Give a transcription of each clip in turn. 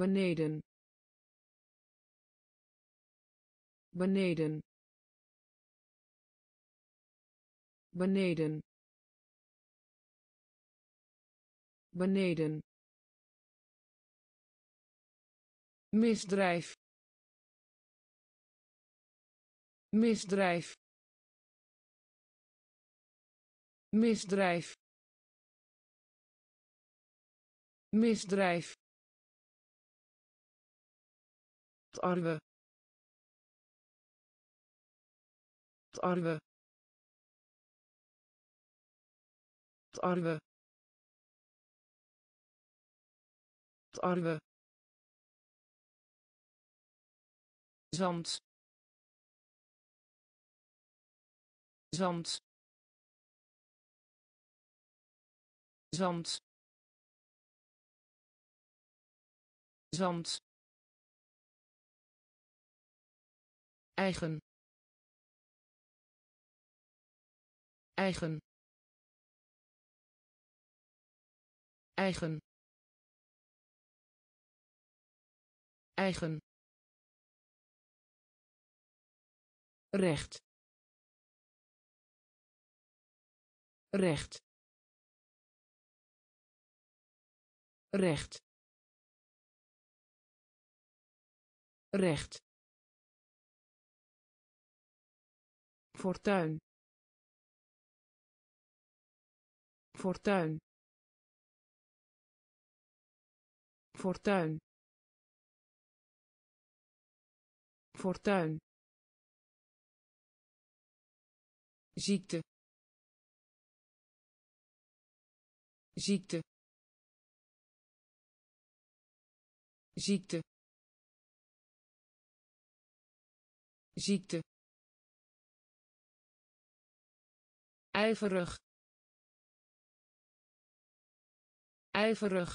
beneden. Beneden. Beneden. Beneden. Misdrijf. Misdrijf. Misdrijf. Misdrijf tarwe tarwe tarwe tarwe zand. Zand. Zand. Zand eigen. Eigen. Eigen. Eigen. Recht. Recht. Recht. Recht fortuin. Fortuin. Fortuin. Fortuin. Ziekte. Ziekte. Ziekte. Ziekte ijverig ijverig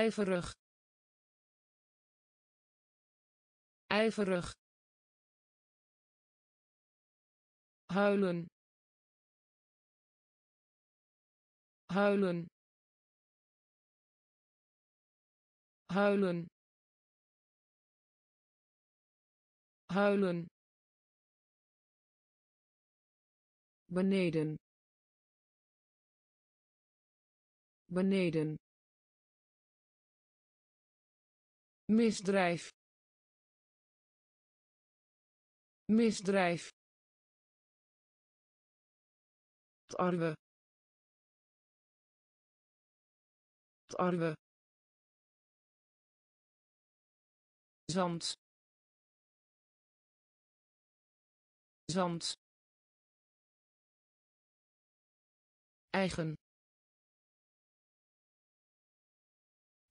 ijverig ijverig huilen. Huilen. Huilen. Huilen beneden. Beneden. Misdrijf. Misdrijf. Tarwe. Tarwe. Zand. Zand eigen.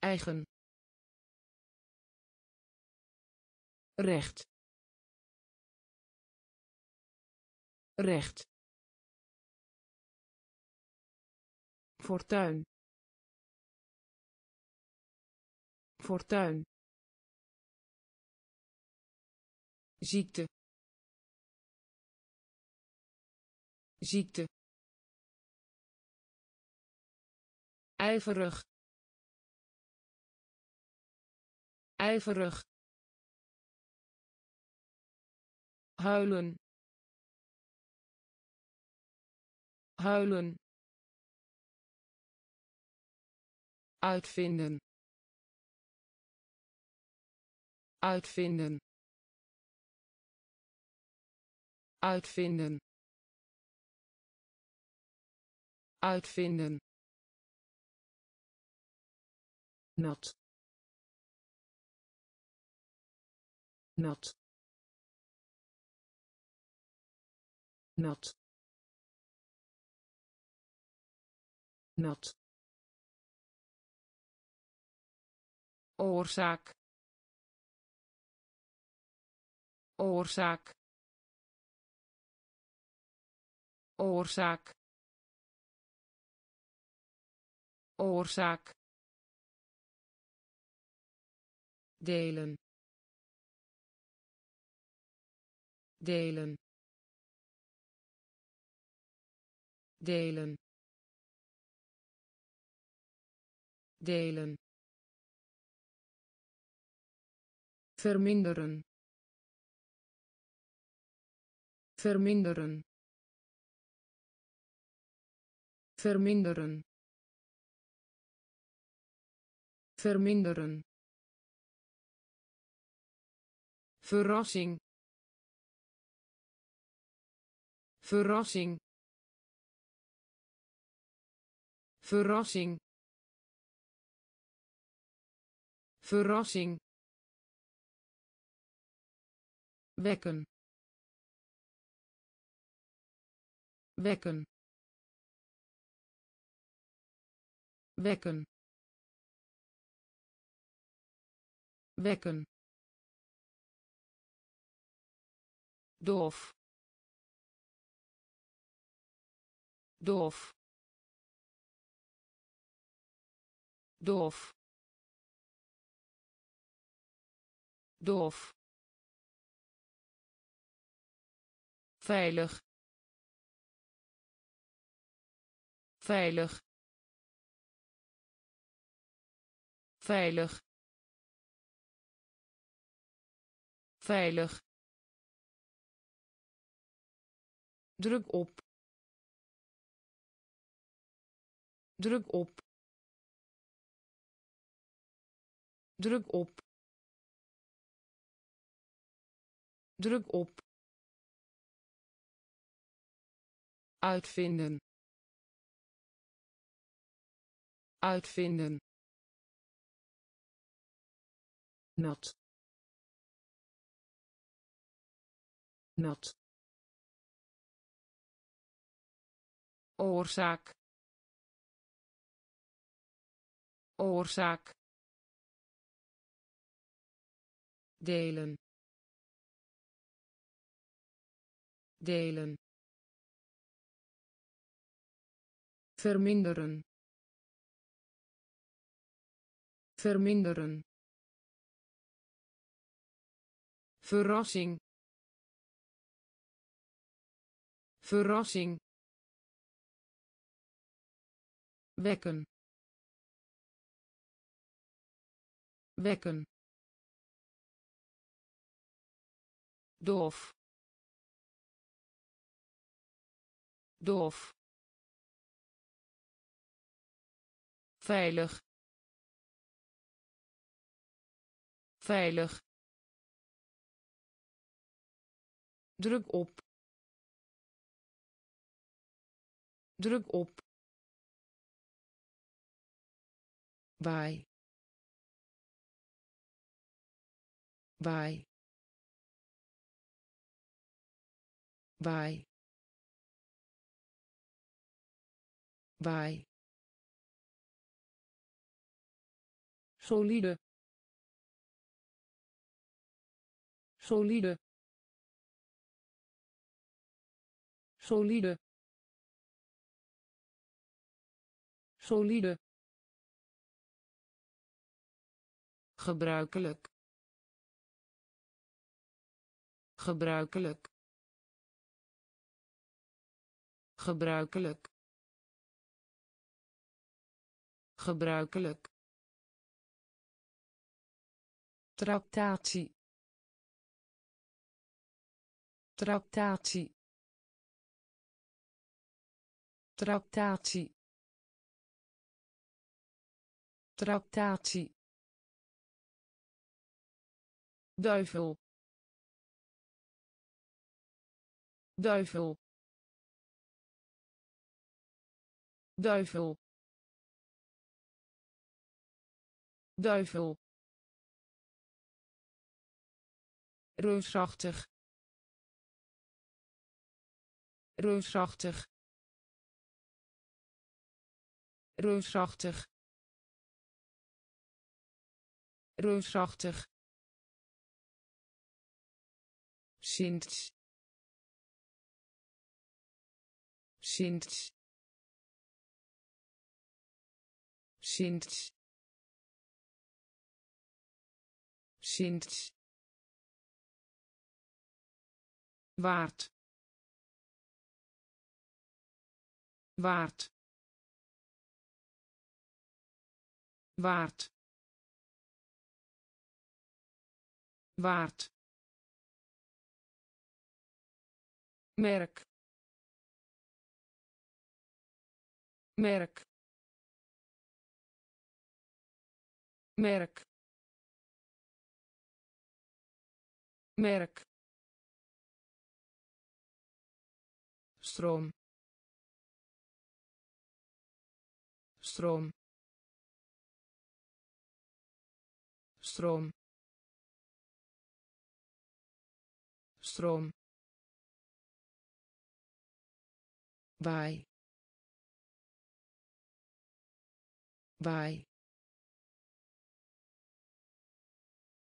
Eigen. Recht. Recht. Fortuin. Fortuin. Ziekte. Ziekte ijverig. Ijverig. Huilen. Huilen. Uitvinden. Uitvinden. Uitvinden. Uitvinden nat. Nat. Nat. Nat. Oorzaak. Oorzaak. Oorzaak. Oorzaak delen. Delen. Delen. Delen. Verminderen. Verminderen. Verminderen. Verminderen verrassing. Verrassing. Verrassing. Verrassing. Wekken. Wekken. Wekken. Wekken doof. Doof. Doof. Doof. Veilig. Veilig. Veilig. Veilig druk op. Druk op. Druk op. Druk op. Uitvinden. Uitvinden. Nat. Nat oorzaak oorzaak delen delen verminderen verminderen verrassing verrassing wekken. Wekken. Doof. Doof. Veilig. Veilig. Druk op. Druk op bij bij bij bij solide. Solide. Solide. Solide gebruikelijk. Gebruikelijk. Gebruikelijk. Gebruikelijk. Tractatie. Tractatie. Tractatie. Tractatie duivel. Duivel. Duivel. Duivel. Reusachtig. Reusachtig. Reusachtig. Reusachtig sinds. Sinds. Sinds. Sinds. Waard. Waard. Waard. Waard merk. Merk. Merk. Merk. Stroom. Stroom. Stroom. Stroom bij bij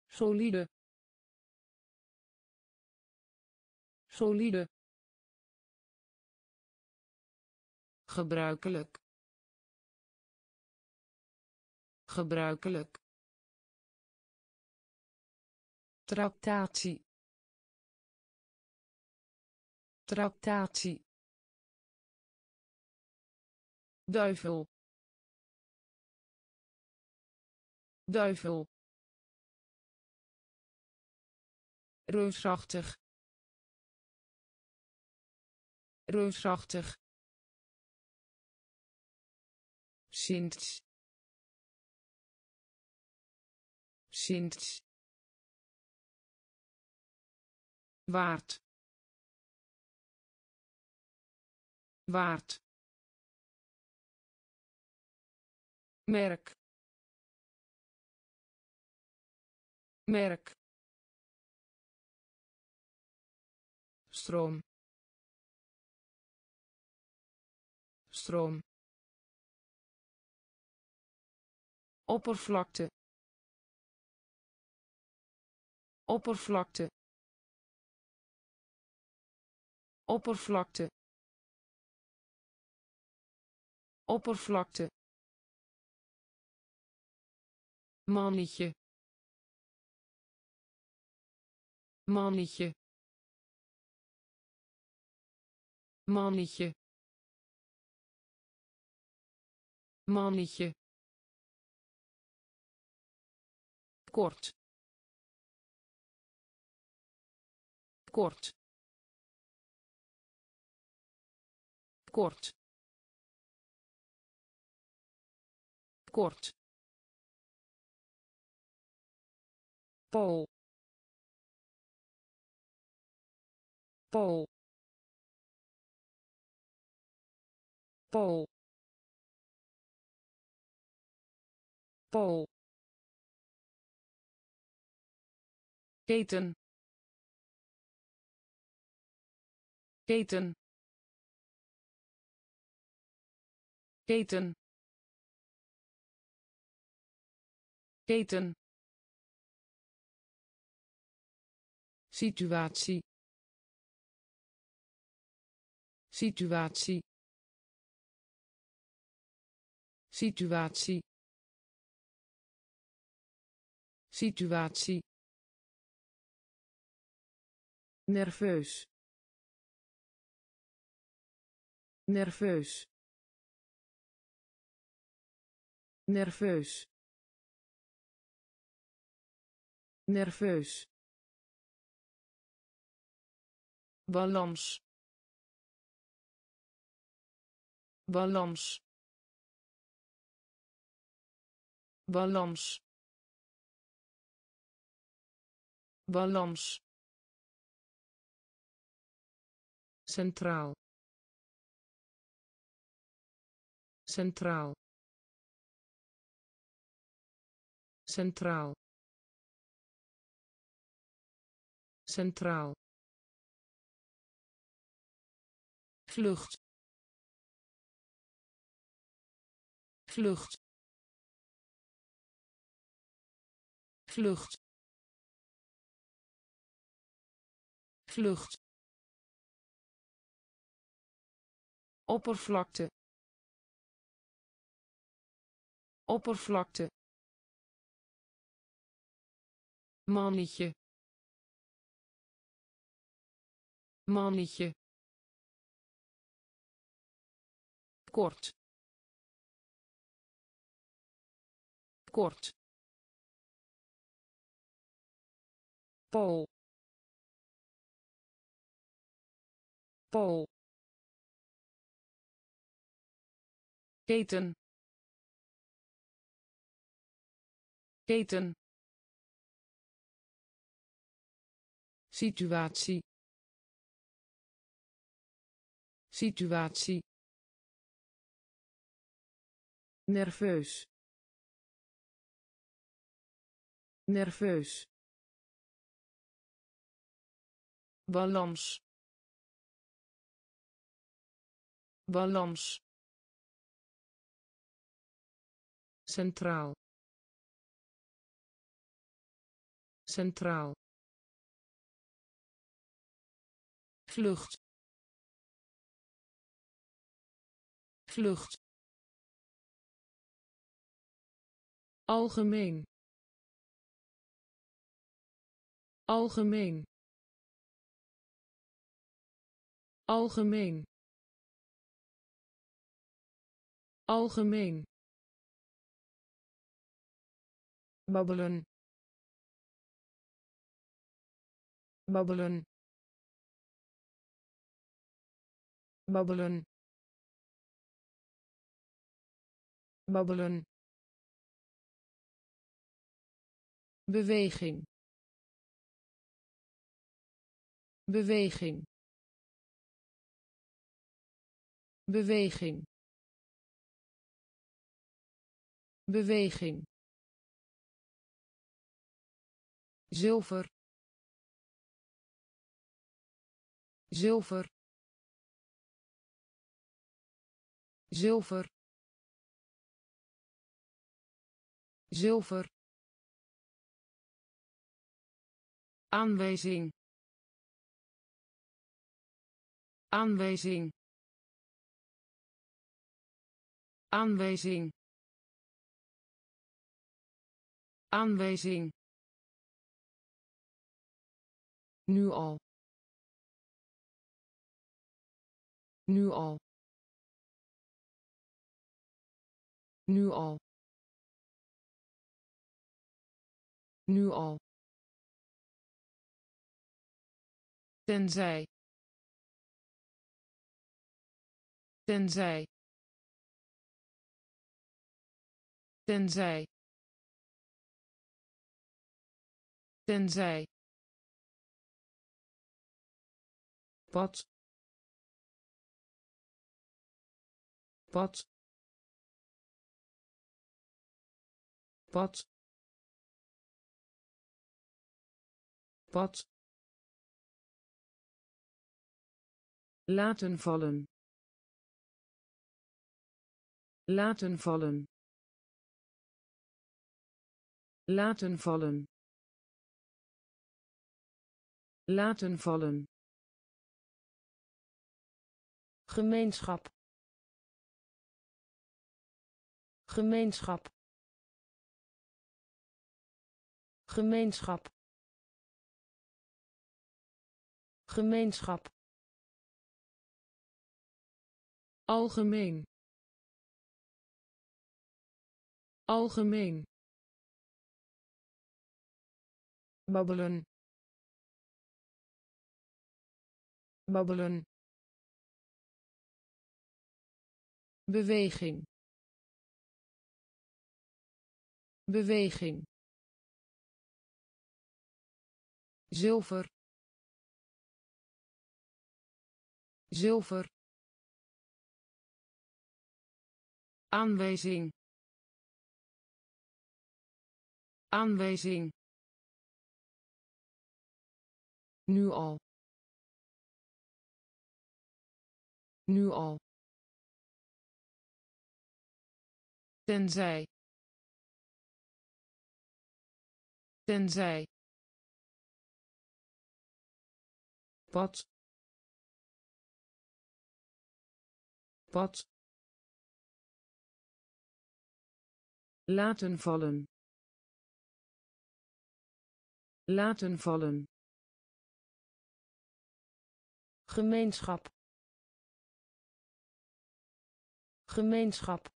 solide solide gebruikelijk. Gebruikelijk. Tractatie. Tractatie duivel. Duivel. Reusachtig. Reusachtig. Sinds. Sinds. Waard. Waard merk. Merk. Stroom. Stroom. Oppervlakte. Oppervlakte. Oppervlakte. Oppervlakte mannetje mannetje mannetje mannetje. Kort. Kort. Kort. Kort Pool. Pool. Pool. Pool. keten keten keten keten situatie. Situatie. Situatie. Situatie. Nerveus. Nerveus. Nerveus. Nerveus balans. Balans. Balans. Balans. Centraal. Centraal. Centraal. Centraal vlucht. Vlucht. Vlucht. Vlucht. Oppervlakte. Oppervlakte. Mannetje. Mannetje kort. Kort. Pool. Pool. Keten. Keten. Situatie. Situatie nerveus. Nerveus. Balans. Balans. Centraal. Centraal. Vlucht. Vlucht algemeen. Algemeen. Algemeen. Algemeen. Babbelen. Babbelen. Babbelen. Babbelen beweging. Beweging. Beweging. Beweging. Zilver. Zilver. Zilver. Zilver aanwijzing. Aanwijzing. Aanwijzing. Aanwijzing. Nu al. Nu al. Nu al. Nu al tenzij. Tenzij. Tenzij. Tenzij. Pad pad pad pad laten vallen. Laten vallen. Laten vallen. Laten vallen. Gemeenschap. Gemeenschap. Gemeenschap. Gemeenschap algemeen. Algemeen. Babbelen. Babbelen. Beweging. Beweging. Zilver. Zilver aanwijzing. Aanwijzing. Nu al. Nu al. Tenzij. Tenzij. Pad. Pad laten vallen. Laten vallen. Gemeenschap. Gemeenschap.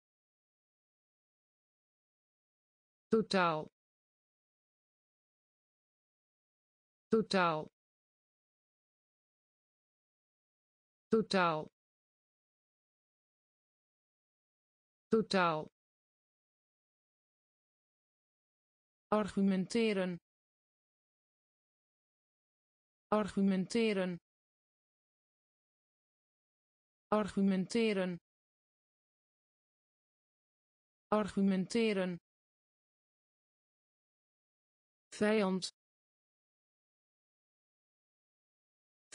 Totaal. Totaal. Totaal. Totaal argumenteren. Argumenteren. Argumenteren. Argumenteren. Vijand.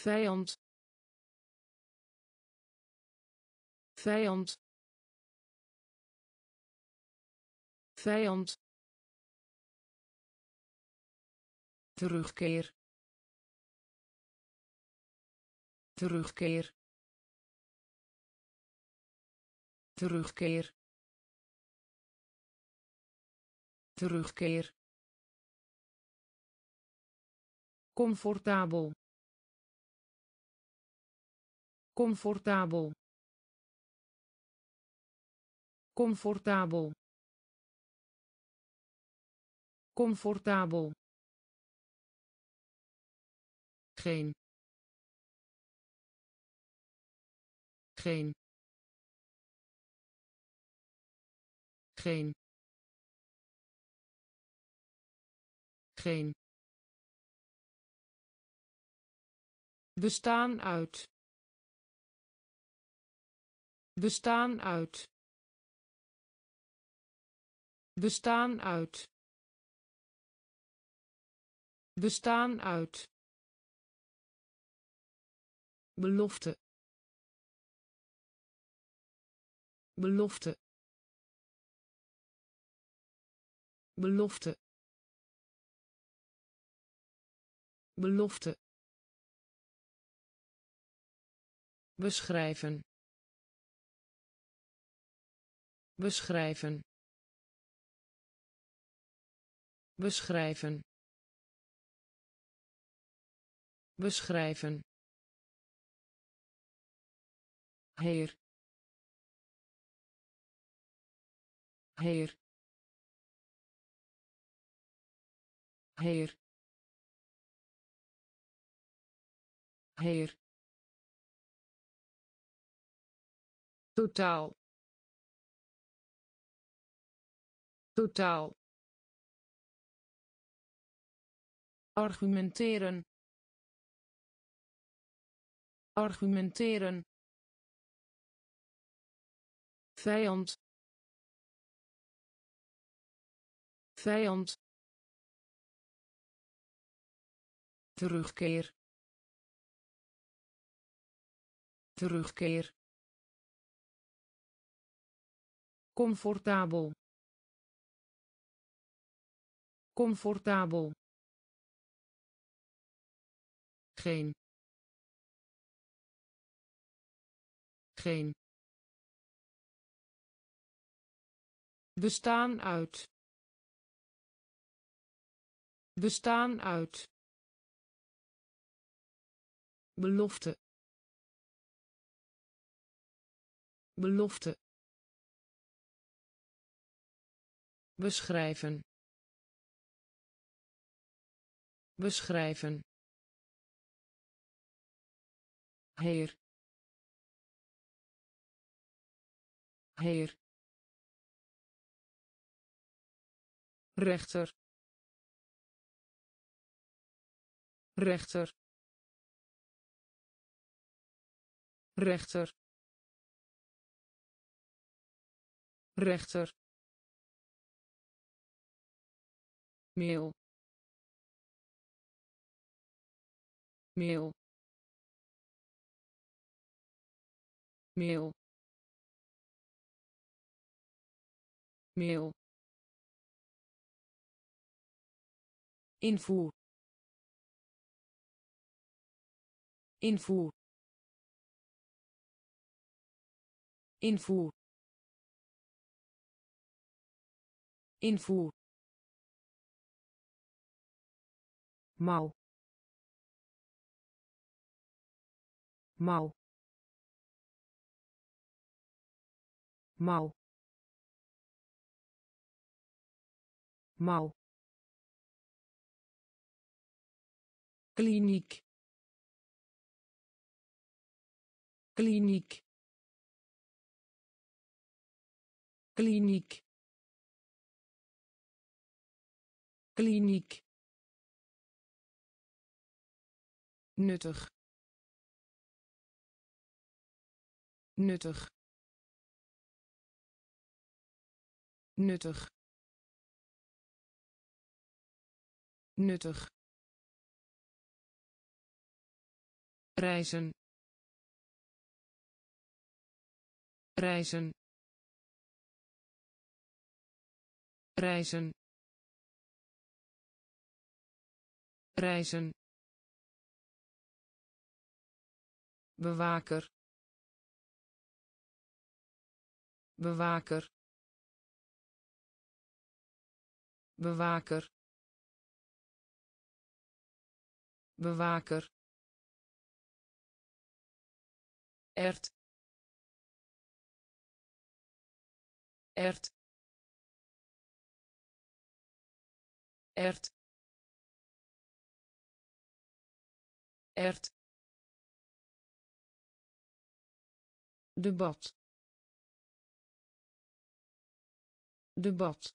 Vijand. Vijand. Vijand terugkeer. Terugkeer. Terugkeer. Terugkeer. Comfortabel. Comfortabel. Comfortabel. Comfortabel geen. Geen. Geen. Geen. Bestaan uit. Bestaan uit. Bestaan uit. Bestaan uit belofte. Belofte. Belofte. Belofte. Beschrijven. Beschrijven. Beschrijven. Beschrijven heer. Heer. Heer. Heer. Totaal. Totaal. Argumenteren. Argumenteren vijand. Vijand. Terugkeer. Terugkeer. Comfortabel. Comfortabel. Geen. Geen bestaan uit. Bestaan uit. Belofte. Belofte. Beschrijven. Beschrijven. Heer. Heer rechter. Rechter. Rechter. Rechter. Meel meel meel meel invoer. Invoer. Invoer. Invoer. Mouw. Mouw. Mouw. Mouw kliniek. Kliniek. Kliniek. Kliniek. Nuttig. Nuttig. Nuttig. Nuttig reizen. Reizen. Reizen. Reizen. Bewaker. Bewaker. Bewaker. Bewaker ert. Ert. Ert. Ert. Debat. Debat.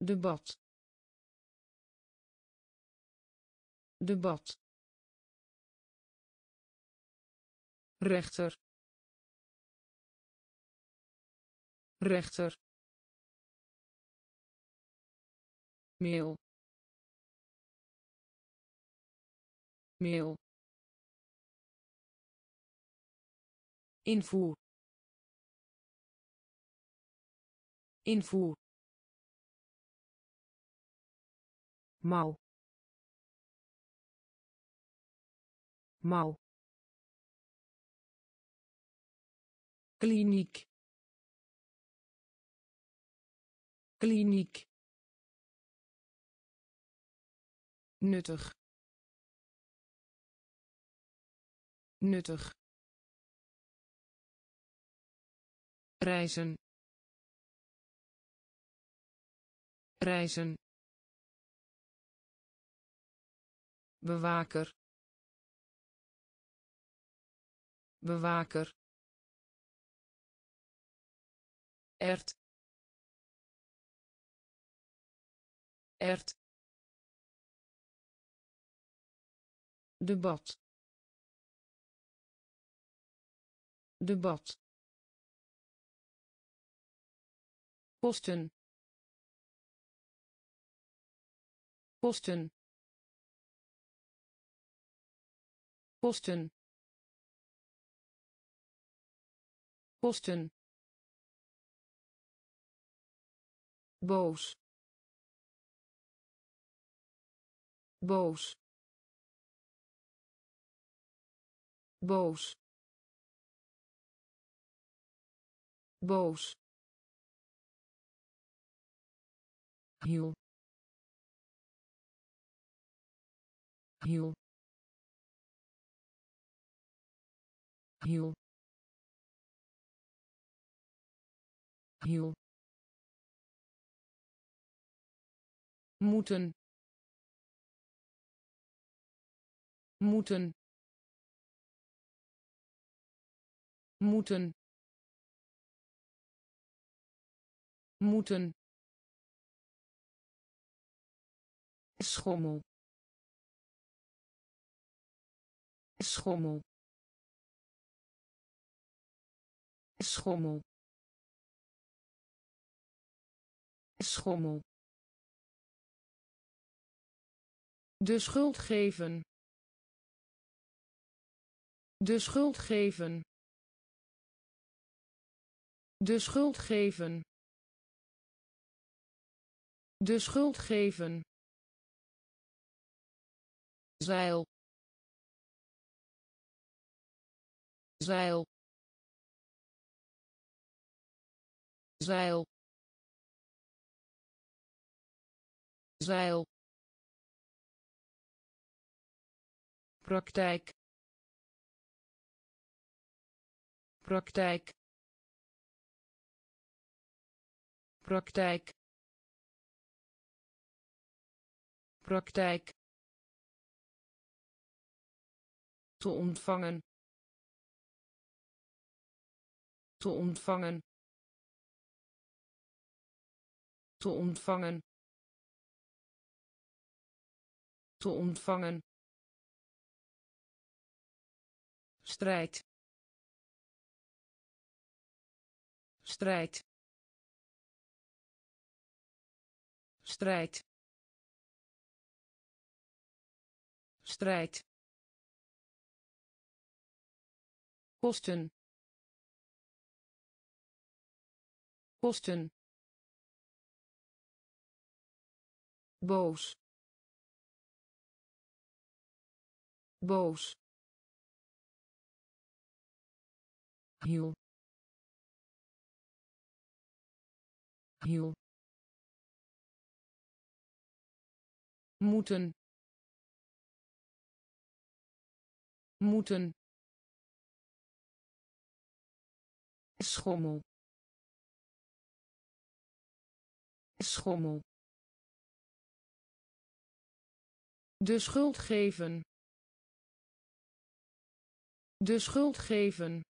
Debat. Debat rechter. Rechter. Meel meel invoer. Invoer. Mouw. Mouw kliniek. Kliniek. Nuttig. Nuttig. Reizen. Reizen. Bewaker. Bewaker ert. Ert. Debat. Debat. Posten. Posten. Posten. Posten boos. Boos. Boos. Boos. Hiel. Hiel. Hiel. Hiel moeten. Moeten. Moeten. Moeten. Schommel. Schommel. Schommel. Schommel de schuld geven. De schuld geven. De schuld geven. De schuld geven. Zeil. Zeil. Zeil. Zeil praktijk praktijk praktijk praktijk. Te ontvangen. Te ontvangen. Te ontvangen. Te ontvangen strijd. Strijd. Strijd. Strijd. Kosten. Kosten. Boos. Boos hiel. Hiel. Moeten. Moeten. Schommel. Schommel. De schuld geven. De schuld geven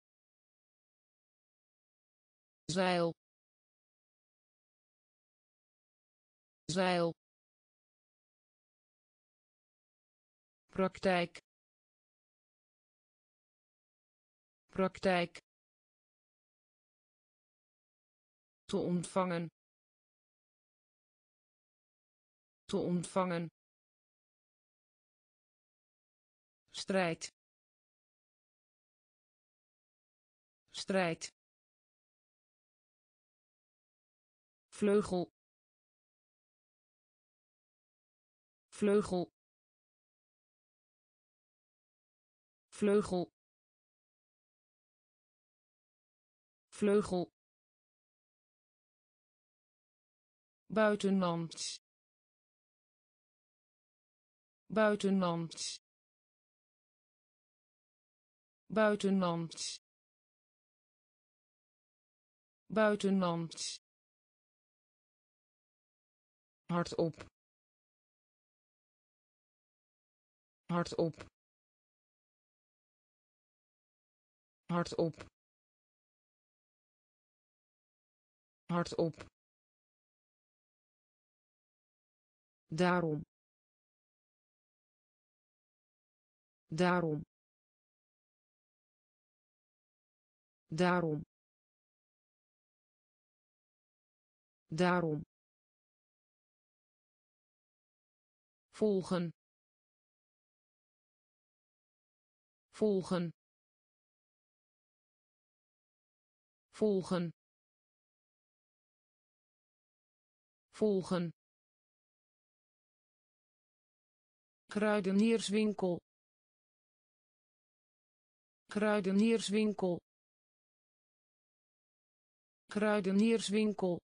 zeil. Zeil. Praktijk. Praktijk. Te ontvangen. Te ontvangen. Strijd. Strijd vleugel. Vleugel. Vleugel. Vleugel. Buitenland buitenland buitenland buitenland hardop. Hardop. Hardop. Hardop. Daarom. Daarom. Daarom. Daarom volgen. Volgen. Volgen. Volgen. Kruidenierswinkel. Kruidenierswinkel. Kruidenierswinkel.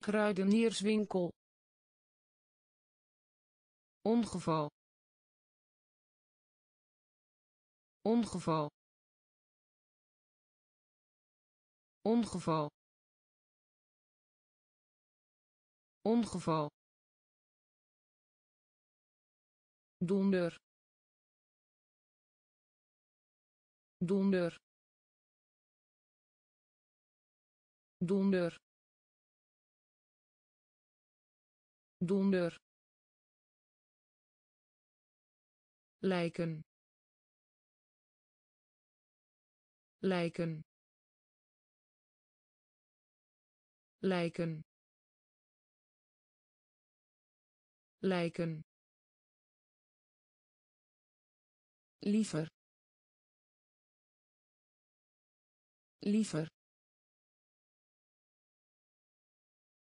Kruidenierswinkel ongeval ongeval ongeval ongeval. Donder donder. Donder donder lijken. Lijken. Lijken. Lijken. Liever. Liever.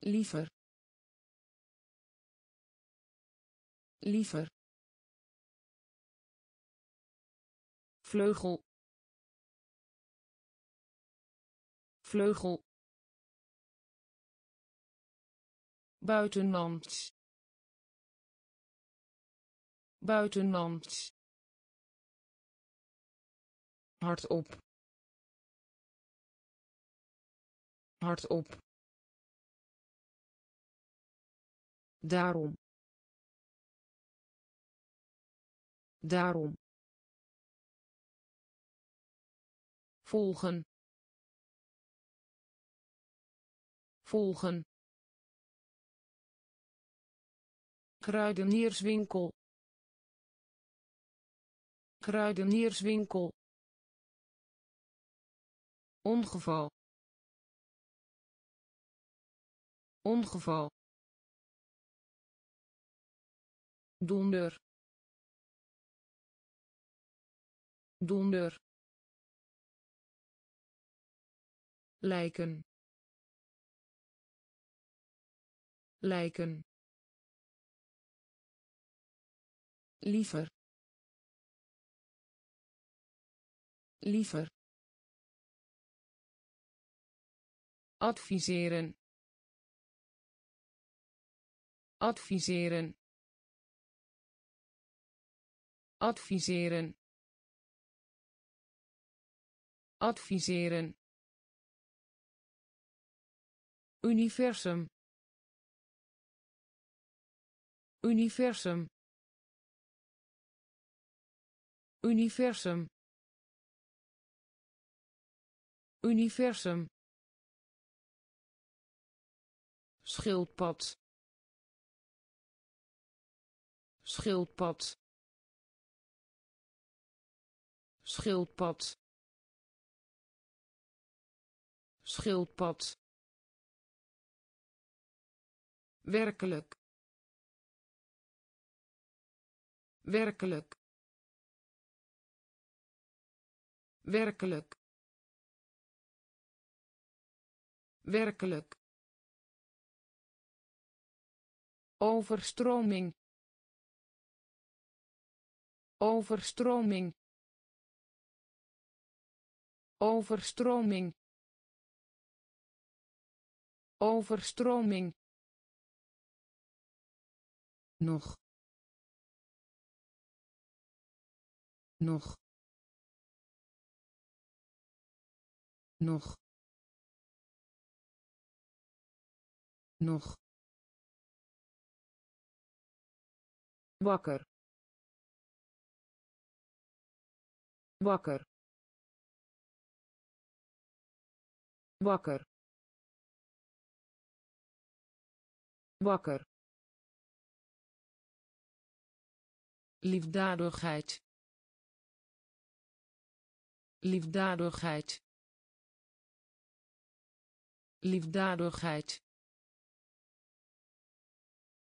Liever. Liever vleugel. Vleugel. Buitenland buitenland hardop. Hardop. Daarom. Daarom volgen. Volgen. Kruidenierswinkel. Kruidenierswinkel. Ongeval. Ongeval. Donder. Donder lijken. Lijken. Liever. Liever. Adviseren. Adviseren. Adviseren. Adviseren universum. Universum. Universum. Universum. Schildpad. Schildpad. Schildpad. Schildpad werkelijk. Werkelijk. Werkelijk. Werkelijk. Overstroming. Overstroming. Overstroming. Overstroming nog. Nog. Nog. Nog. Wakker. Wakker. Wakker. Wakker liefdadigheid. Liefdadigheid. Liefdadigheid.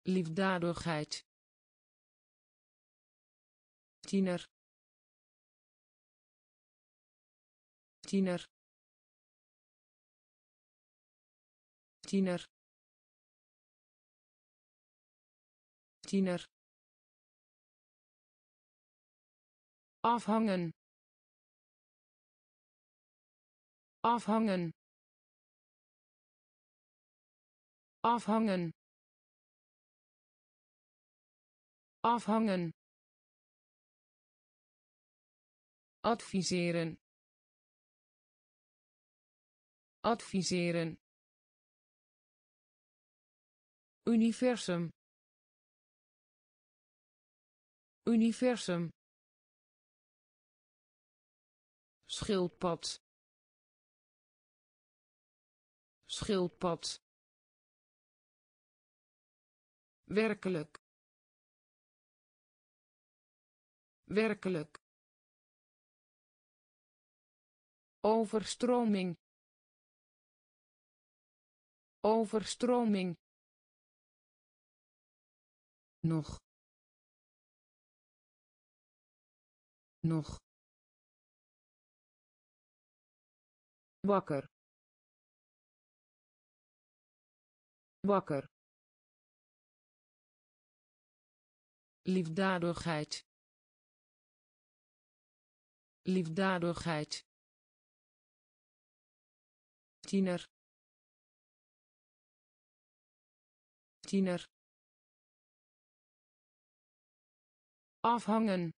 Liefdadigheid. Tiener. Tiener. Tiener. Tiener afhangen. Afhangen. Afhangen. Afhangen. Adviseren. Adviseren. Universum. Universum schildpad. Schildpad. Werkelijk. Werkelijk. Overstroming. Overstroming. Nog. Nog wakker. Wakker. Liefdadigheid. Liefdadigheid. Tiener. Tiener. Afhangen.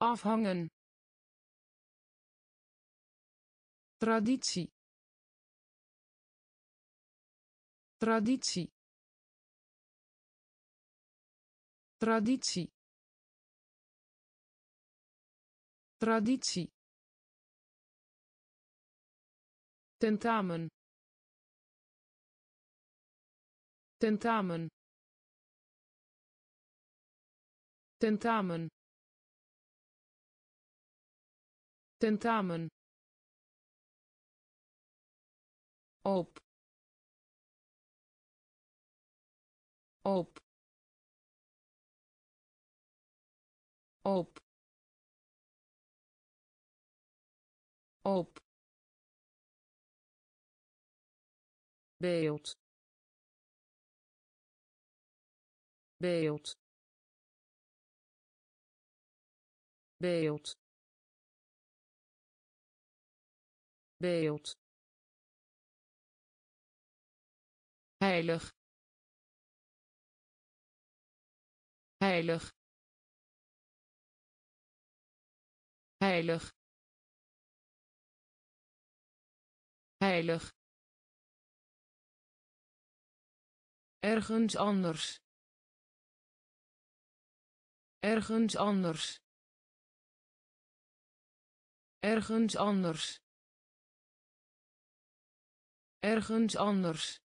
Afhangen traditie. Traditie. Traditie. Traditie. Tentamen. Tentamen. Tentamen. Tentamen op. Op. Op. Op. Beeld. Beeld. Beeld. Beeld heilig. Heilig. Heilig. Heilig. Ergens anders. Ergens anders. Ergens anders. Ergens anders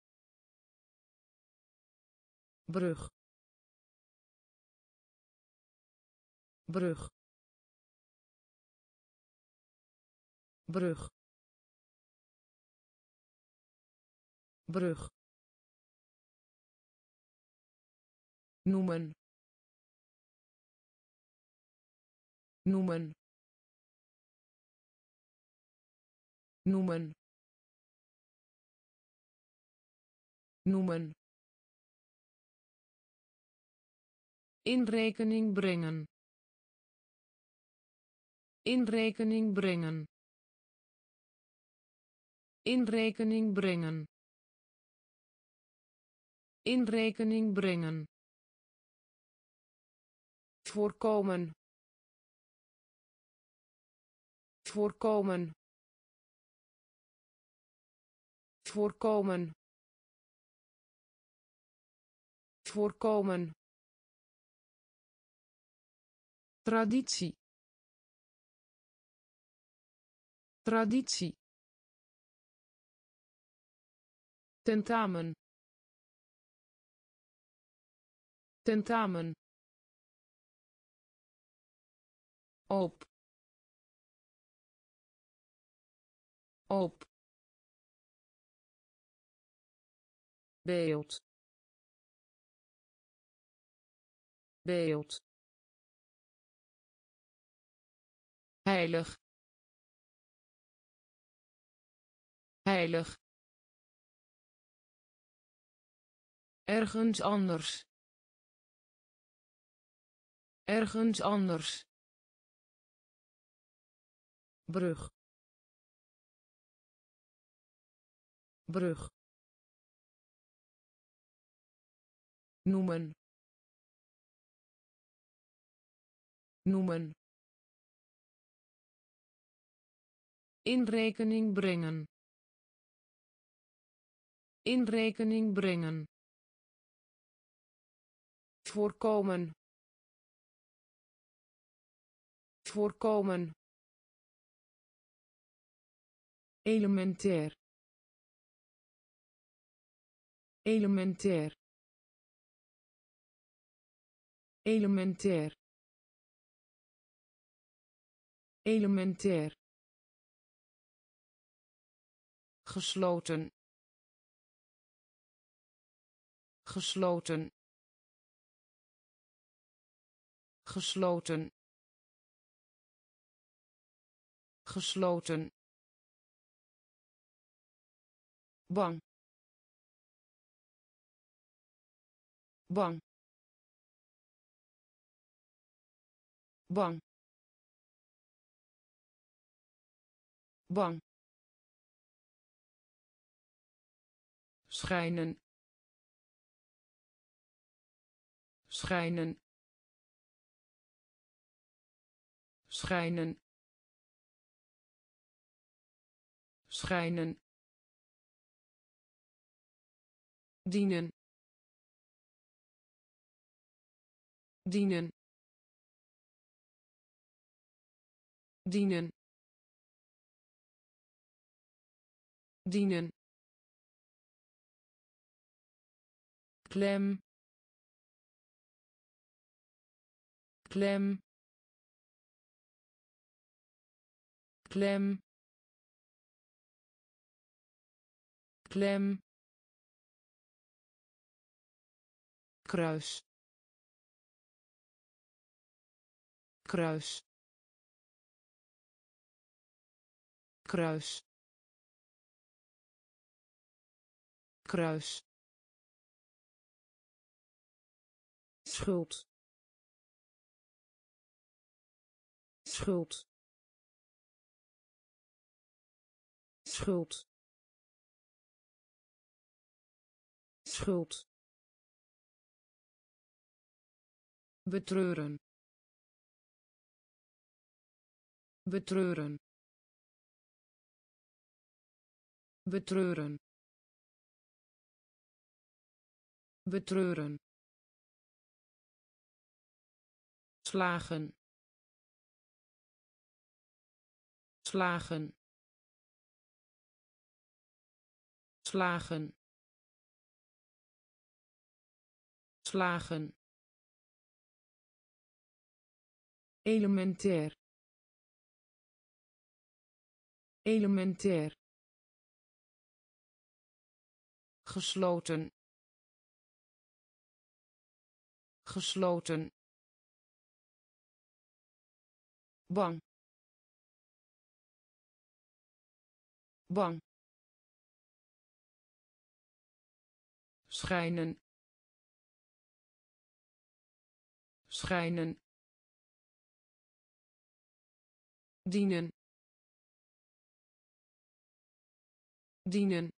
brug. Brug. Brug. Brug. Noemen. Noemen. Noemen. Noemen in rekening brengen. In rekening brengen. In rekening brengen. In rekening brengen. Voorkomen. Voorkomen. Voorkomen. Voorkomen traditie. Traditie. Tentamen. Tentamen. Op. Op. Beeld. Beeld heilig. Heilig. Ergens anders. Ergens anders. Brug. Brug. Noemen. Noemen in rekening brengen. In rekening brengen. Voorkomen. Voorkomen. Elementair. Elementair. Elementair. Elementair gesloten. Gesloten. Gesloten. Gesloten. Bang. Bang. Bang. Bang schijnen. Schijnen. Schijnen. Schijnen. Dienen. Dienen. Dienen. Dienen klem klem klem klem. Kruis. Kruis. Kruis. Kruis schuld. Schuld. Schuld. Schuld. Betreuren. Betreuren. Betreuren. Betreuren slagen. Slagen. Slagen. Slagen. Elementair. Elementair. Gesloten. Gesloten bang. Bang. Schijnen. Schijnen. Dienen. Dienen.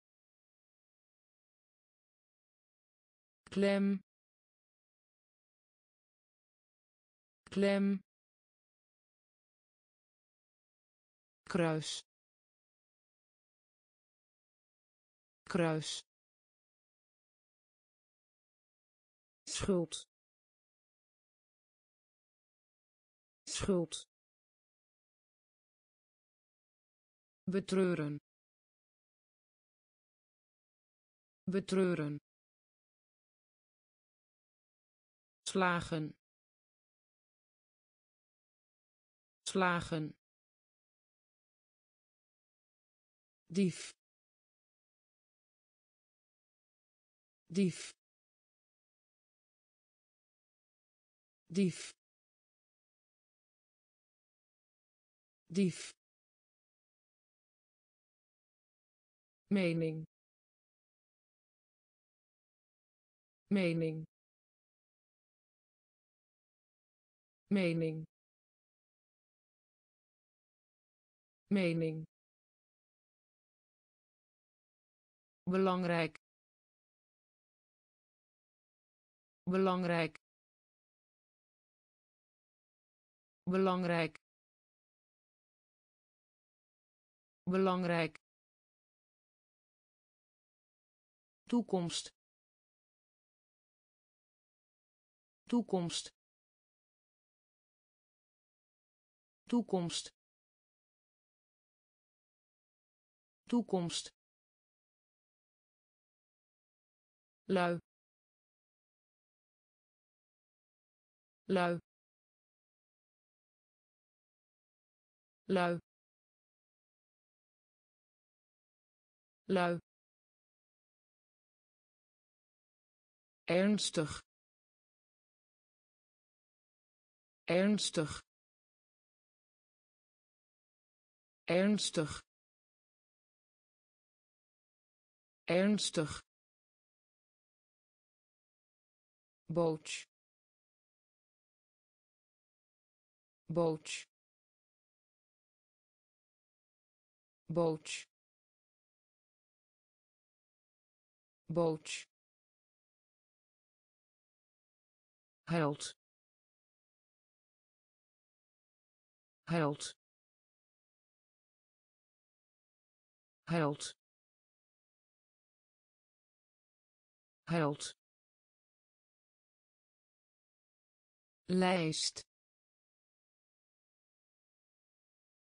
Klem. Klem kruis. Kruis. Schuld. Schuld. Betreuren. Betreuren. Slagen. Slagen dief. Dief. Dief. Dief. Mening. Mening. Mening. Mening belangrijk. Belangrijk. Belangrijk. Belangrijk. Toekomst. Toekomst. Toekomst. Toekomst lui. Lui. Lui. Lui. Ernstig. Ernstig. Ernstig. Ernstig boot boot boot boot held held held held lijst.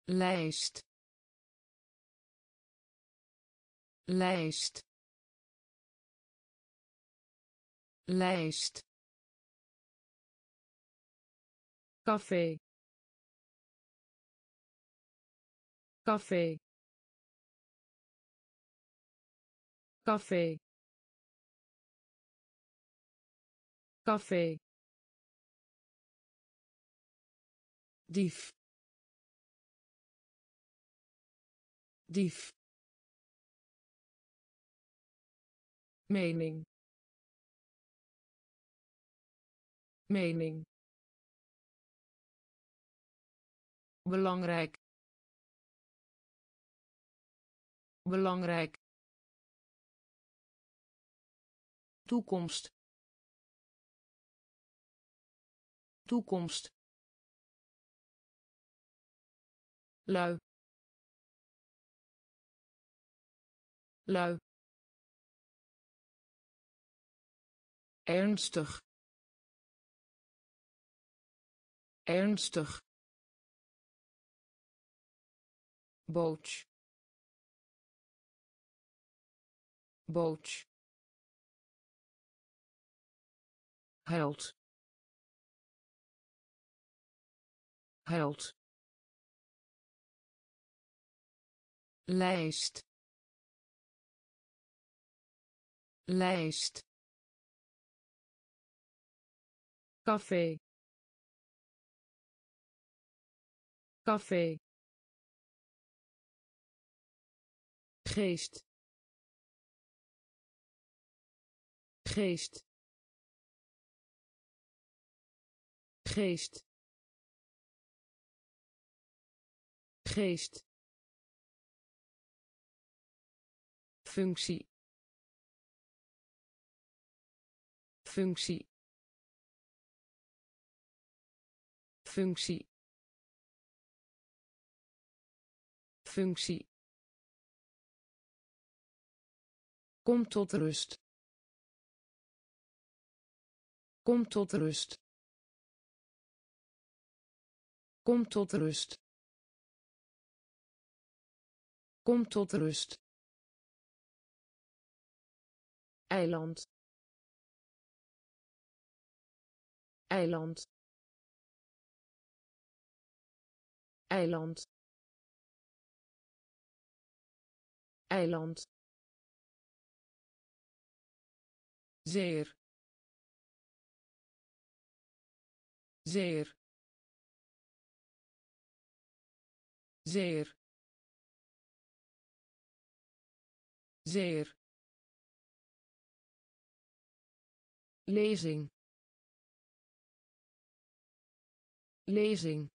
Lijst. Lijst. Lijst. Café. Café. Café. Café dief. Dief. Mening. Mening. Belangrijk. Belangrijk. Toekomst. Toekomst lui. Lui. Ernstig. Ernstig. Boot boot held. Held lijst. Lijst. Café. Café. Geest. Geest. Geest. Geest functie functie functie functie Kom tot rust. Kom tot rust. Kom tot rust. Kom tot rust. Eiland. Eiland. Eiland. Eiland. zeer zeer zeer zeer lezing. Lezing.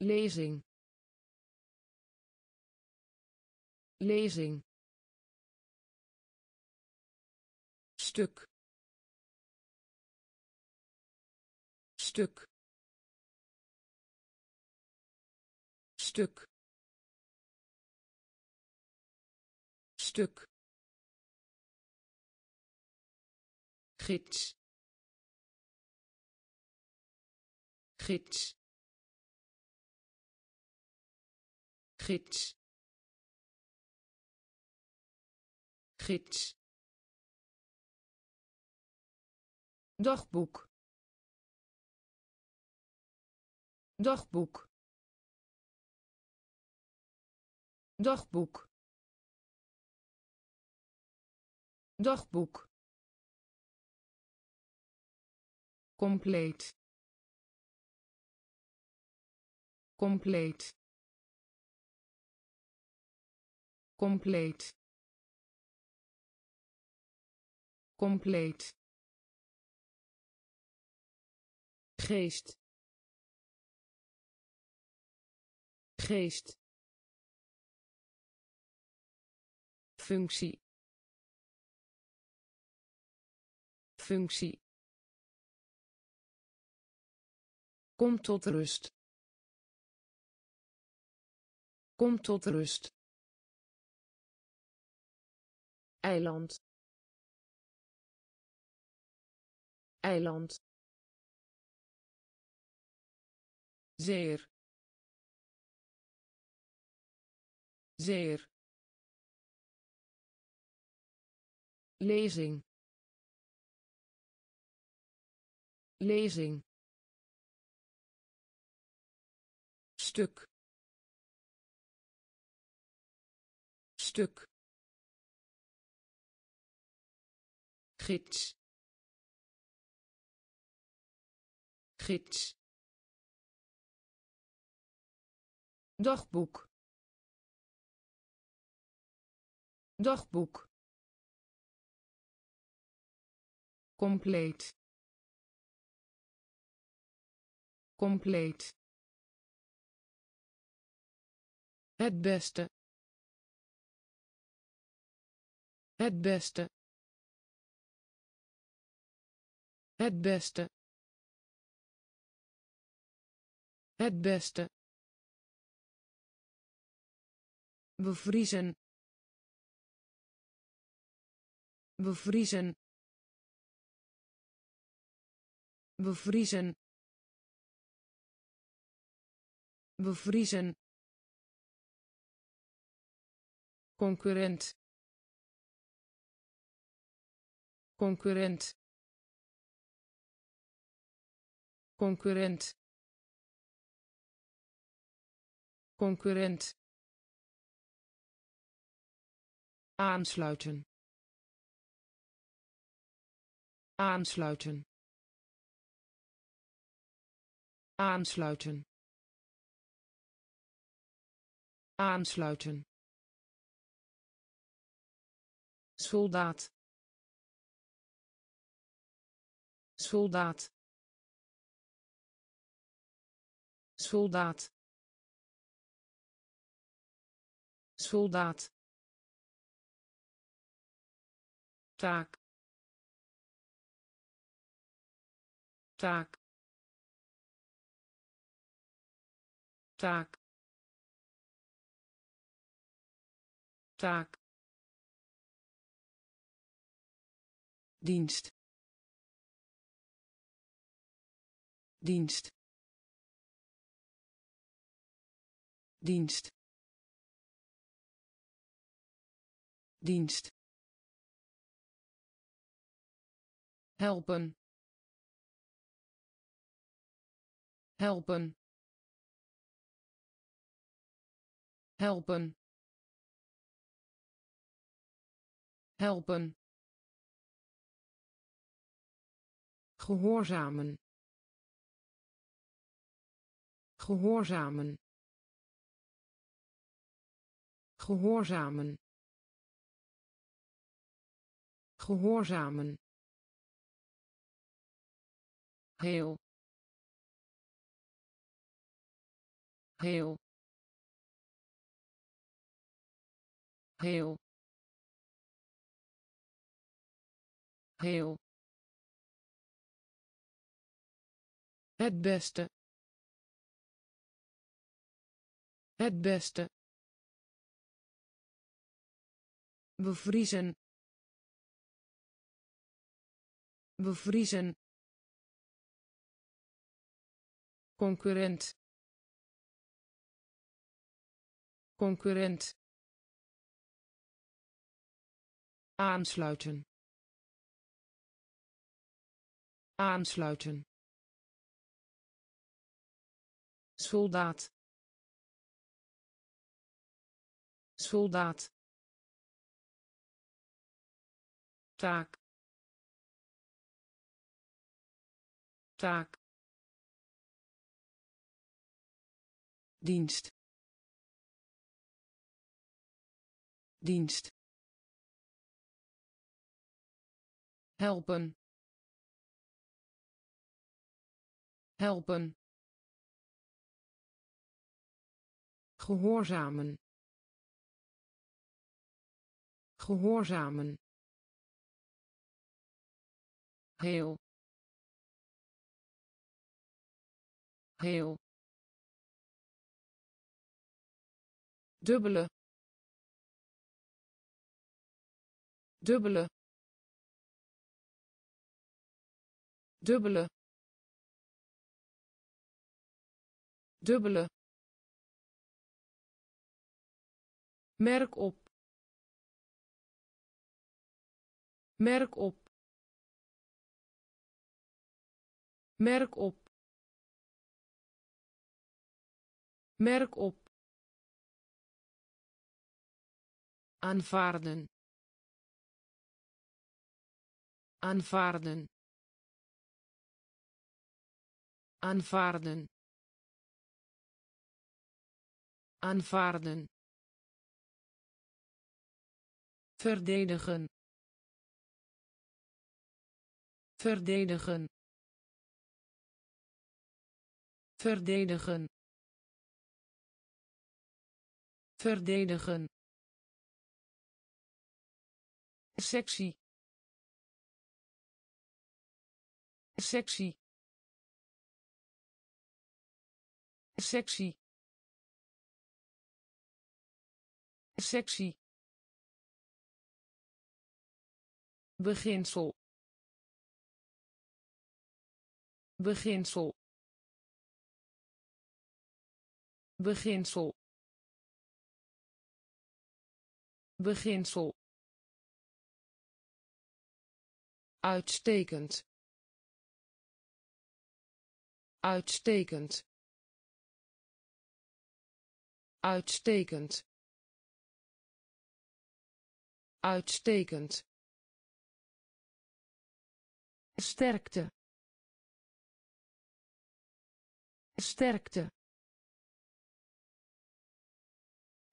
Lezing. Lezing. Stuk. Stuk. Stuk. Stuk gids. Gids. Gids. Gids. Dagboek. Dagboek. Dagboek. Dagboek compleet. Compleet. Compleet. Compleet. Geest. Geest. Functie. Functie kom tot rust Kom tot rust. Eiland. Eiland. Zeer. Zeer. lezing lezing stuk. Stuk. Gids. Gids. Dagboek. Dagboek. Compleet. Compleet het beste. Het beste. Het beste. Het beste. Bevriezen. Bevriezen. Bevriezen. Bevriezen concurrent. Concurrent. Concurrent. Concurrent. Aansluiten. Aansluiten. Aansluiten. Aansluiten soldaat. Soldaat. Soldaat. Soldaat. Taak. Taak. Taak. Taak dienst. Dienst. Dienst. Dienst. Helpen. Helpen. Helpen. Helpen gehoorzamen. Gehoorzamen. Gehoorzamen. Gehoorzamen. Heel. Heel. Heel. Heel het beste. Het beste. Bevriezen. Bevriezen. Concurrent. Concurrent. Aansluiten. Aansluiten soldaat. Soldaat. Taak. Taak. Dienst. Dienst. Helpen. Helpen gehoorzamen. Gehoorzamen. Heel. Heel. Dubbele. Dubbele. Dubbele. Dubbele merk op. Merk op. Merk op. Merk op. Aanvaarden. Aanvaarden. Aanvaarden. Aanvaarden verdedigen. Verdedigen. Verdedigen. Verdedigen. Sectie. Sectie. Sectie. Sectie beginsel. Beginsel. Beginsel. Beginsel. Uitstekend. Uitstekend. Uitstekend. Uitstekend sterkte. Sterkte.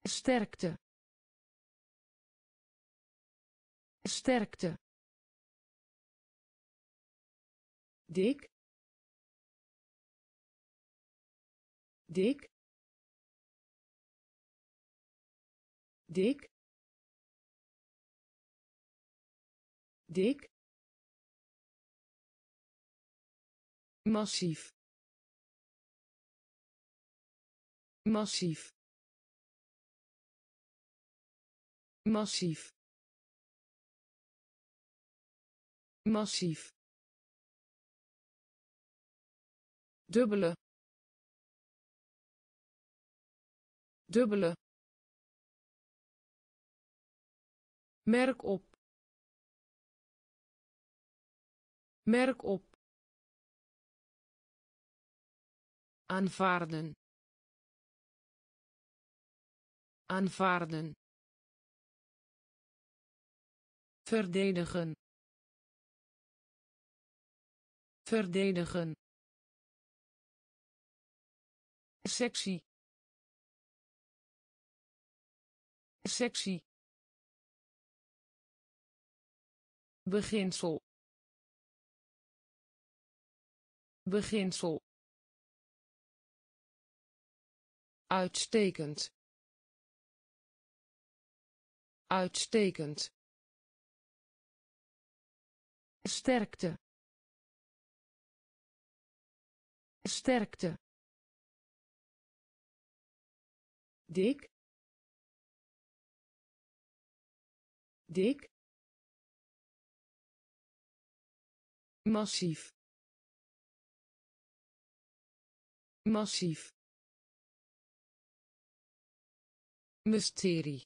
Sterkte. Sterkte. Dik. Dik. Dik. Dik massief. Massief. Massief. Massief. Dubbele. Dubbele. Merk op. Merk op aanvaarden. Aanvaarden. Verdedigen. Verdedigen. Sectie. Sectie. Beginsel. Beginsel uitstekend. Uitstekend. Sterkte. Sterkte. Dik. Dik. Massief. Massief mysterie.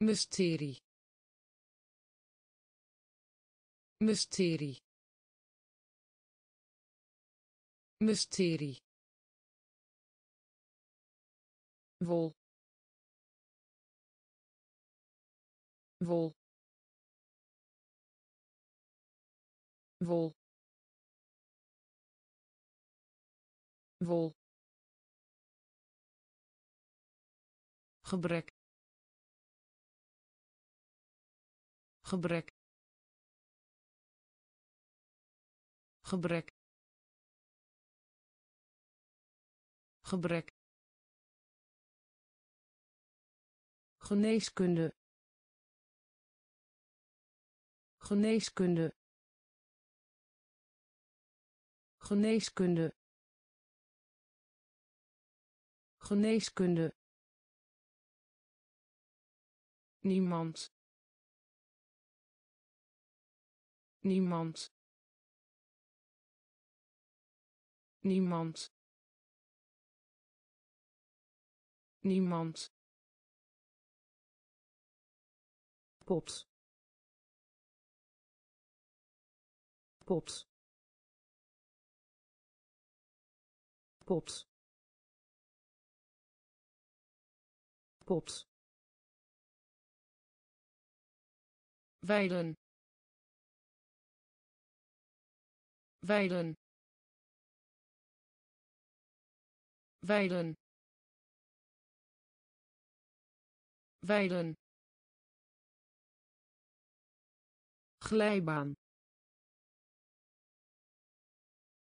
Mysterie. Mysterie. Mysterie. Wol. Wol. Wol. Wol gebrek. Gebrek. Gebrek. Gebrek. Geneeskunde. Geneeskunde. Geneeskunde. Geneeskunde niemand. Niemand. Niemand. Niemand. Pot pot pot pot wijlen wijlen wijlen wijlen glijbaan.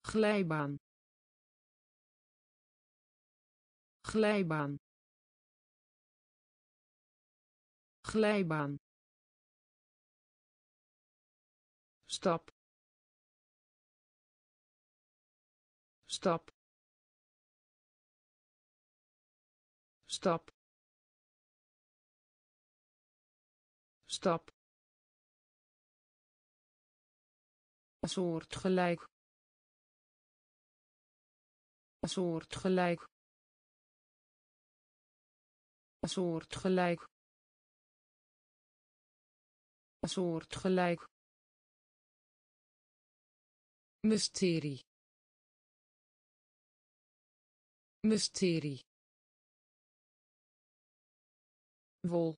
Glijbaan. Glijbaan. Glijbaan stap stap stap stap soortgelijk soortgelijk soortgelijk soortgelijk mysterie. Mysterie. Wol.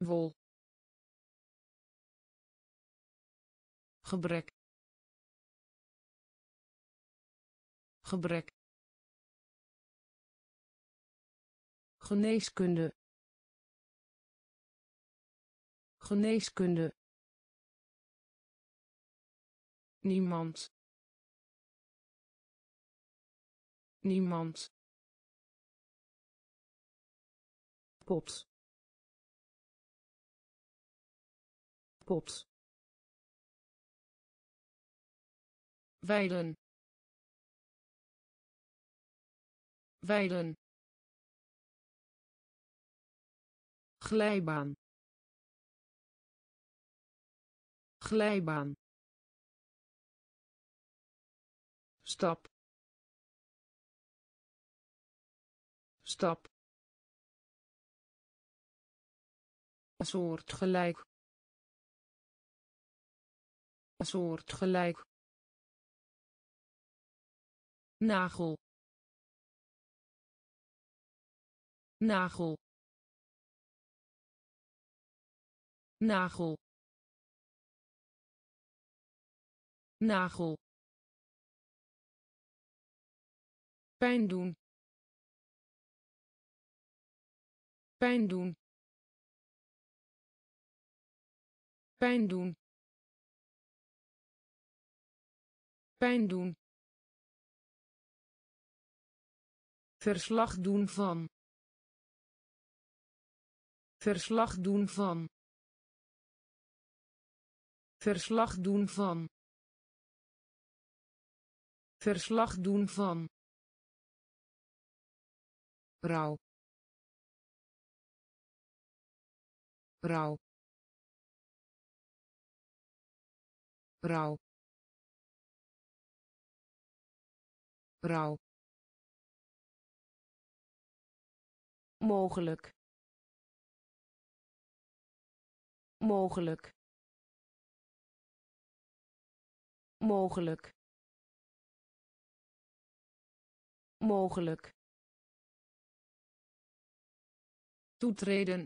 Wol. Gebrek. Gebrek. Geneeskunde. Geneeskunde niemand. Niemand. Pot pot wijlen wijlen glijbaan. Glijbaan stap stap soortgelijk soortgelijk nagel. Nagel. Nagel. Nagel pijn doen. Pijn doen. Pijn doen. Pijn doen. Verslag doen van. Verslag doen van. Verslag doen van. Verslag doen van mogelijk. Mogelijk. Mogelijk. Mogelijk toetreden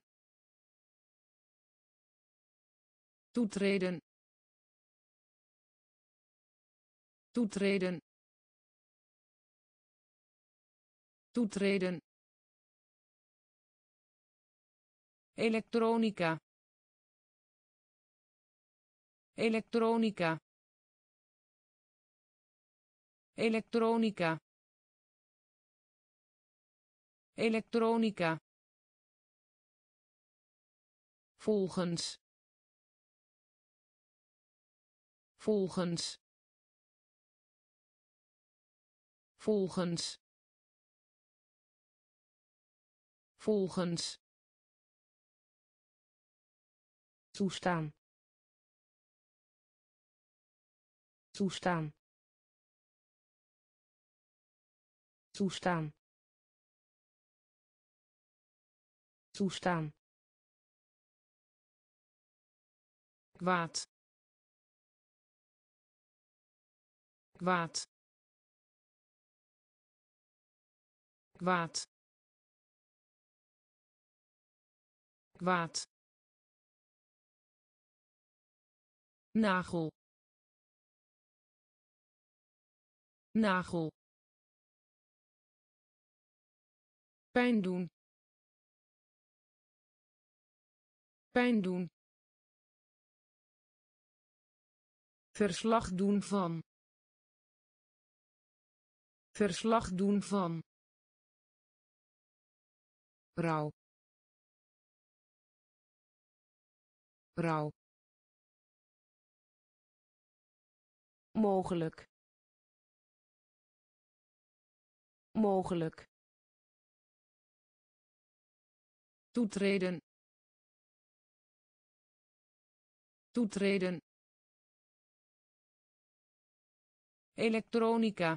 toetreden toetreden toetreden. Elektronica elektronica. Elektronica elektronica volgens. Volgens. Volgens. Volgens. Toestaan. Toestaan. Toestaan. Toestaan kwaad. Kwaad. Kwaad. Kwaad. Nagel. Nagel. Pijn doen. Pijn doen verslag doen van. Verslag doen van. Rouw. Rouw. Mogelijk. Mogelijk. Toetreden. Toetreden elektronica.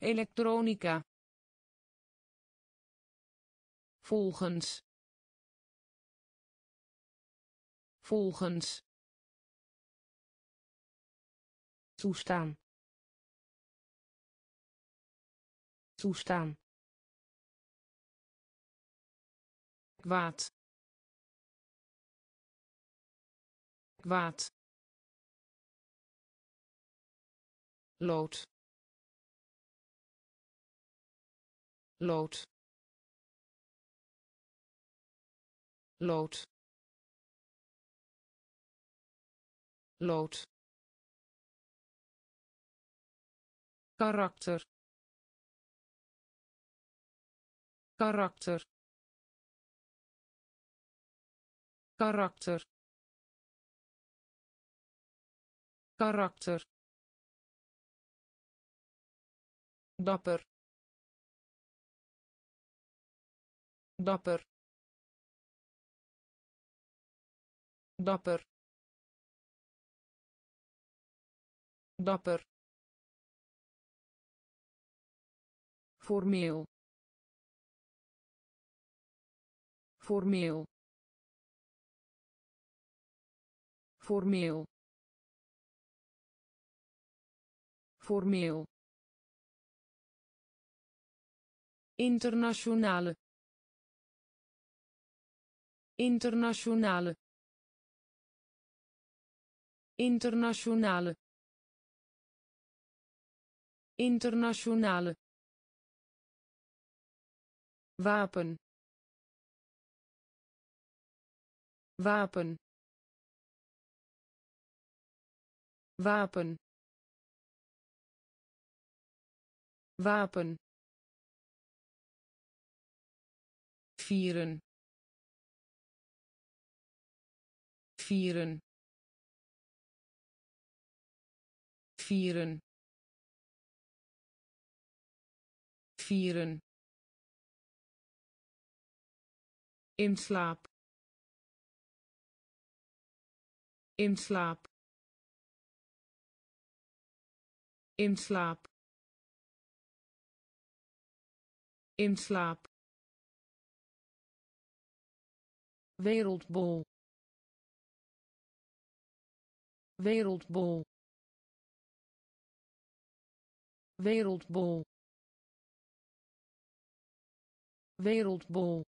Elektronica. Volgens. Volgens. Toestaan. Toestaan. Kwaad. Kwaad lood. Lood. Lood. Lood. Karakter. Karakter. Karakter. Karakter dapper. Dapper. Dapper. Dapper. Formeel. Formeel. Formeel. Formeel internationale internationale internationale internationale. Wapen. Wapen. Wapen. Wapen vieren. Vieren. Vieren. Vieren. In slaap. In slaap wereldbol wereldbol wereldbol wereldbol.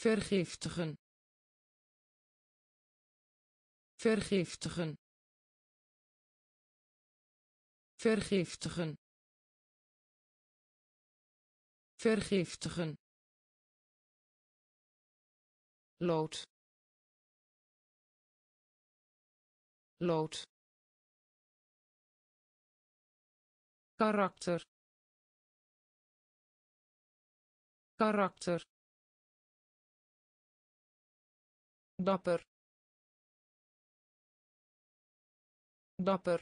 Vergiftigen. Vergiftigen. Vergiftigen. Vergiftigen lood. Lood. Karakter. Karakter. Dapper. Dapper.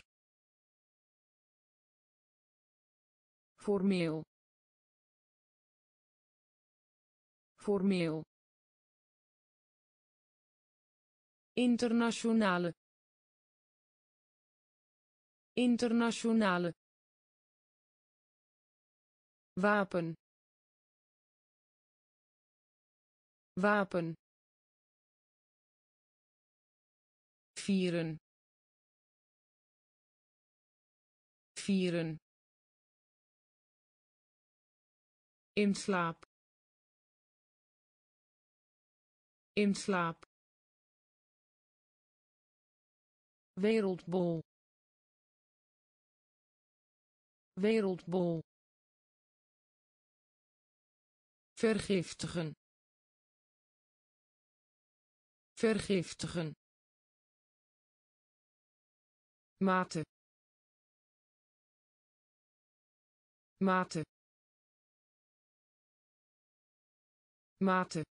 Formeel. Formeel internationale internationale wapen wapen vieren vieren in slaap wereldbol wereldbol vergiftigen vergiftigen mate mate mate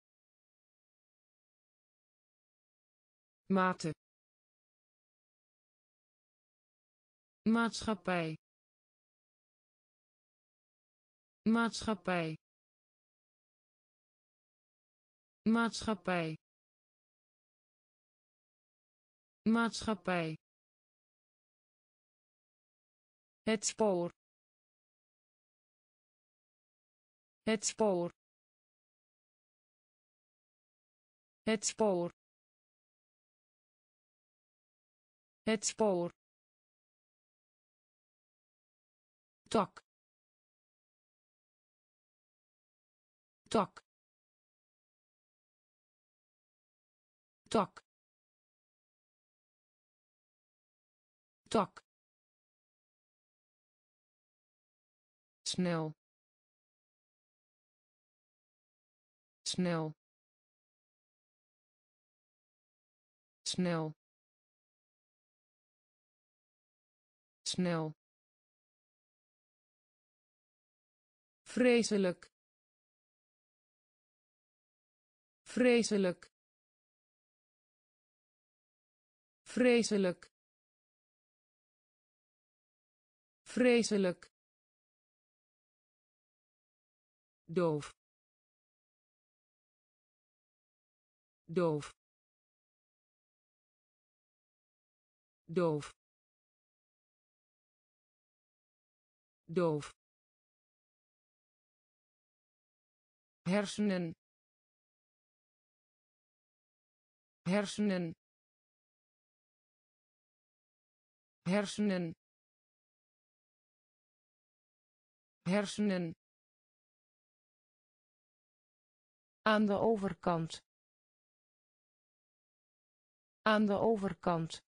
mate maatschappij. Maatschappij. Maatschappij. Maatschappij. Het spoor. Het spoor. Het spoor. Het spoor tak tak tak tak snel. Snel. Snel. Snel vreselijk. Vreselijk. Vreselijk. Vreselijk. Doof. Doof. Doof. Doof hersenen hersenen hersenen hersenen. Aan de overkant. Aan de overkant.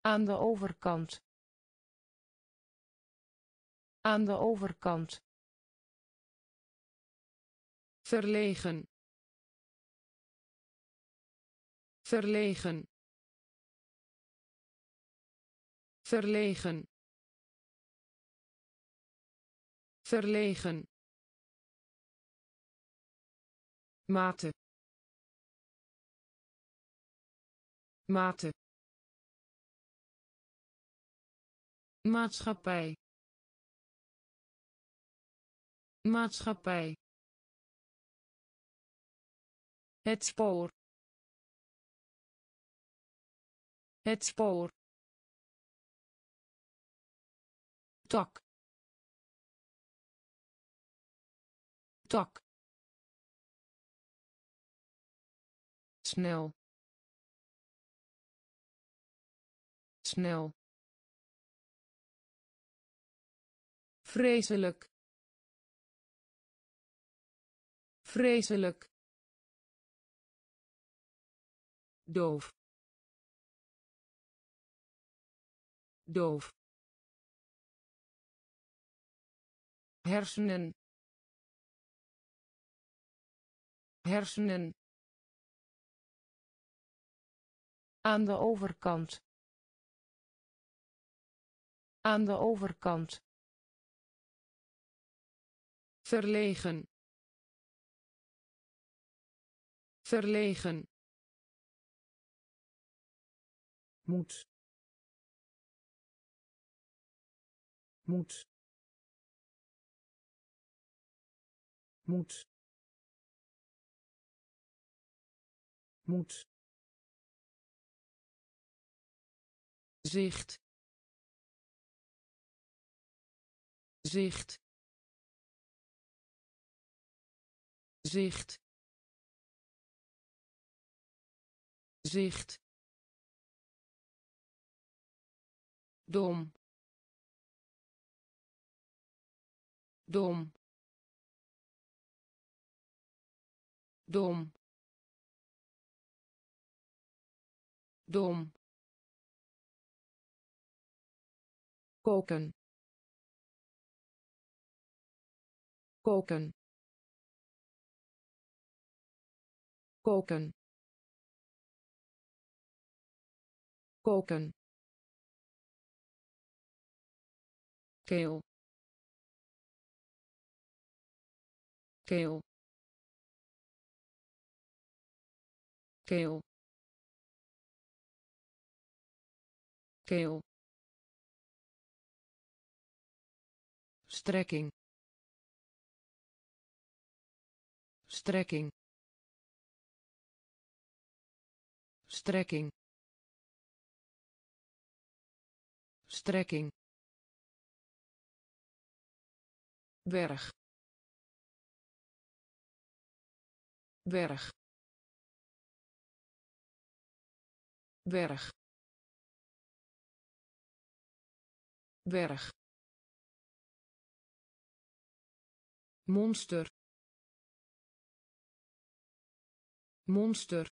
Aan de overkant. Aan de overkant verlegen. Verlegen. Verlegen. Verlegen. Mate. Mate. Maatschappij. Maatschappij het spoor. Het spoor. Tak tak snel. Snel. Vreselijk. Vreselijk doof. Doof. Hersenen. Hersenen. Aan de overkant. Aan de overkant. Verlegen. Verlegen moet. Moet. Moet. Moet. Zicht. Zicht. Zicht. Zicht dom. Dom. Dom. Dom. Koken. Koken. Koken. Koken keel keel keel keel strekking. Strekking. Strekking. Strekking berg. Berg. Berg. Berg. Monster. Monster.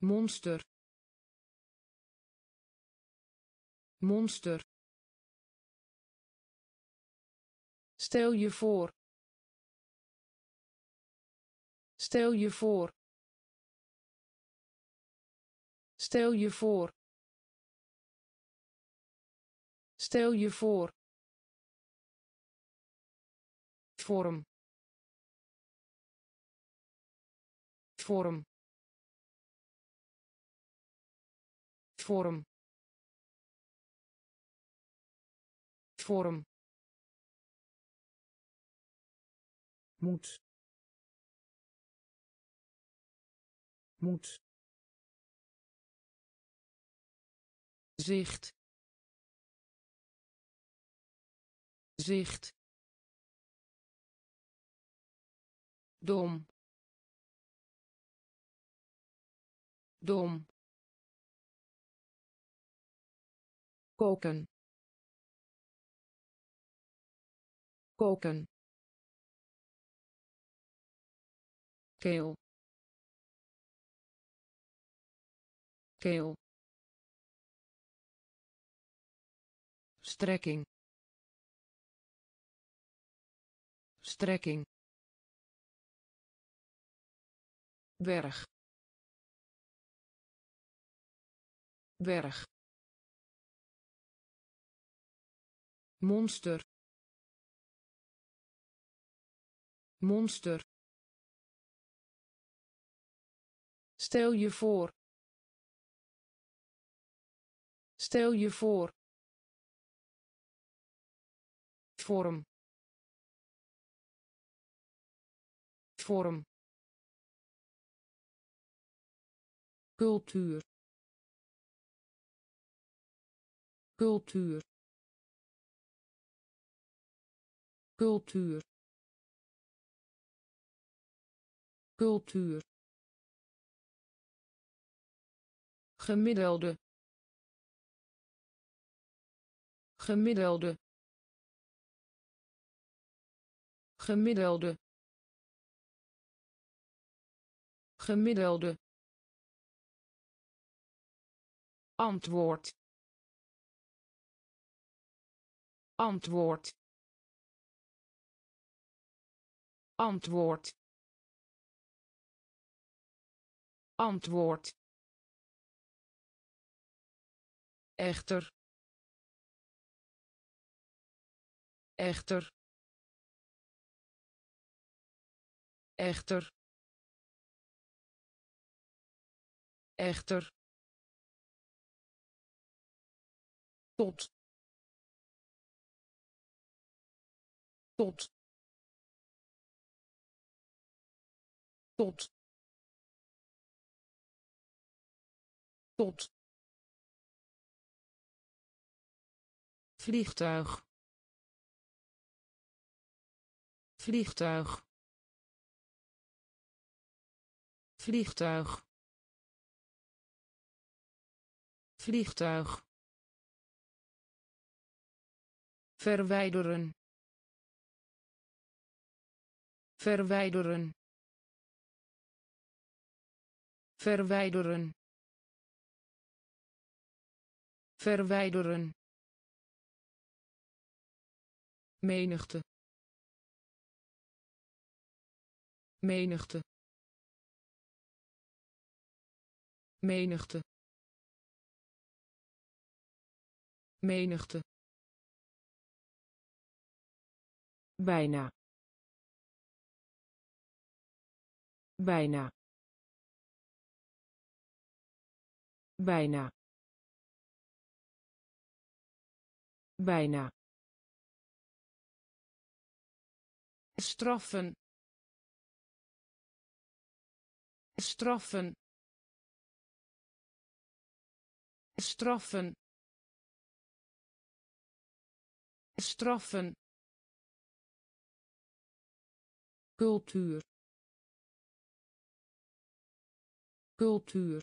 Monster. Monster stel je voor. Stel je voor. Stel je voor. Stel je voor. Vorm. Vorm. Vorm. Vorm moet. Moet. Zicht. Zicht. Dom. Dom. Koken. Koken keel keel strekking. Strekking. Berg. Berg. Monster. Monster stel je voor. Stel je voor. Vorm. Vorm. Cultuur. Cultuur. Cultuur. Cultuur gemiddelde. Gemiddelde. Gemiddelde. Gemiddelde. Antwoord. Antwoord. Antwoord. Antwoord echter. Echter. Echter. Echter. Tot. Tot. Tot. Tot vliegtuig. Vliegtuig. Vliegtuig. Vliegtuig. Verwijderen. Verwijderen. Verwijderen. Verwijderen menigte. Menigte. Menigte. Menigte. Bijna. Bijna. Bijna. Bijna straffen straffen straffen straffen. Cultuur. Cultuur.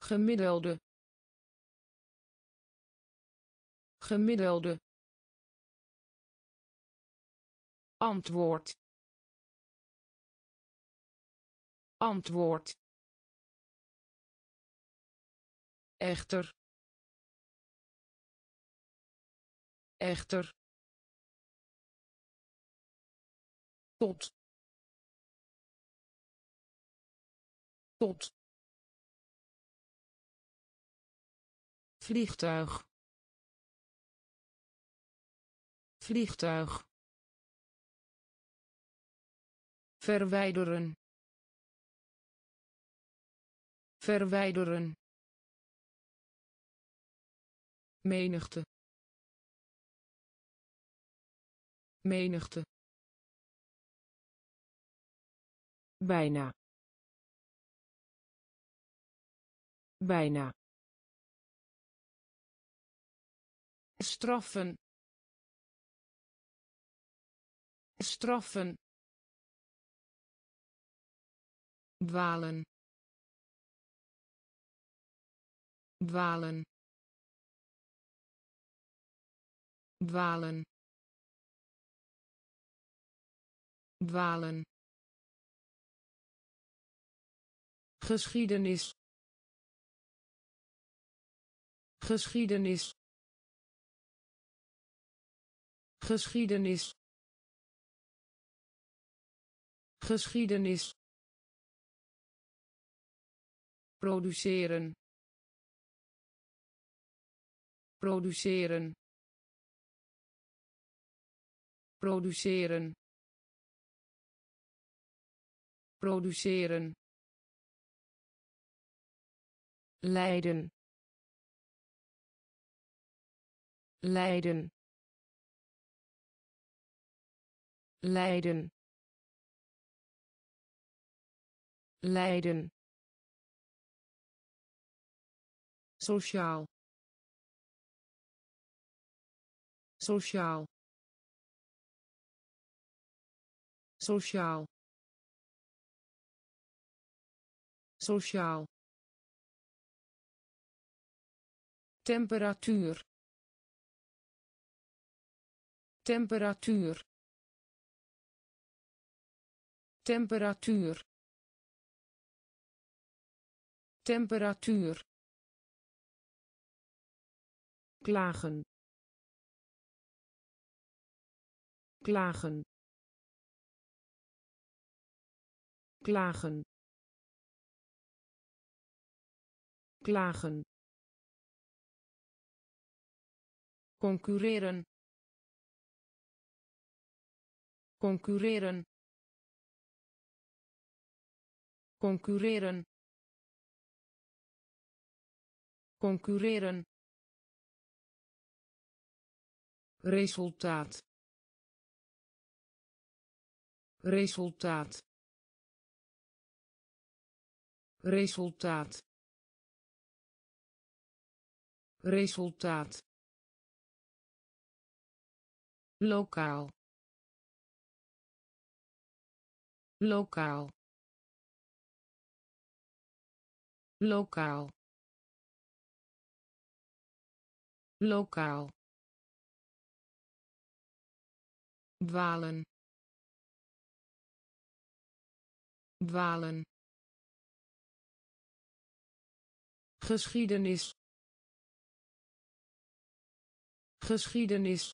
Gemiddelde. Gemiddelde antwoord. Antwoord. Echter. Echter. Tot. Tot. Vliegtuig. Vliegtuig verwijderen. Verwijderen. Menigte. Menigte. Bijna. Bijna. Straffen. Straffen dwalen dwalen dwalen dwalen geschiedenis. Geschiedenis. Geschiedenis. Geschiedenis produceren. Produceren. Produceren. Produceren. Leiden. Leiden. Leiden. Leiden sociaal. Sociaal. Sociaal. Sociaal. Temperatuur. Temperatuur. Temperatuur. Temperatuur klagen. Klagen. Klagen. Klagen. Concurreren. Concurreren. Concurreren. Concurreren resultaat. Resultaat. Resultaat. Resultaat. Lokaal. Lokaal. Lokaal. Lokaal dwalen dwalen geschiedenis. Geschiedenis.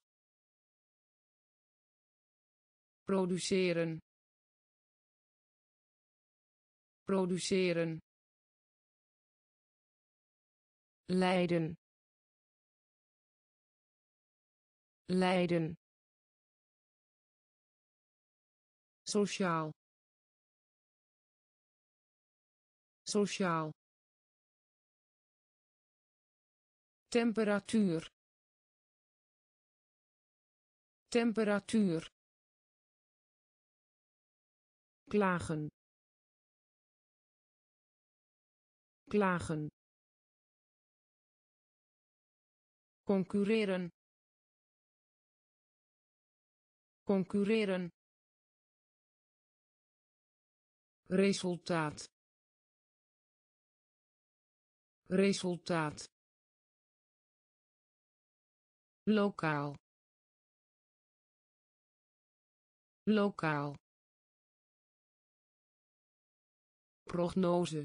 Produceren. Produceren. Leiden. Leiden sociaal. Sociaal. Temperatuur. Temperatuur. Klagen. Klagen. Concurreren. Concurreren resultaat. Resultaat. Lokaal. Lokaal. Prognose.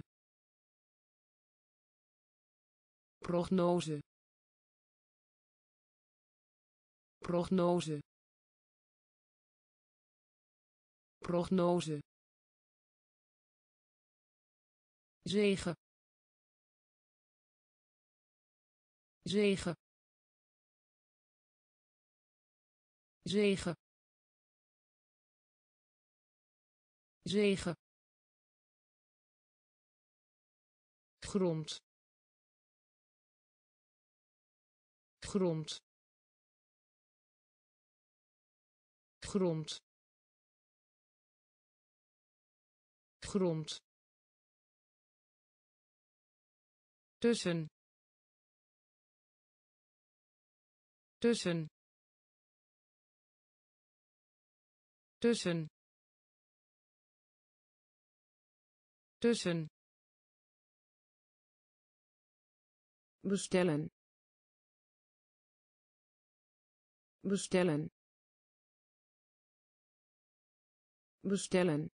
Prognose. Prognose. Prognose zegen. Zegen. Zegen. Zegen. Grond. Grond. Grond. Grond tussen. Tussen. Tussen. Tussen. Bestellen. Bestellen. Bestellen.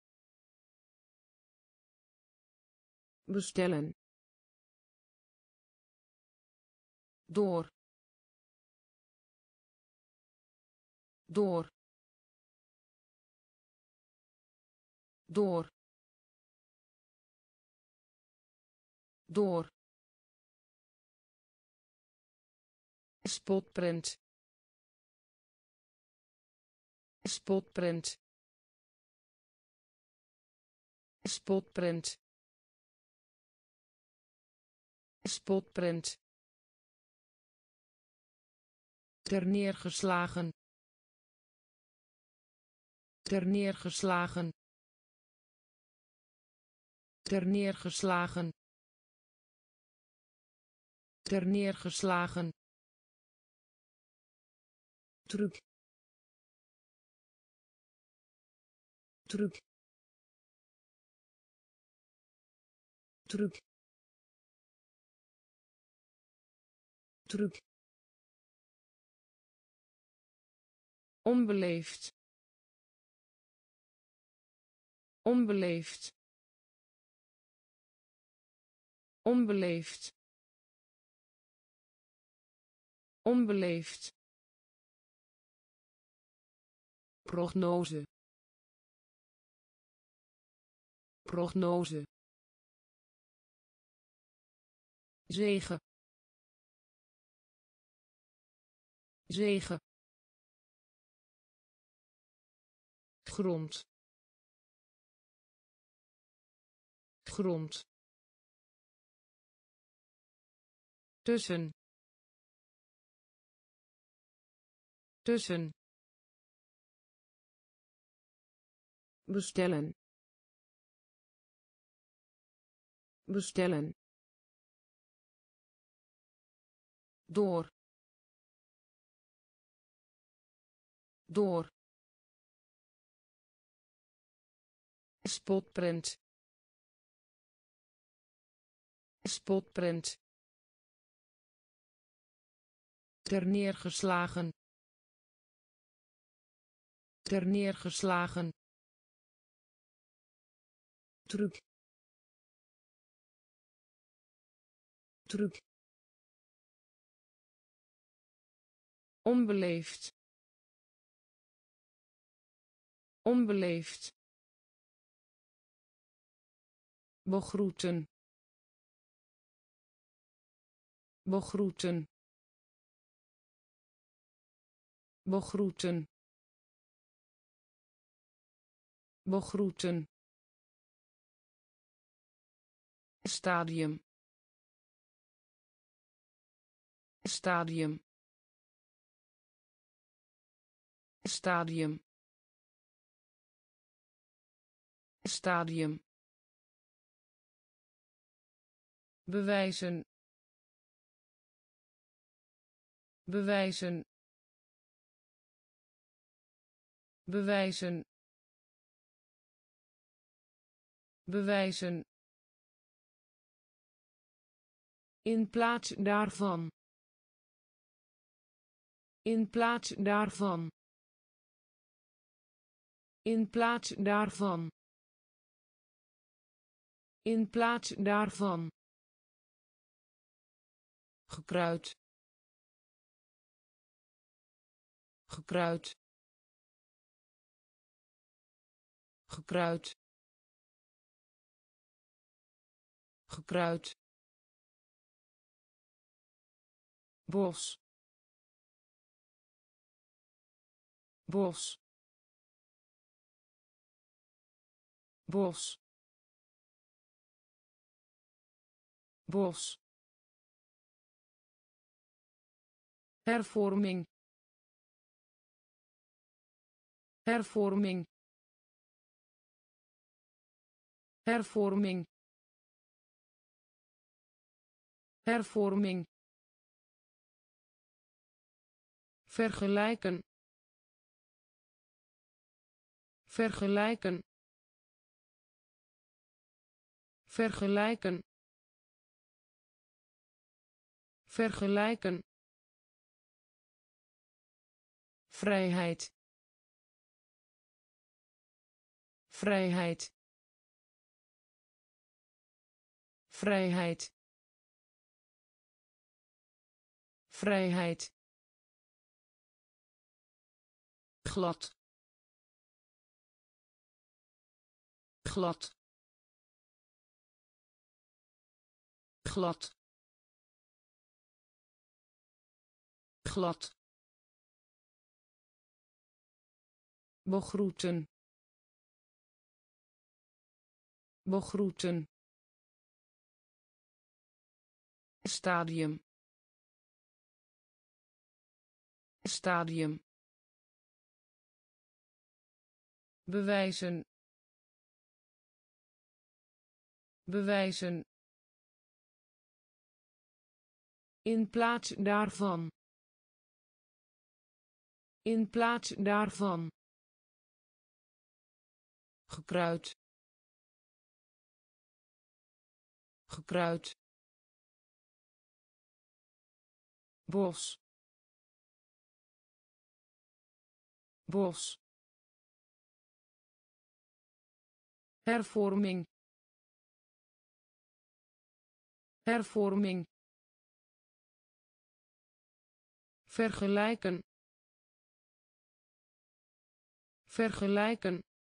Bestellen door door door door. Spotprint. Spotprint. Spotprint. Spotprint terneergeslagen terneergeslagen terneergeslagen terneergeslagen truc. Truc. Truc. Truc onbeleefd. Onbeleefd. Onbeleefd. Onbeleefd. Prognose. Prognose. Zegen. Zegen grond. Grond. Tussen. Tussen. Bestellen. Bestellen. Door. Door spotprint. Spotprint. Terneergeslagen. Terneergeslagen. Truc. Truc. Onbeleefd. Onbeleefd begroeten. Begroeten. Begroeten. Begroeten. Stadium. Stadium. Stadium. Stadium bewijzen. Bewijzen. Bewijzen. Bewijzen. In plaats daarvan. In plaats daarvan. In plaats daarvan. In plaats daarvan gekruid. Gekruid. Gekruid. Gekruid. Bos. Bos. Bos. Bos hervorming. Hervorming. Hervorming. Hervorming. Vergelijken. Vergelijken. Vergelijken. Vergelijken vrijheid. Vrijheid. Vrijheid. Vrijheid. Glad. Glad. Glad. Glad begroeten. Begroeten. Stadium. Stadium. Bewijzen. Bewijzen. In plaats daarvan. In plaats daarvan gekruid. Gekruid. Bos. Bos. Hervorming. Hervorming. Vergelijken. Vergelijken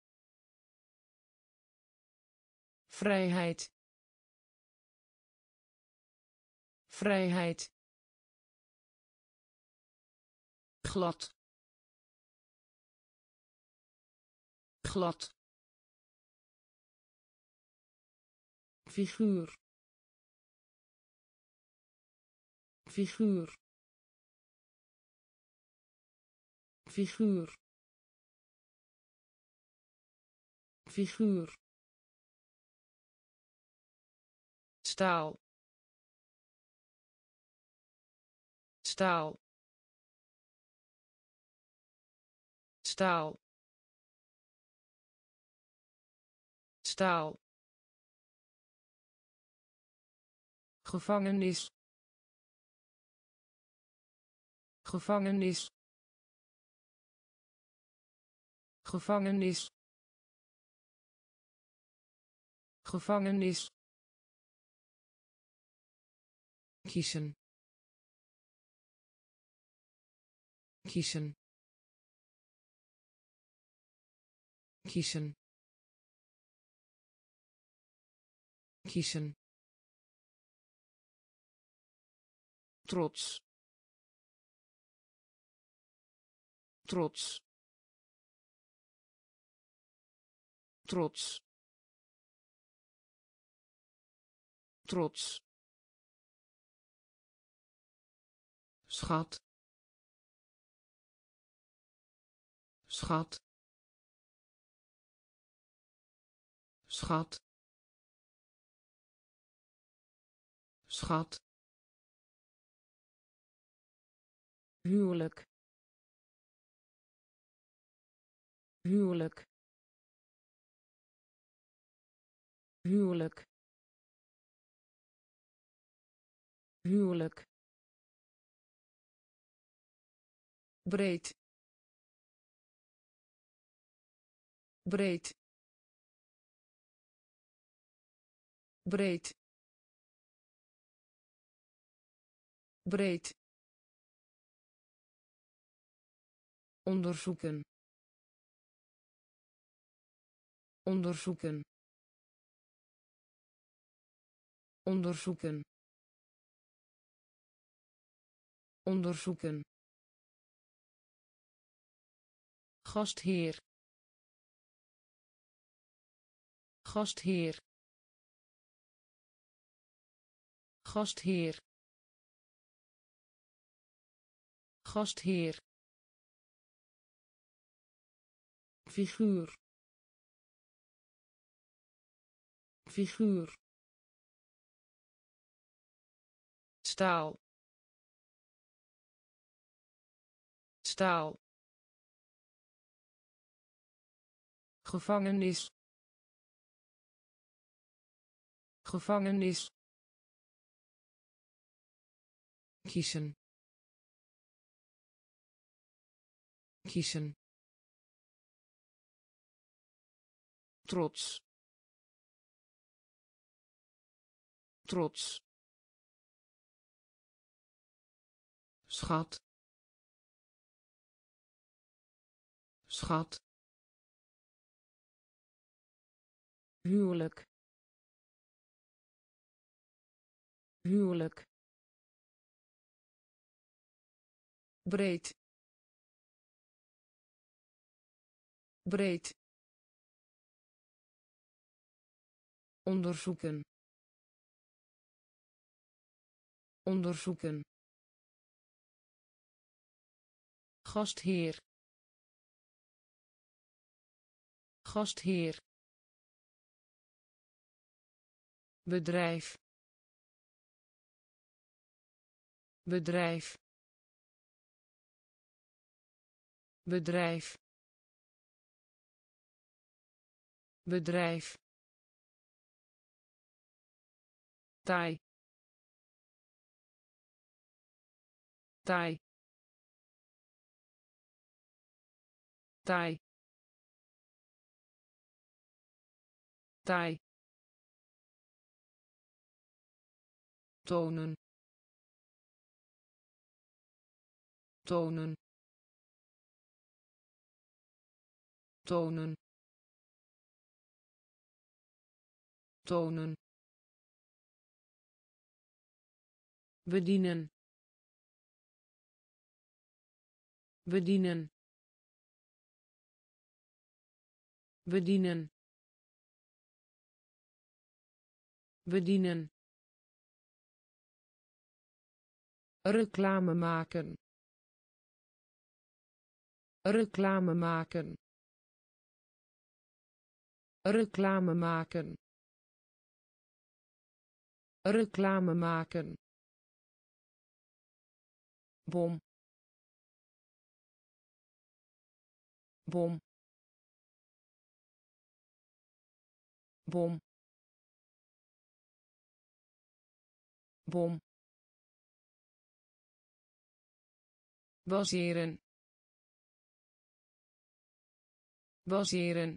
vrijheid. Vrijheid. Glad. Glad. Figuur. Figuur. Figuur. Figuur staal. Staal. Staal. Staal. Gevangenis. Gevangenis. Gevangenis. Gevangenis kiezen. Kiezen. Kiezen. Kiezen. Trots. Trots. Trots. Trots schat. Schat. Schat. Schat. Huwelijk. Huwelijk. Huwelijk. Huwelijk breed breed breed breed. Onderzoeken. Onderzoeken. Onderzoeken. Onderzoeken gastheer. Gastheer. Gastheer. Gastheer. Figuur. Figuur. Staal. Staal gevangenis. Gevangenis. Kiezen. Kiezen. Trots. Trots. Schat. Schat huwelijk huwelijk breed breed onderzoeken onderzoeken gastheer gastheer bedrijf. Bedrijf. Bedrijf. Bedrijf. Taai taai taai taai tonen. Tonen. Tonen. Tonen. Bedienen. Bedienen. Bedienen. Bedienen reclame maken. Reclame maken. Reclame maken. Reclame maken. Bom. Bom. Bom. Bom baseren. Baseren.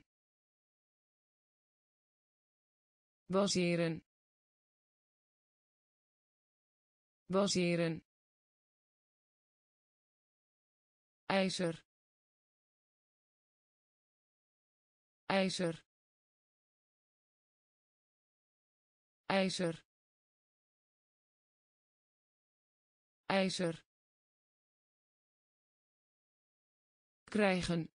Baseren. Baseren. Ijzer. Ijzer. Ijzer. Ijzer krijgen.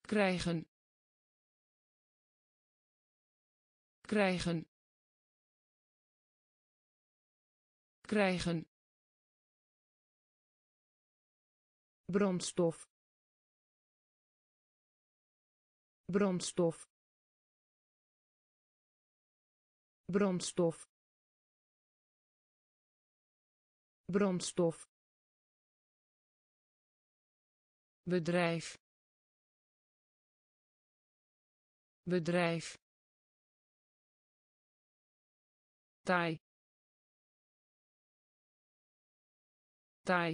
Krijgen. Krijgen. Krijgen. Brandstof. Brandstof. Brandstof. Brandstof bedrijf. Bedrijf. Taai taai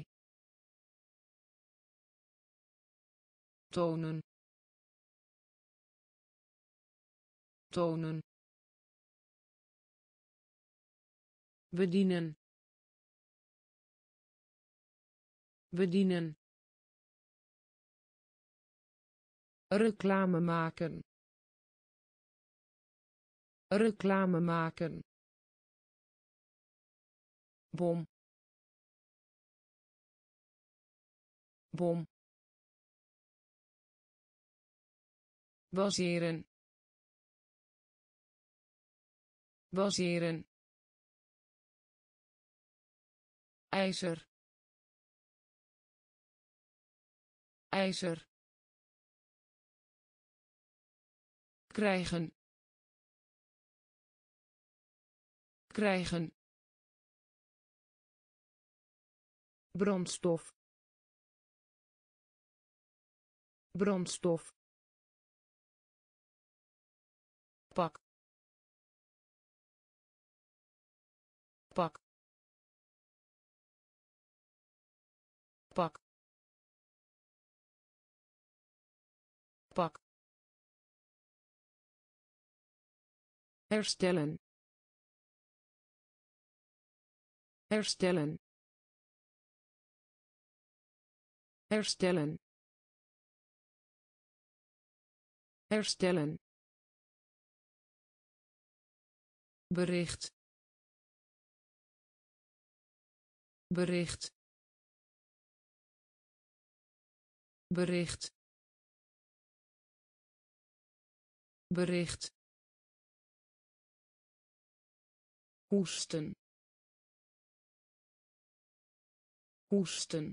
tonen. Tonen. Bedienen. Bedienen reclame maken. Reclame maken. Bom. Bom. Baseren. Baseren. Ijzer. Ijzer krijgen. Krijgen. Brandstof. Brandstof. Pak. Pak. Pak. Pak herstellen. Herstellen. Herstellen. Herstellen. Bericht. Bericht. Bericht. Bericht hoesten. Hoesten.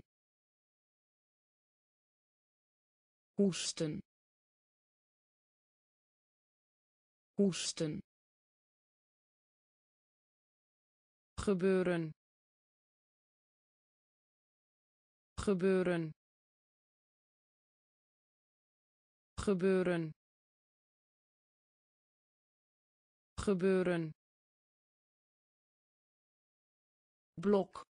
Hoesten. Hoesten. Gebeuren. Gebeuren. Gebeuren. Gebeuren blok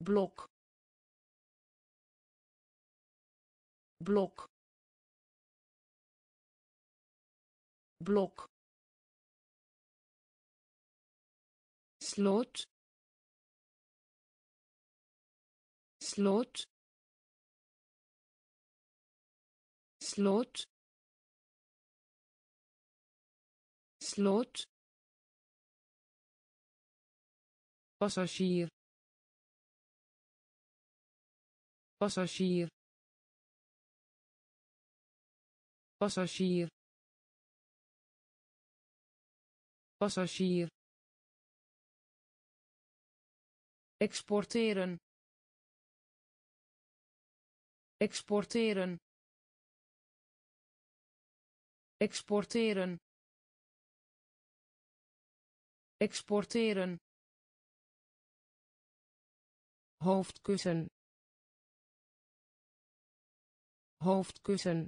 blok blok blok. Slot slot. Slot slot passagier. Passagier. Passagier. Passagier. Exporteren. Exporteren. Exporteren. Exporteren hoofdkussen hoofdkussen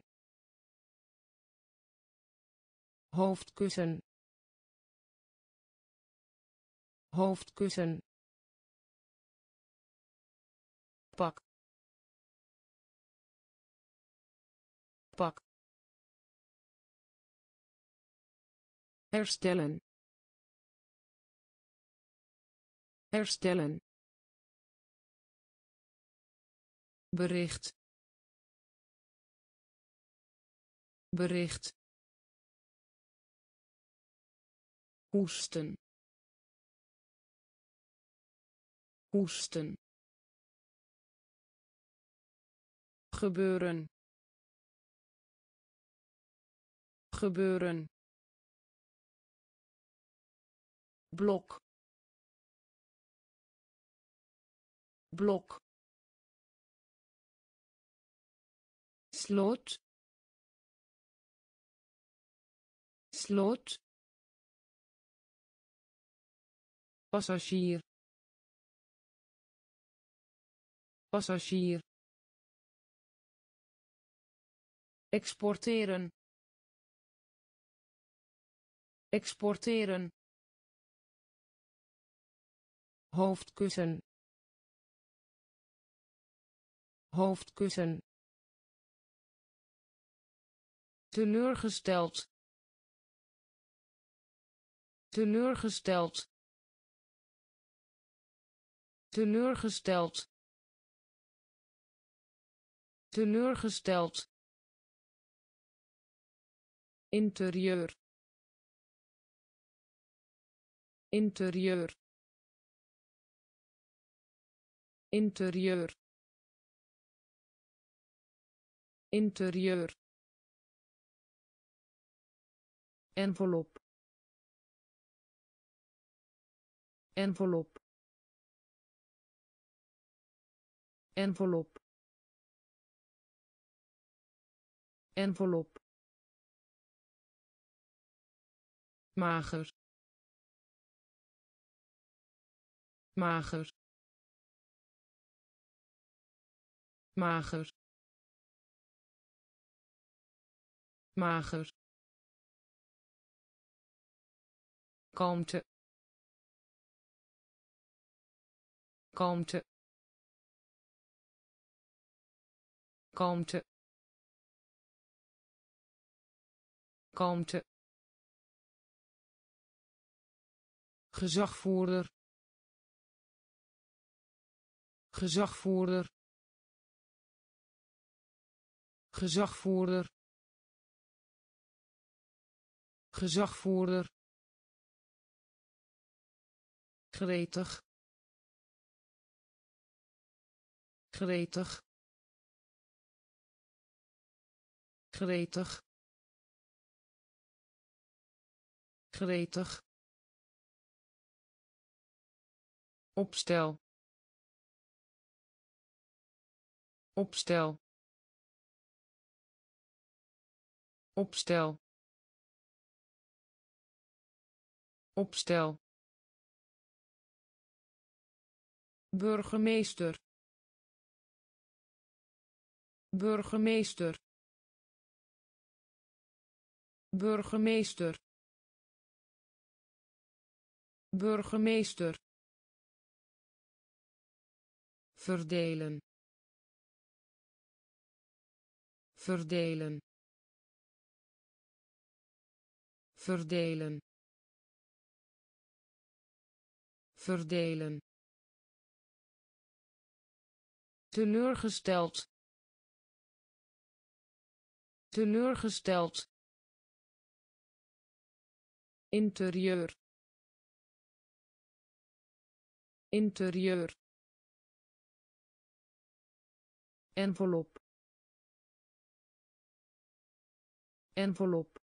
hoofdkussen hoofdkussen pak pak herstellen herstellen bericht. Bericht. Hoesten. Hoesten. Gebeuren. Gebeuren. Blok. Blok slot slot passagier passagier exporteren exporteren hoofdkussen hoofdkussen teleurgesteld. Teleurgesteld. Teleurgesteld. Teleurgesteld. Interieur. Interieur. Interieur. Interieur envelop. Envelop. Envelop. Envelop. Mager. Mager. Mager. Mager kalmte. Kalmte. Kalmte. Kalmte. Gezagvoerder. Gezagvoerder. Gezagvoerder. Gezagvoerder gretig. Gretig. Gretig. Gretig. Opstel. Opstel. Opstel. Opstel burgemeester. Burgemeester. Burgemeester. Burgemeester. Verdelen. Verdelen. Verdelen. Verdelen teleurgesteld. Teleurgesteld. Interieur. Interieur. Envelop. Envelop.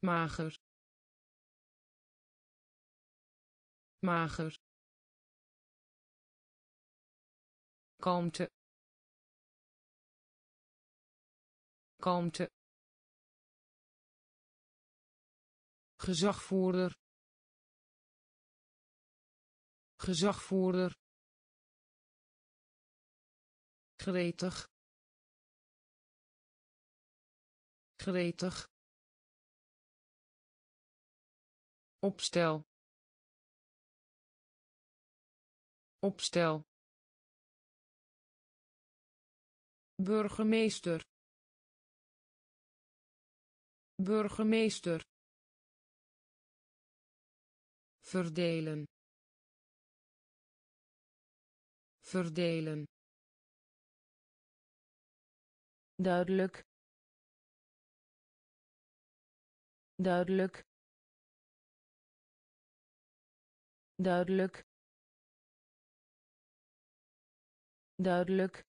Mager. Mager kalmte. Kalmte. Gezagvoerder. Gezagvoerder. Gretig. Gretig. Opstel. Opstel burgemeester. Burgemeester. Verdelen. Verdelen. Duidelijk. Duidelijk. Duidelijk. Duidelijk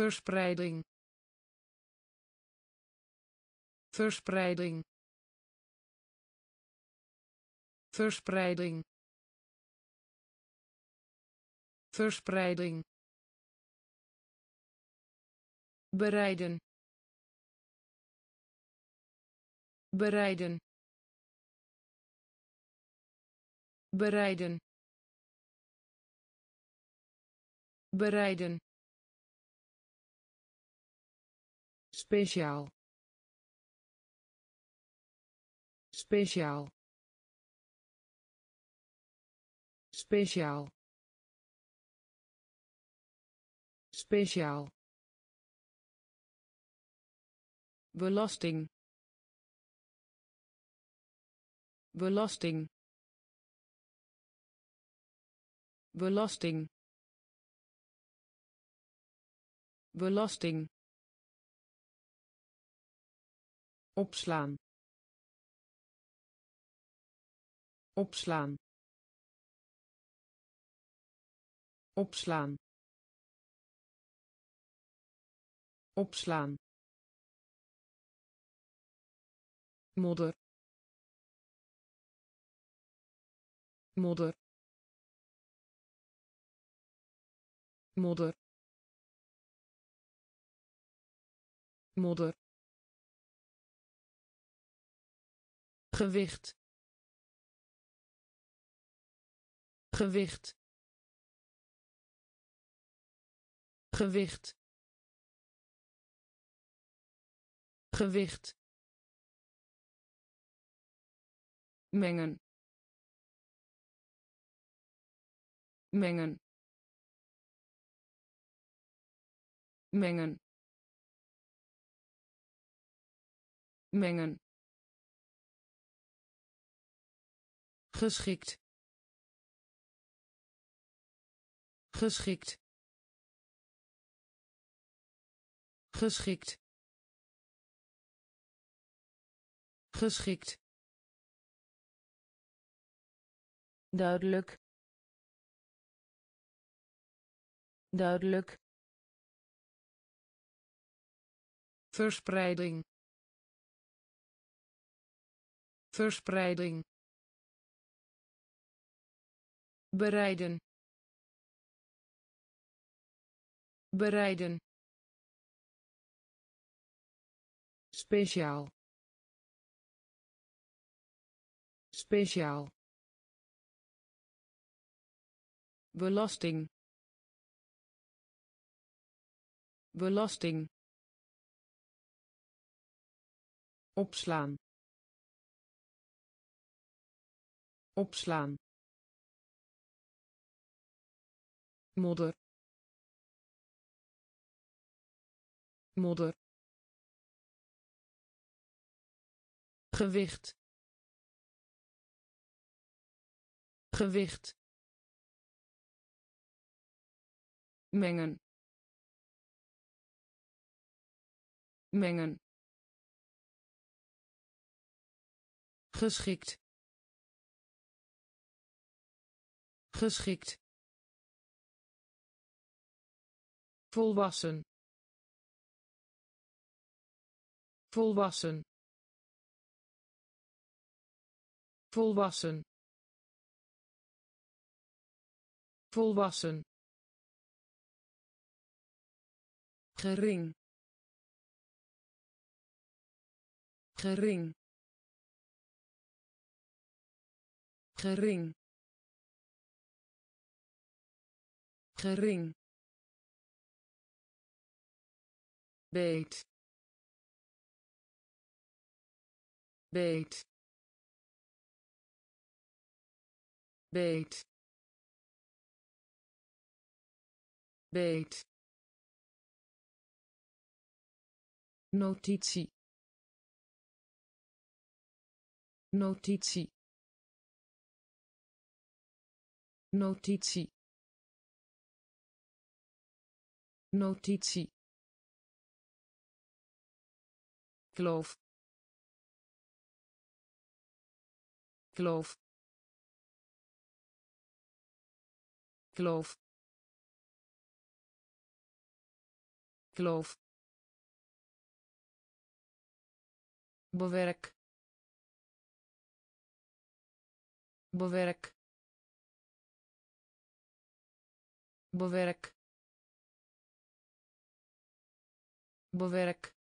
verspreiding. Verspreiding. Verspreiding. Verspreiding. Bereiden. Bereiden. Bereiden. Bereiden speciaal. Speciaal. Speciaal. Speciaal. Belasting. Belasting. Belasting. Belasting opslaan. Opslaan. Opslaan. Opslaan. Modder. Modder. Modder. Modder gewicht. Gewicht. Gewicht. Gewicht. Mengen. Mengen. Mengen. Mengen geschikt. Geschikt. Geschikt. Geschikt. Duidelijk. Duidelijk. Verspreiding. Verspreiding bereiden bereiden speciaal speciaal belasting belasting opslaan opslaan modder modder gewicht. Gewicht. Mengen. Mengen. Geschikt. Geschikt volwassen. Volwassen. Volwassen. Volwassen. Gering. Gering. Gering. Gering beet. Beet. Beet. Beet. Notitie. Notitie. Notitie. Notitie kloof kloof kloof kloof bewerk. Bewerk. Bewerk. Bewerk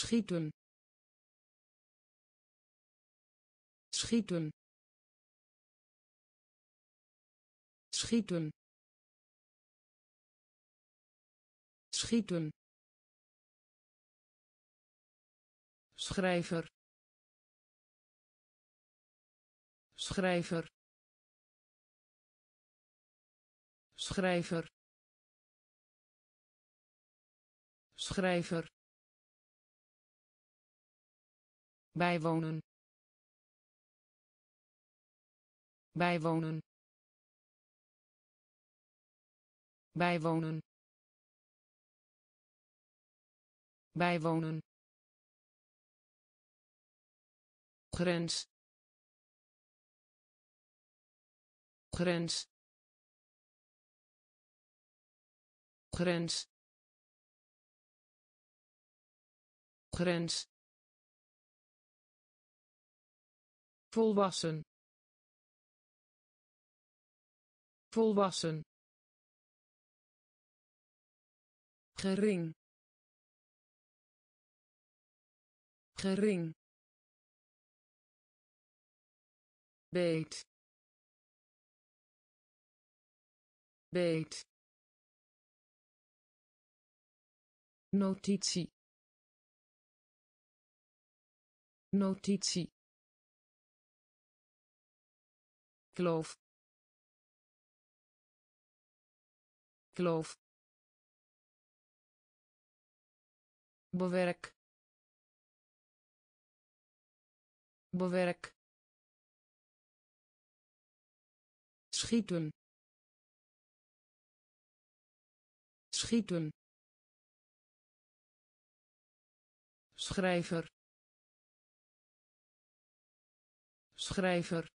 schieten. Schieten. Schieten. Schieten. Schrijver. Schrijver. Schrijver. Schrijver bijwonen. Bijwonen. Bijwonen. Bijwonen. Grens. Grens. Grens. Grens volwassen. Volwassen. Gering. Gering. Beet. Beet. Notitie. Notitie kloof kloof bewerk. Bewerk. Schieten. Schieten. Schrijver. Schrijver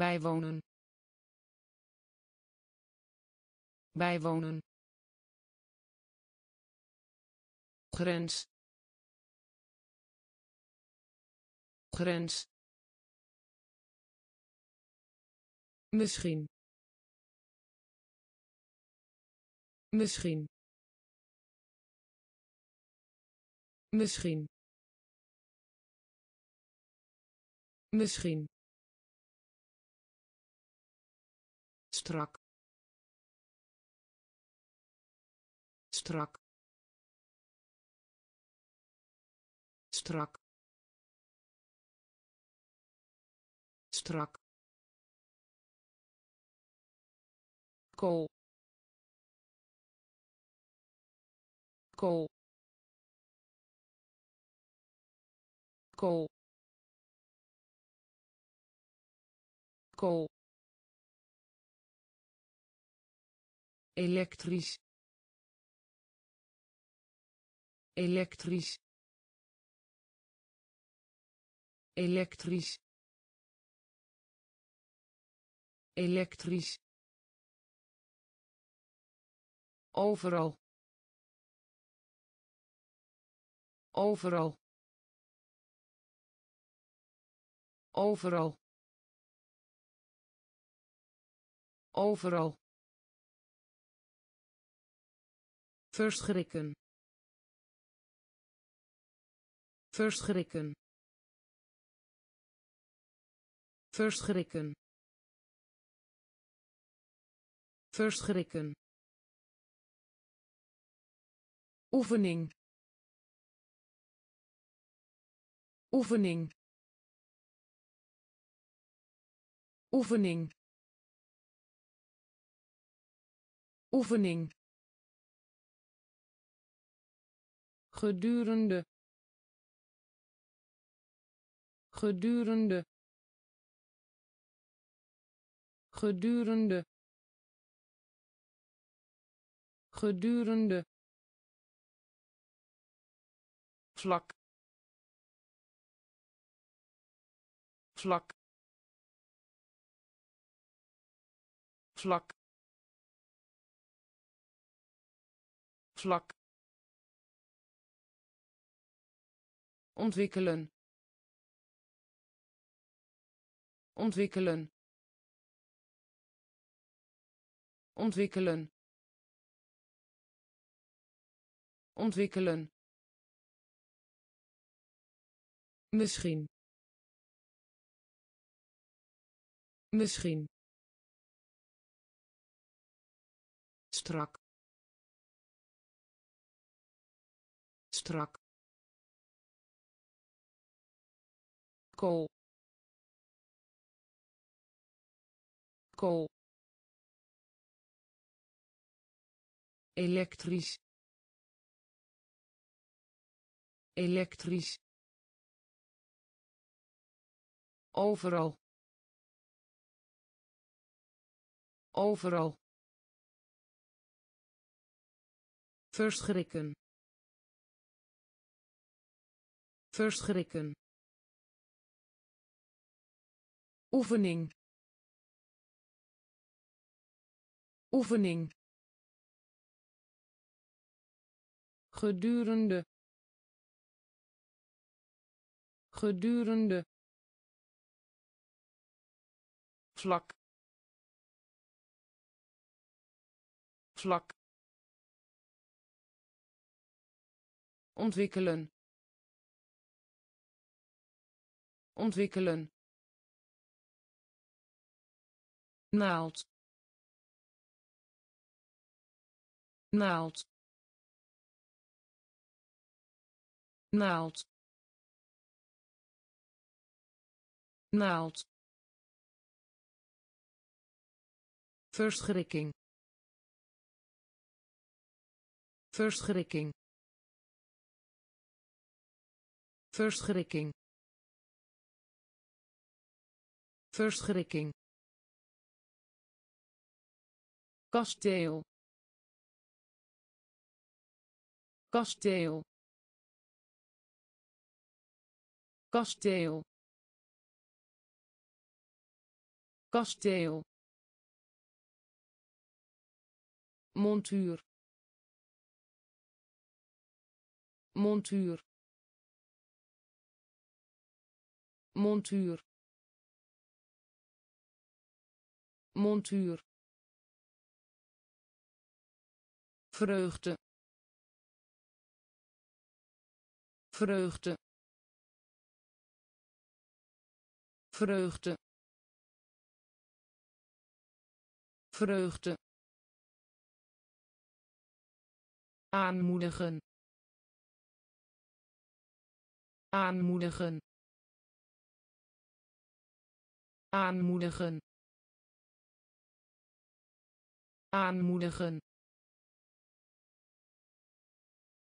bijwonen. Bijwonen. Grens. Grens. Misschien. Misschien. Misschien. Misschien strak. Strak. Strak. Strak. Kool. Kool. Kool. Kool elektrisch. Elektrisch. Elektrisch. Elektrisch. Overal. Overal. Overal. Overal verschrikken. Verschrikken. Verschrikken. Verschrikken. Oefening. Oefening. Oefening. Oefening gedurende gedurende gedurende gedurende. Vlak. Vlak. Vlak. Vlak ontwikkelen ontwikkelen ontwikkelen ontwikkelen Misschien. Misschien. Strak. Strak. Kool. Kool. Elektrisch. Elektrisch. Overal. Overal. Verschrikken. Verschrikken oefening. Oefening. Gedurende. Gedurende. Vlak. Vlak. Ontwikkelen. Ontwikkelen naald naald naald naald. Verschrikking. Verschrikking. Verschrikking. Verschrikking kasteel. Kasteel. Kasteel. Kasteel. Montuur. Montuur. Montuur. Montuur vreugde. Vreugde. Vreugde. Vreugde. Aanmoedigen. Aanmoedigen. Aanmoedigen. Aanmoedigen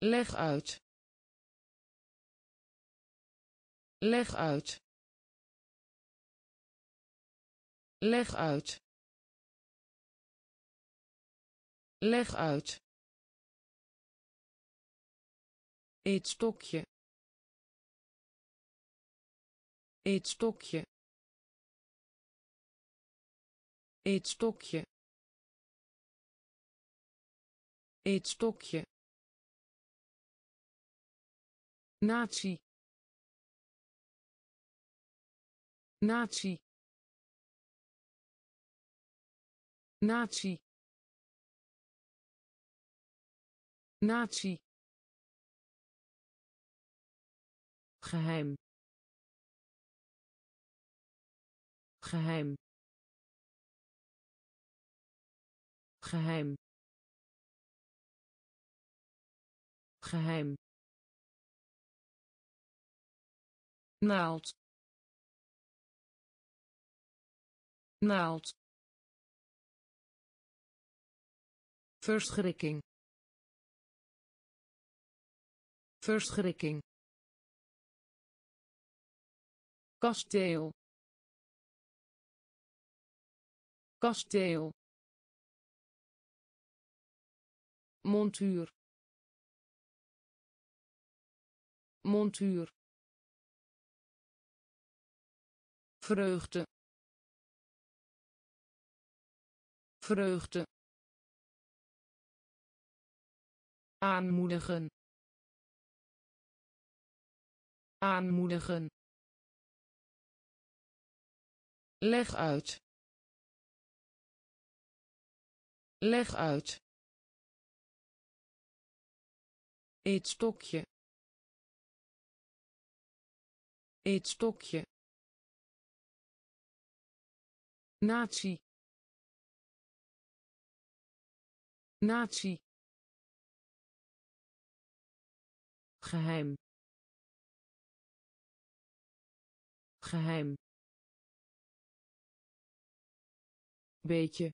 leg uit. Leg uit. Leg uit. Leg uit. Eetstokje eetstokje eetstokje eetstokje natie natie natie natie geheim. Geheim. Geheim. Geheim naald naald verschrikking verschrikking kasteel kasteel montuur montuur vreugde. Vreugde. Aanmoedigen. Aanmoedigen. Leg uit. Leg uit. Eetstokje eetstokje natie natie geheim. Geheim. Beetje.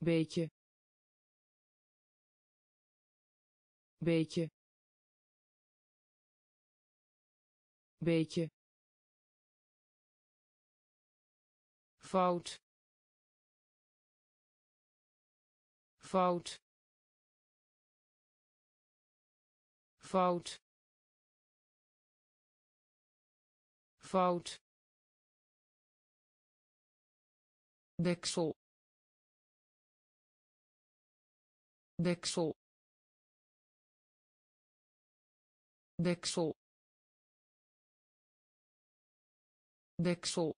Beetje. Beetje. Beetje fout. Fout. Fout. Fout. Deksel. Deksel. Deksel. Deksel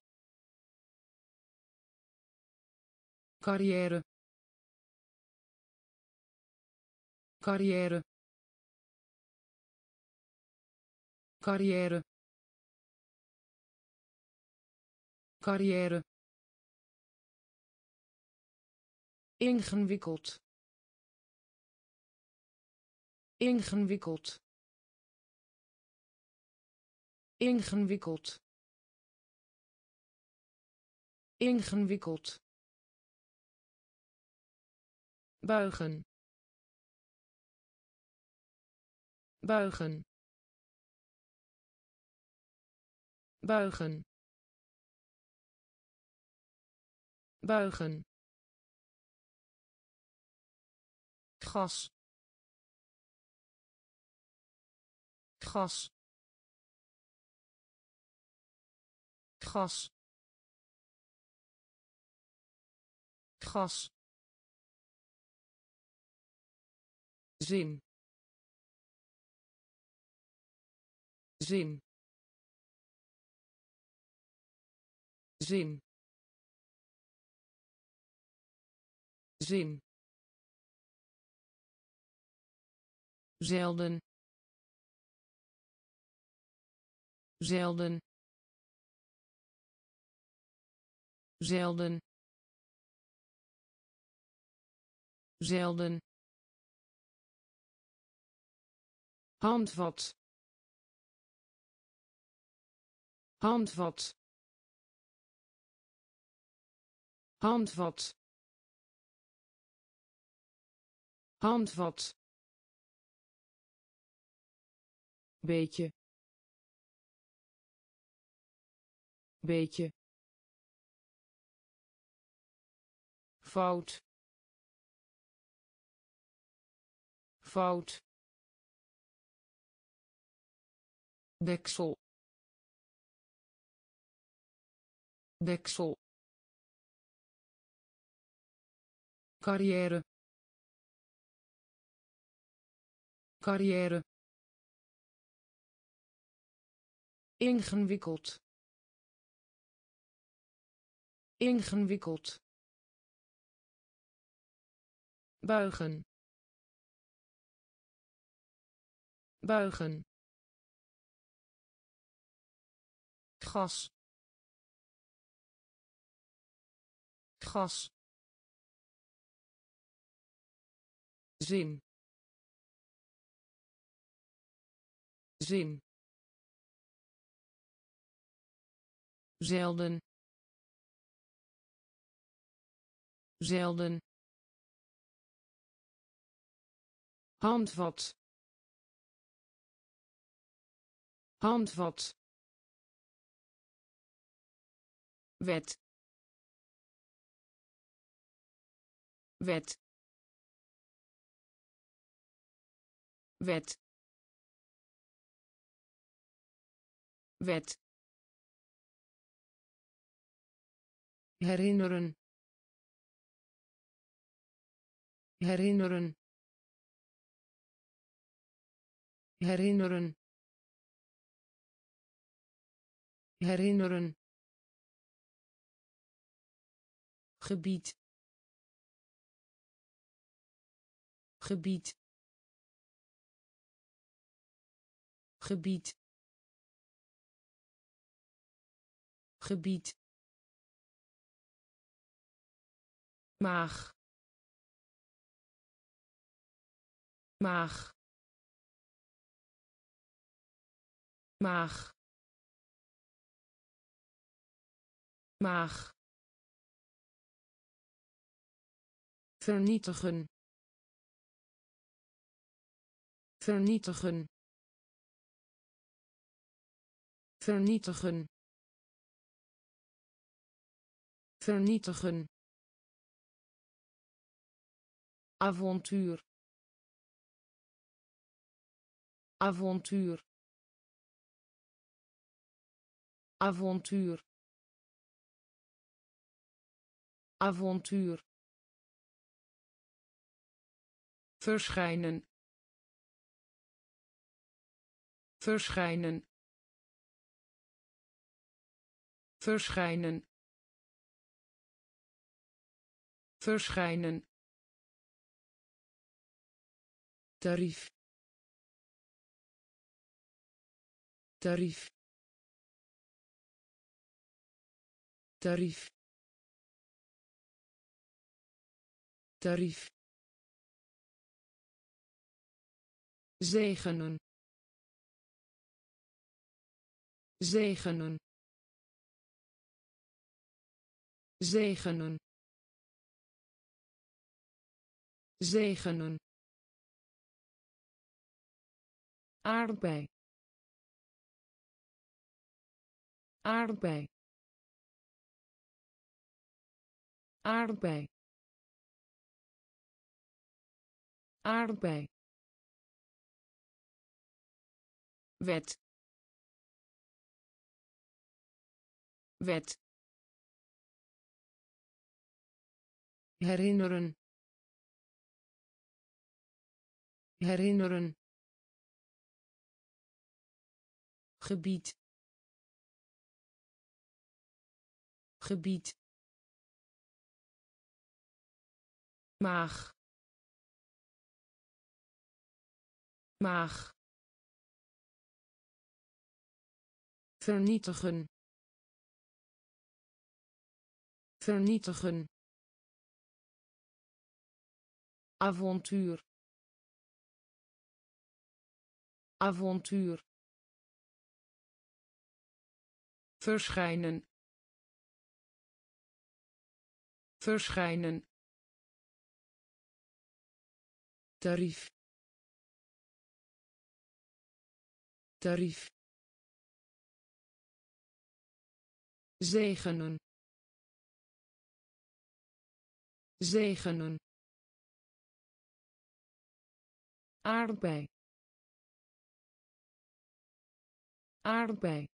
carrière. Carrière. Carrière. Carrière. Ingewikkeld. Ingewikkeld. Ingewikkeld. Ingewikkeld buigen. Buigen. Buigen. Buigen. Gas. Gas. Gas. Gas zin. Zin. Zin. Zin. Zelden. Zelden. Zelden. Zelden handvat. Handvat. Handvat. Handvat. Beetje. Beetje. Fout. Fout deksel. Deksel. Carrière. Carrière. Ingewikkeld. Ingewikkeld. Buigen. Buigen gas. Gas. Zin. Zin. Zelden. Zelden. Handvat. Handvat wet. Wet. Wet. Wet. Herinneren. Herinneren. Herinneren. Herinneren gebied. Gebied. Gebied. Gebied. Maag. Maag. Maag. Maag vernietigen. Vernietigen. Vernietigen. Vernietigen. Avontuur. Avontuur. Avontuur. Avontuur verschijnen. Verschijnen. Verschijnen. Verschijnen. Tarief. Tarief. Tarief. Tarief zegenen. Zegenen. Zegenen. Zegenen. Aardbei. Aardbei. Aardbei. Aardbei wet. Wet. Herinneren. Herinneren. Gebied. Gebied. Maag. Maag vernietigen. Vernietigen. Avontuur. Avontuur. Verschijnen. Verschijnen. Tarief. Tarief zegenen. Zegenen. Aardbei. Aardbei.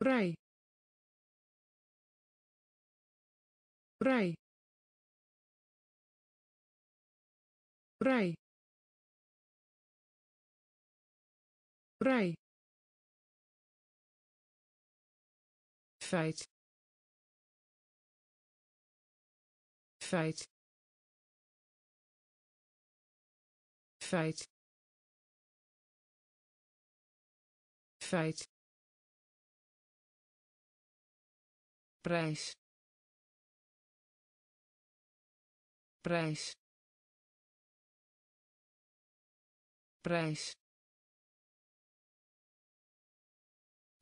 Rij rij rij rij feit. Feit. Feit. Feit. Prijs. Prijs. Prijs.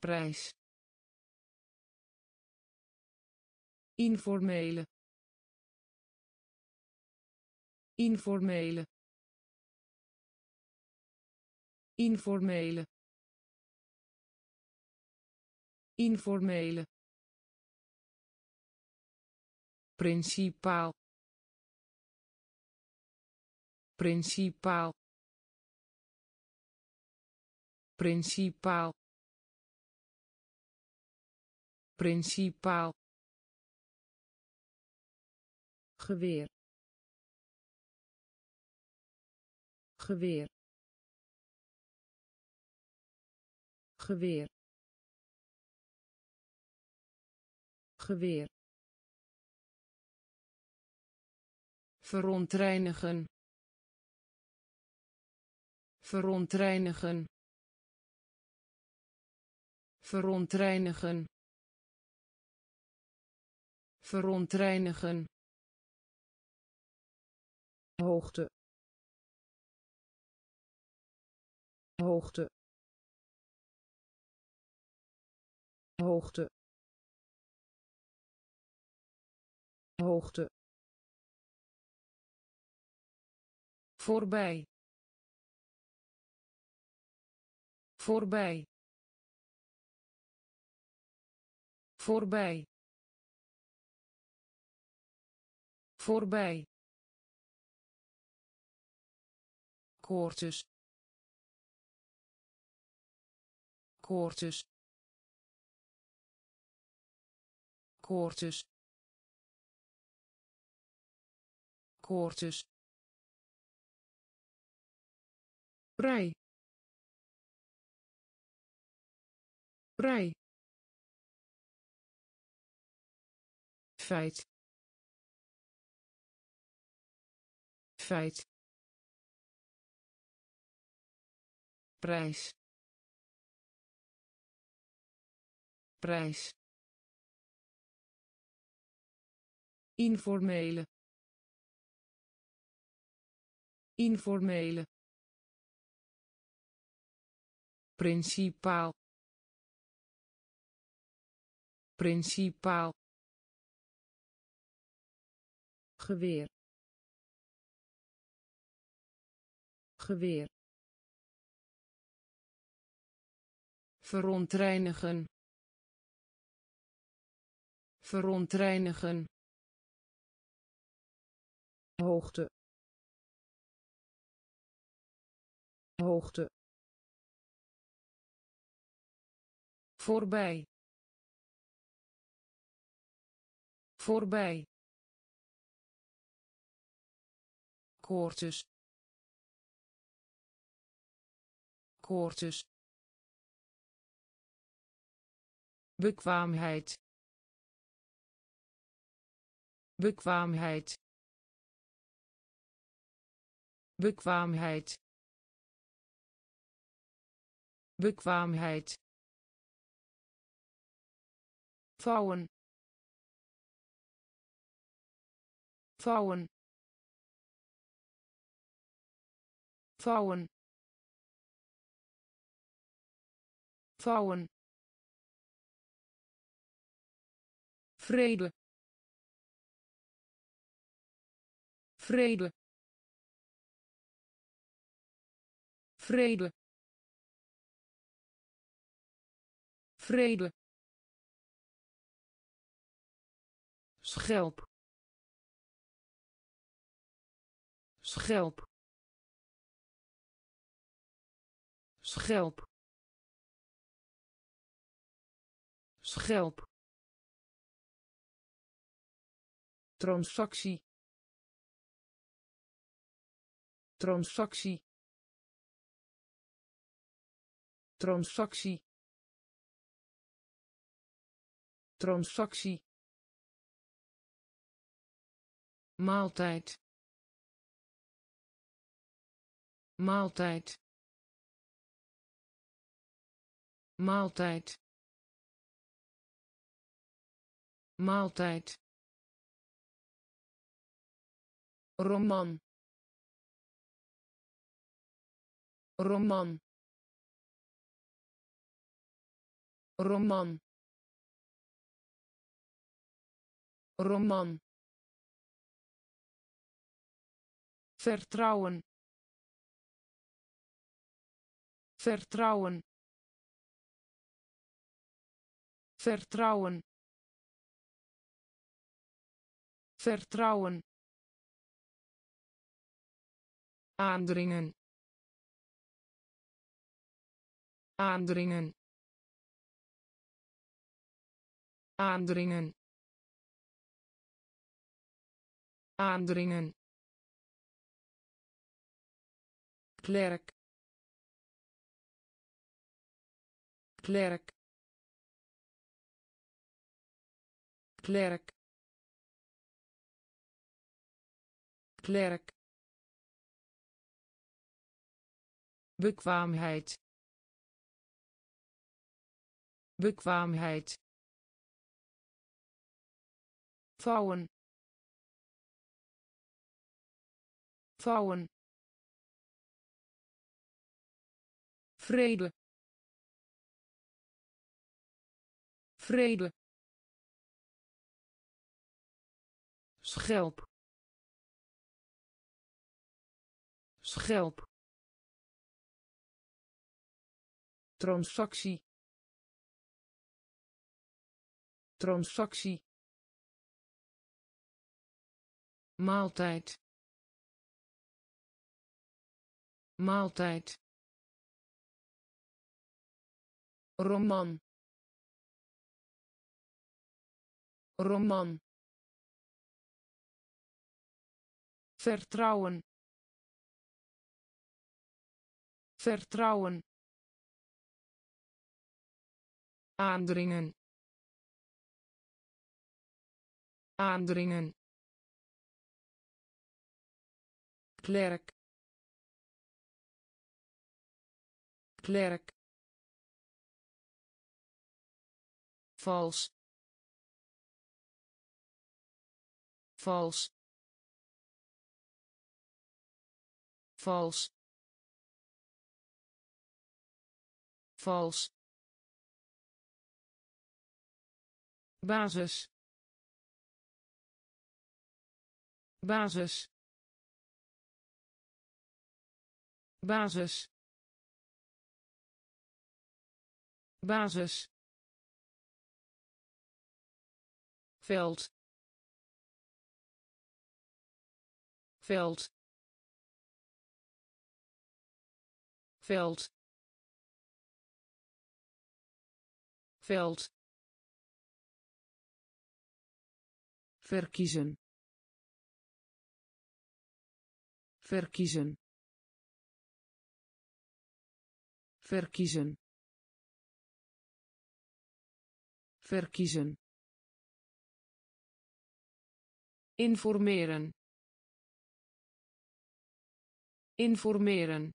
Prijs informele informele informele informele. Principaal. Principaal. Principaal. Principaal geweer. Geweer. Geweer. Geweer. Verontreinigen. Verontreinigen. Verontreinigen. Verontreinigen hoogte. Hoogte. Hoogte. Hoogte. Voorbij. Voorbij. Voorbij. Voorbij koortjes. Koortjes. Koortjes. Koortjes. Rij rij feit. Feit prijs. Prijs. Informele. Informele. Principaal. Principaal. Geweer. Geweer verontreinigen. Verontreinigen. Hoogte. Hoogte. Voorbij. Voorbij. Koortjes. Koortjes bekwaamheid bekwaamheid bekwaamheid bekwaamheid. Vouwen vouwen vouwen vouwen vrede. Vrede. Vrede. Vrede. Schelp. Schelp. Schelp. Schelp transactie. Transactie. Transactie. Transactie. Maaltijd. Maaltijd. Maaltijd. Maaltijd roman. Roman. Roman. Roman. Vertrouwen. Vertrouwen. Vertrouwen. Vertrouwen aandringen aandringen aandringen aandringen. Klerk klerk klerk. Klerk bekwaamheid bekwaamheid vouwen vouwen vrede vrede schelp schelp transactie. Transactie. Maaltijd. Maaltijd. Roman. Roman. Vertrouwen. Vertrouwen aandringen aandringen klerk klerk vals vals vals vals basis. Basis. Basis. Basis. Veld. Veld. Veld. Veld verkiezen. Verkiezen. Verkiezen. Verkiezen. Informeren. Informeren.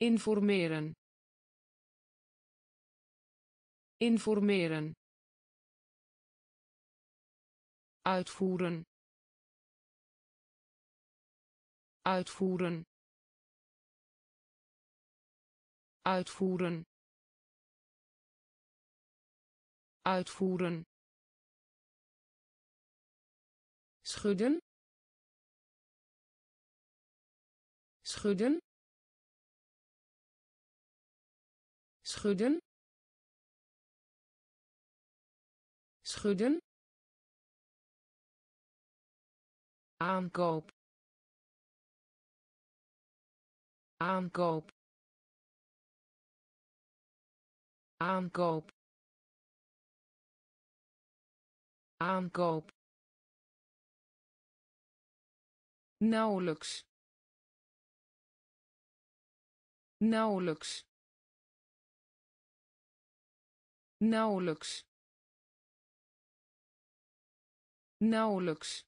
Informeren. Informeren uitvoeren. Uitvoeren. Uitvoeren. Uitvoeren. Schudden. Schudden. Schudden. Schudden aankoop. Aankoop. Aankoop. Aankoop. Nauwelijks. Nauwelijks. Nauwelijks. Nauwelijks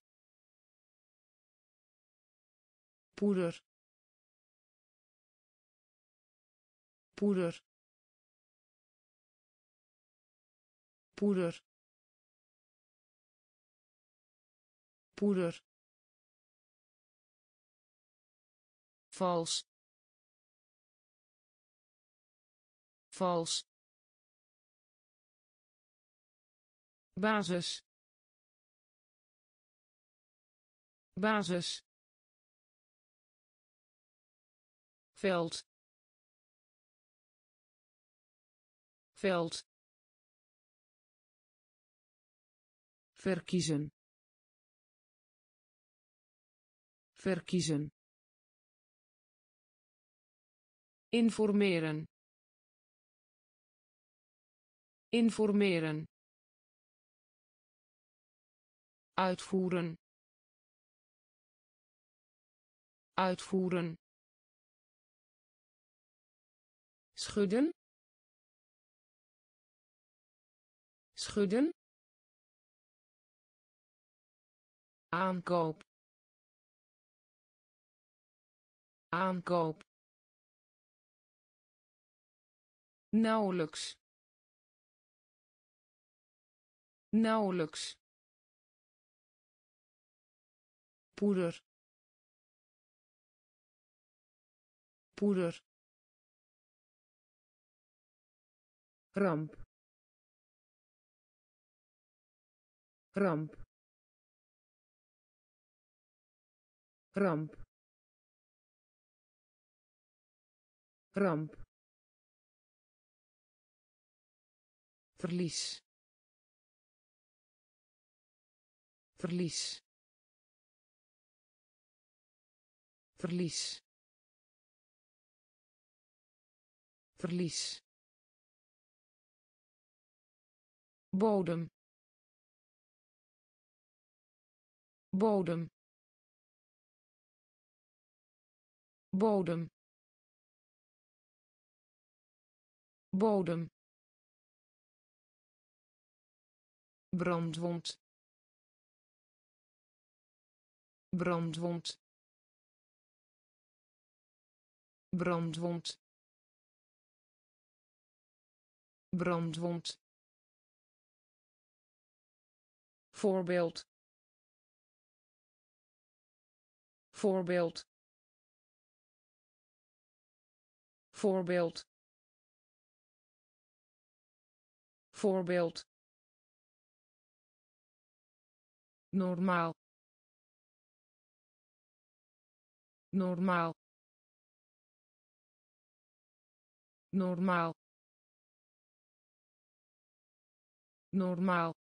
poeder. Poeder. Poeder. Poeder. Vals. Vals. Basis. Basis veld. Veld. Verkiezen. Verkiezen. Informeren. Informeren. Uitvoeren. Uitvoeren schudden. Schudden. Aankoop. Aankoop. Nauwelijks. Nauwelijks. Poeder. Poeder ramp ramp ramp ramp verlies. Verlies. Verlies. Verlies bodem. Bodem. Bodem. Bodem. Brandwond. Brandwond. Brandwond. Brandwond voorbeeld. Voorbeeld. Voorbeeld. Voorbeeld. Normaal. Normaal. Normaal. Normaal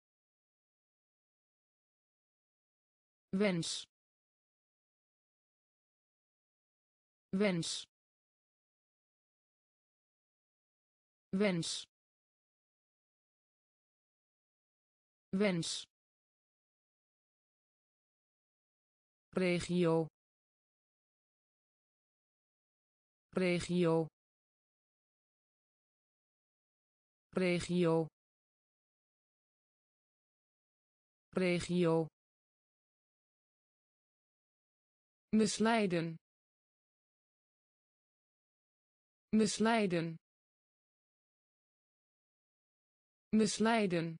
wens. Wens. Wens. Wens. Regio. Regio. Regio. Regio misleiden misleiden misleiden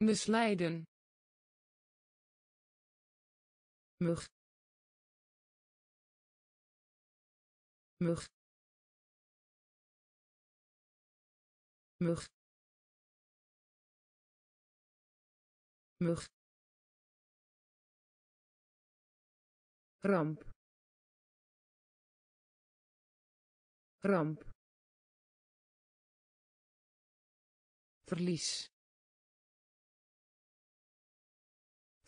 misleiden. Mug. Mug. Mug. Mug ramp. Ramp. Verlies.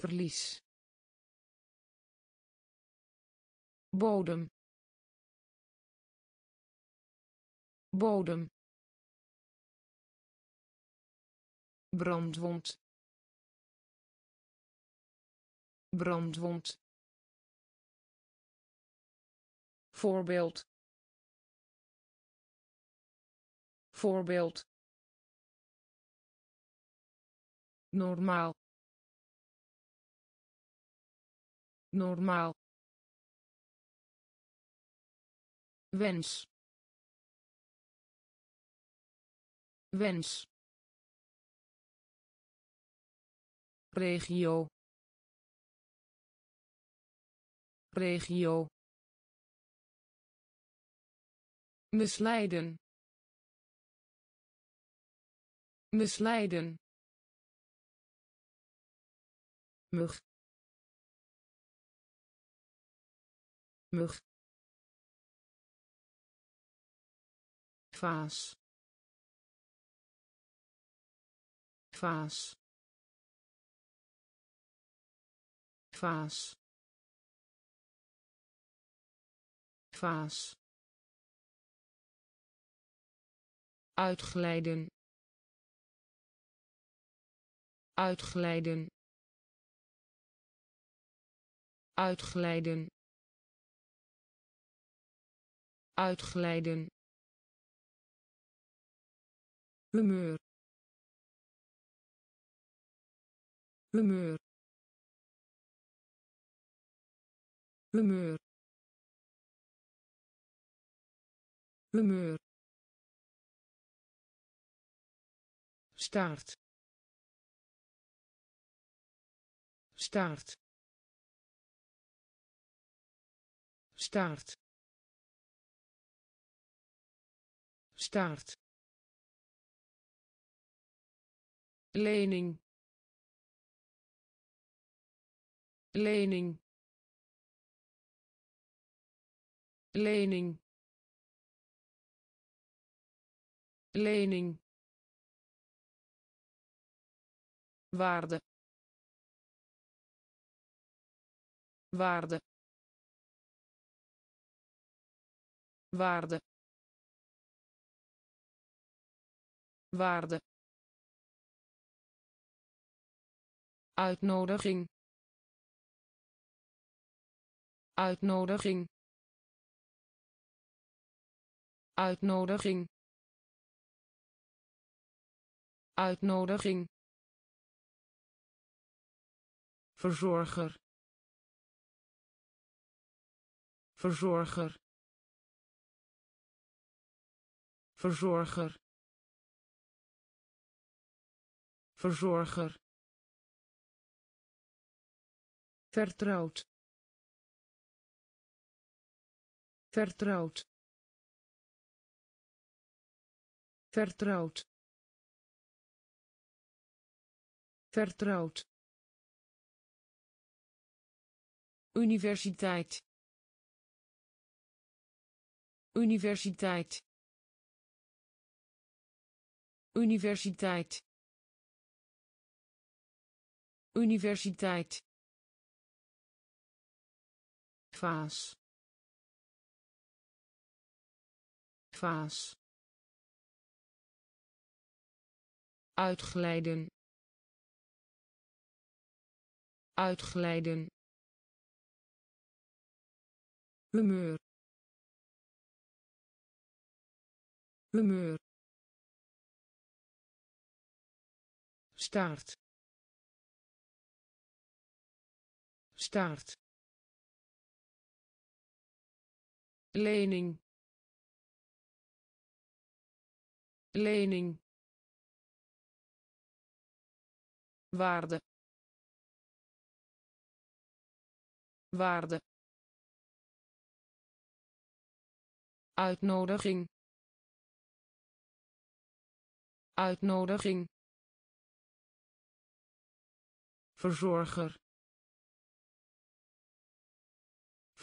Verlies. Bodem. Bodem. Brandwond. Brandwond voorbeeld. Voorbeeld. Normaal. Normaal. Wens. Wens. Regio. Regio misleiden misleiden mug mug vaas vaas vaas vaas uitglijden. Uitglijden. Uitglijden. Uitglijden. Humeur. Humeur. Humeur. Humeur staart staart staart staart lening. Lening. Lening. Lening waarde waarde waarde waarde. Uitnodiging. Uitnodiging. Uitnodiging. Uitnodiging verzorger verzorger verzorger verzorger. Vertrouwd. Vertrouwd. Vertrouwd. Vertrouwd universiteit. Universiteit. Universiteit. Universiteit. Vaas. Vaas. Uitglijden. Uitglijden humeur humeur staart. Staart. Lening. Lening. Waarde. Waarde uitnodiging. Uitnodiging. Verzorger.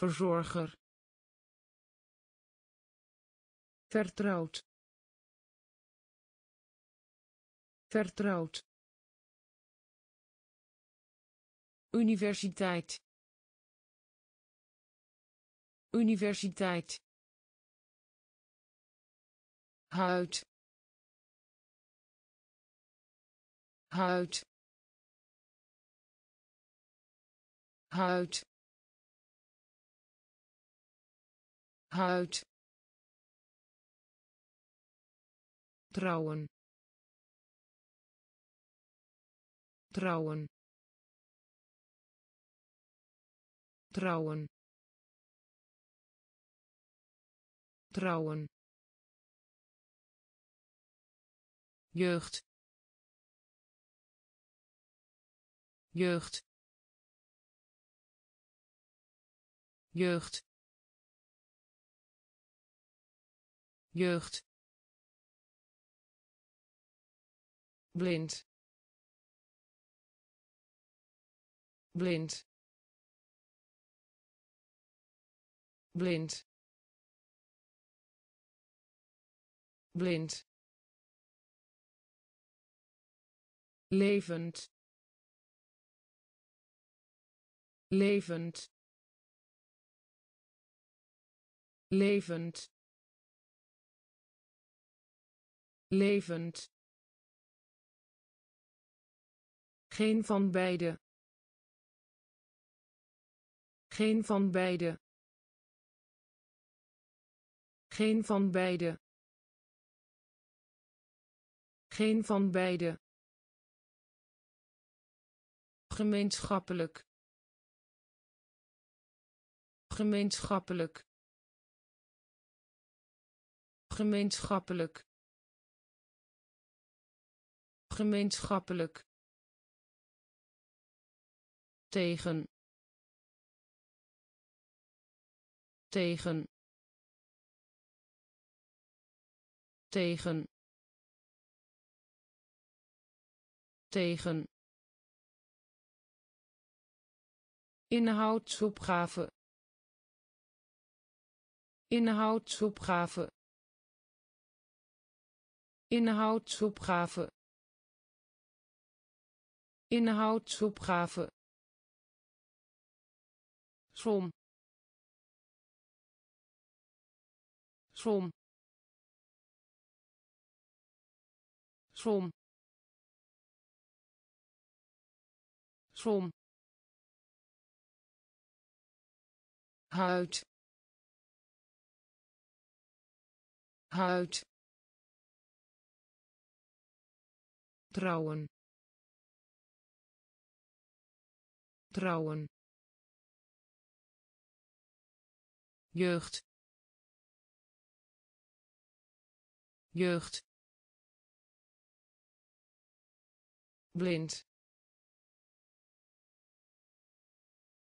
Verzorger. Vertrouwd. Vertrouwd. Universiteit. Universiteit huid huid huid huid trouwen. Trouwen. Trouwen. Trouwen jeugd. Jeugd. Jeugd. Jeugd. Blind. Blind. Blind. Blind levend levend levend levend. Geen van beide. Geen van beide. Geen van beide. Geen van beide gemeenschappelijk. Gemeenschappelijk. Gemeenschappelijk. Gemeenschappelijk. Tegen. Tegen. Tegen. Tegen inhoudsopgave. Inhoudsopgave. Inhoudsopgave. Inhoudsopgave. Som. Som. Som. Som huid. Huid. Trouwen. Trouwen. Jeugd. Jeugd. Blind.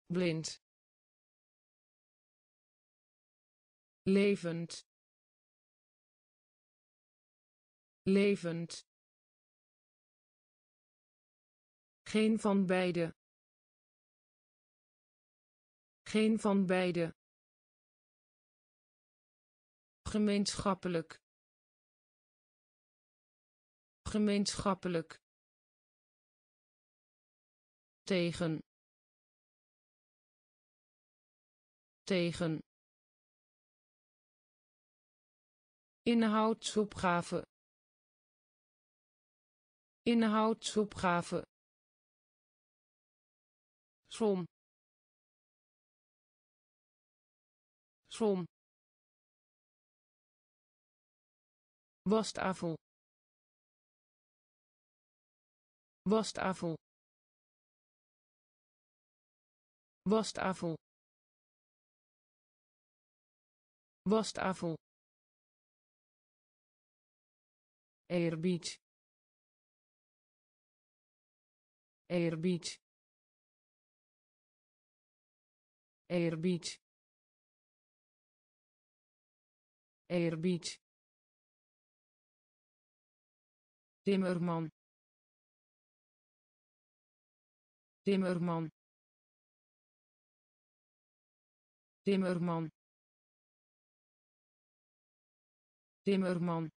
Blind levend levend. Geen van beide. Geen van beide. Gemeenschappelijk. Gemeenschappelijk. Tegen. Tegen inhoudsopgave. Inhoudsopgave. Som. Som. Wastafel wastafel wastafel wastafel eerbied eerbied eerbied eerbied Timmerman. Timmerman. Timmerman. Timmerman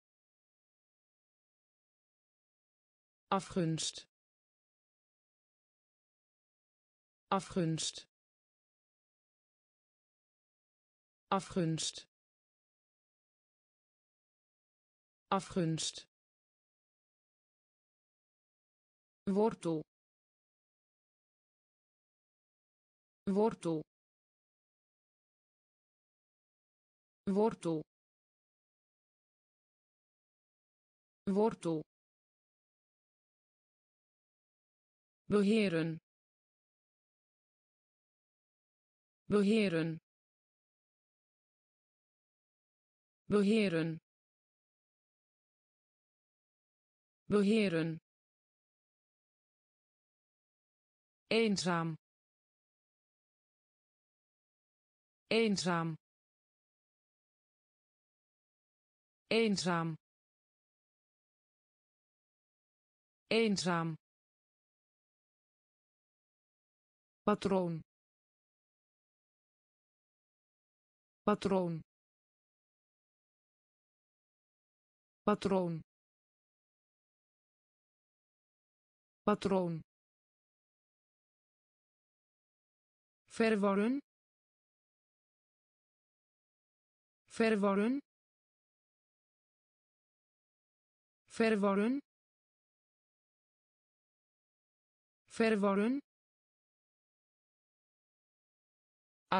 afgunst. Afgunst. Afgunst. Afgunst. Wortel. Wortel. Wortel. Wortel beheren. Beheren. Beheren. Beheren. Eenzaam. Eenzaam. Eenzaam. Eenzaam patroon. Patroon. Patroon. Patroon. Verworren verworren verworren verworren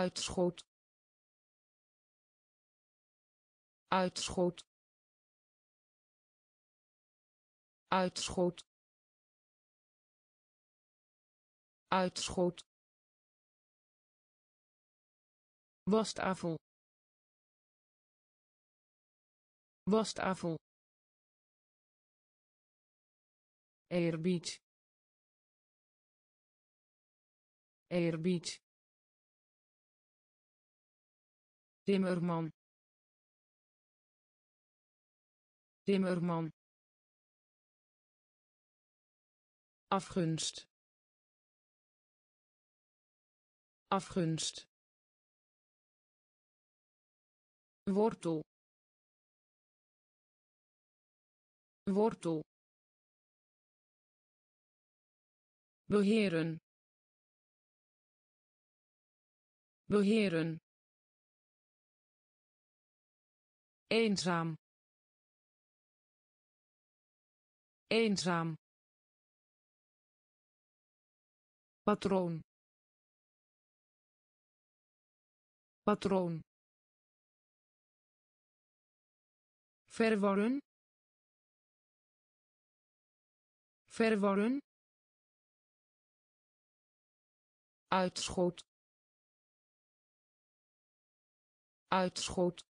uitschot. Uitschot. Uitschot. Uitschot. Wastafel wastafel eerbied. Eerbied timmerman. Timmerman. Afgunst. Afgunst. Wortel. Wortel. Beheren. Beheren eenzaam. Eenzaam. Patroon. Patroon. Verworren verworren uitschot. Uitschot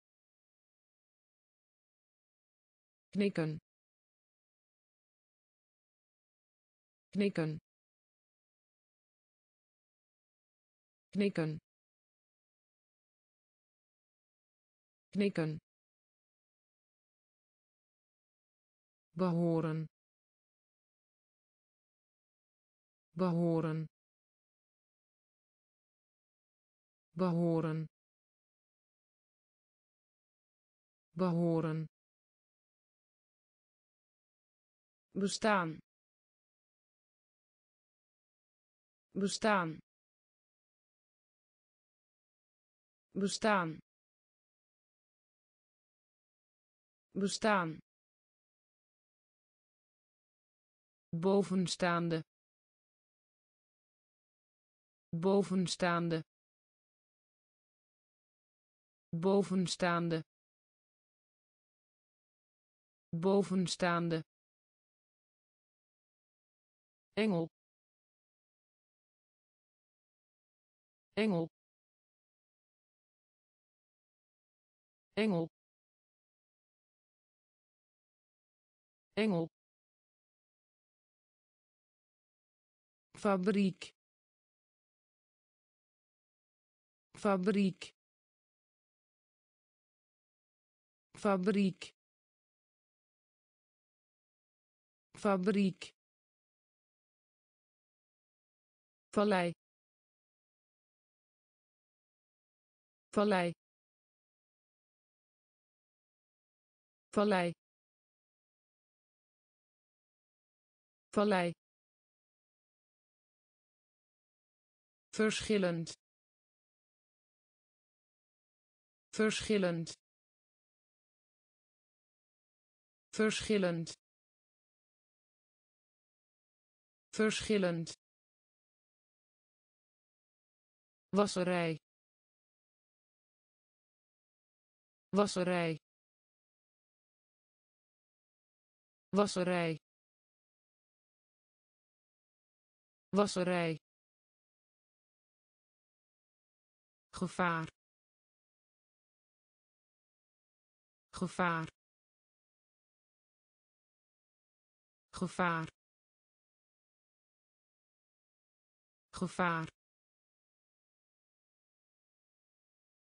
knikken. Knikken. Knikken. Knikken. Behoren. Behoren. Behoren. Behoren bestaan. Bestaan. Bestaan. Bestaan. Bovenstaande. Bovenstaande. Bovenstaande. Bovenstaande engel. Engel. Engel. Engel. Fabriek. Fabriek. Fabriek. Fabriek vallei. Vallei. Vallei. Vallei. Verschillend. Verschillend. Verschillend. Verschillend wasserij. Wasserij. Wasserij. Wasserij. Gevaar. Gevaar. Gevaar. Gevaar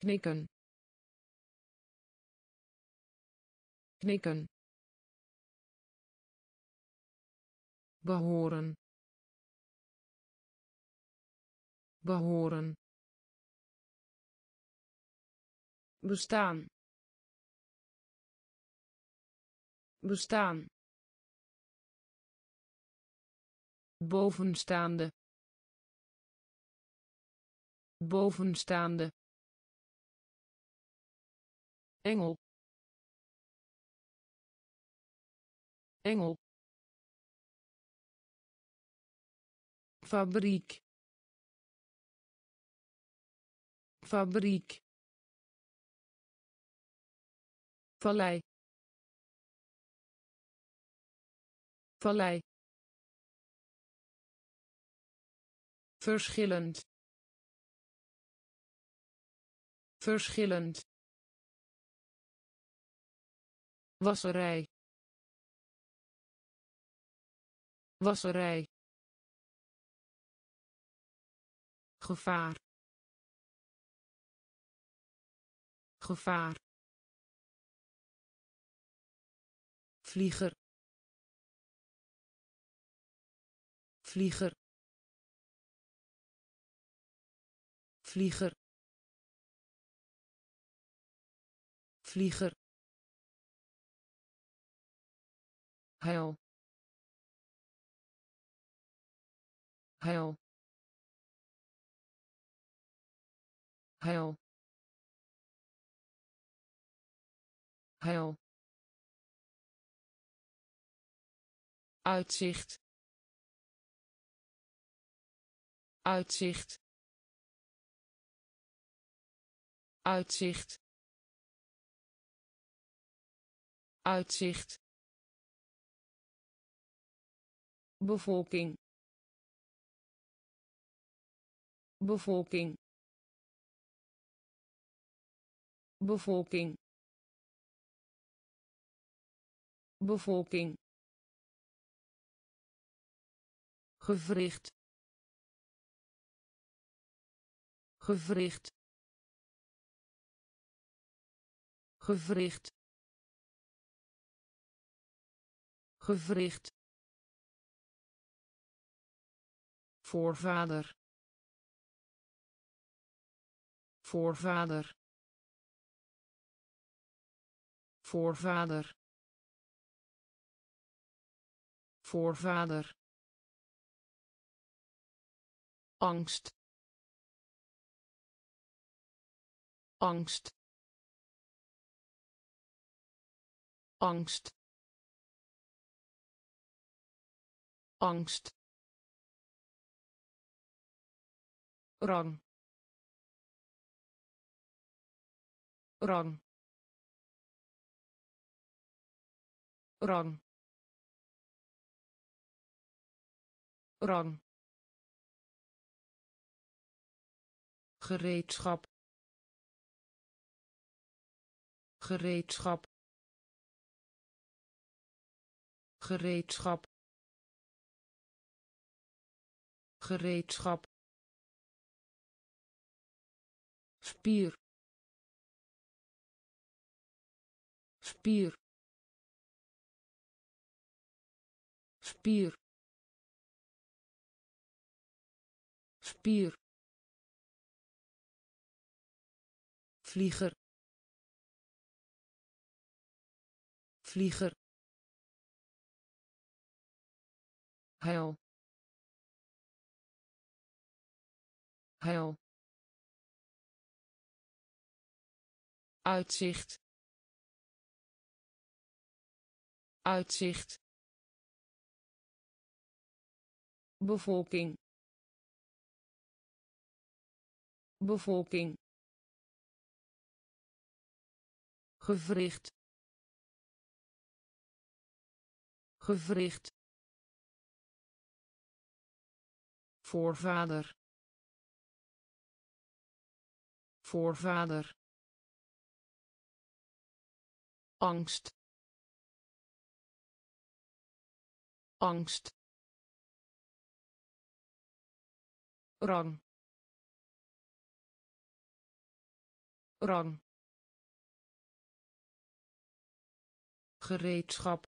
knikken. Knikken. Behoren. Behoren. Bestaan. Bestaan. Bovenstaande. Bovenstaande engel. Engel. Fabriek. Fabriek. Vallei. Vallei. Verschillend. Verschillend wasserij. Wasserij. Gevaar. Gevaar. Vlieger. Vlieger. Vlieger. Vlieger heil. Heil. Heil. Heil. Uitzicht. Uitzicht. Uitzicht. Uitzicht bevolking. Bevolking. Bevolking. Bevolking. Gewricht. Gewricht. Gewricht. Gewricht voorvader. Voorvader. Voorvader. Voorvader. Angst. Angst. Angst. Angst rang rang rang rang gereedschap. Gereedschap. Gereedschap. Gereedschap spier. Spier. Spier. Spier. Vlieger. Vlieger. Heil heil uitzicht. Uitzicht. Bevolking. Bevolking. Gewricht. Gewricht. Voorvader. Voorvader angst. Angst. Rang. Rang. Gereedschap.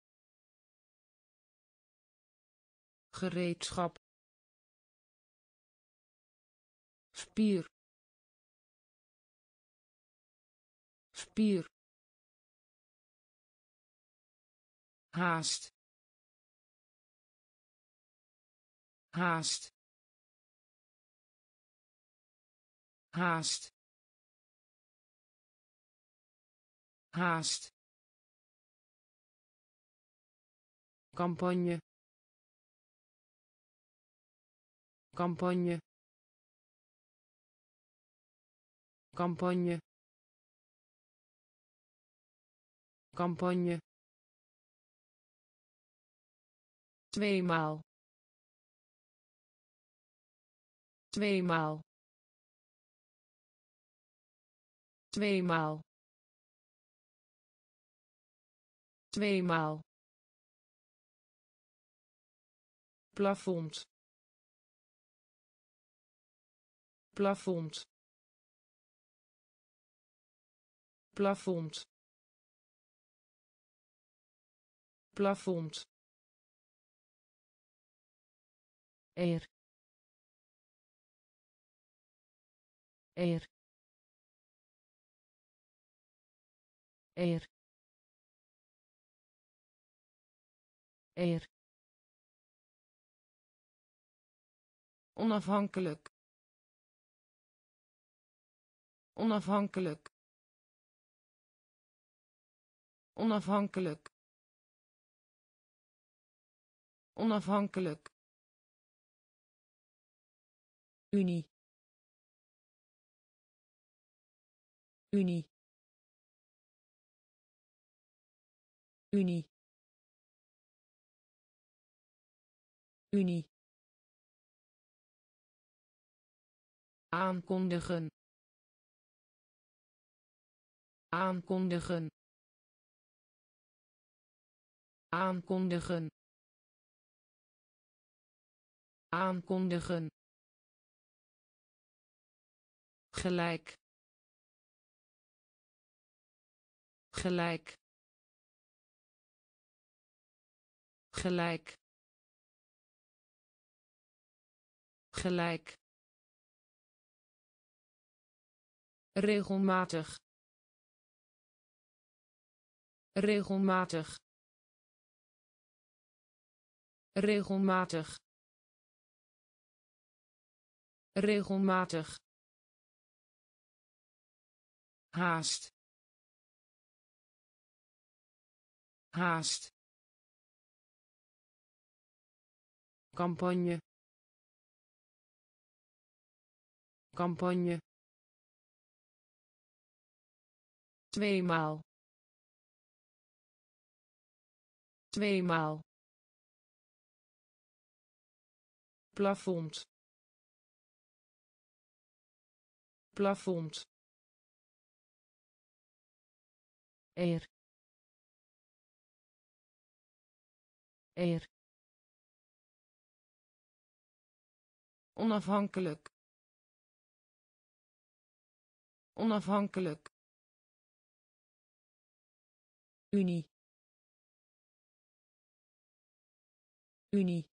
Gereedschap. Spier. Spier haast. Haast. Haast. Haast. Campagne. Campagne. Campagne. Campagne tweemaal tweemaal tweemaal tweemaal. Plafond plafond plafond. Plafond eer. Eer. Eer. Eer. Onafhankelijk. Onafhankelijk. Onafhankelijk. Onafhankelijk unie. Unie. Unie. Unie. Aankondigen. Aankondigen. Aankondigen. Aankondigen gelijk. Gelijk. Gelijk. Gelijk. Regelmatig. Regelmatig. Regelmatig. Regelmatig haast. Haast. Campagne. Campagne. Tweemaal. Tweemaal. Plafond. Plafond eer. Eer. Onafhankelijk. Onafhankelijk. Unie. Unie.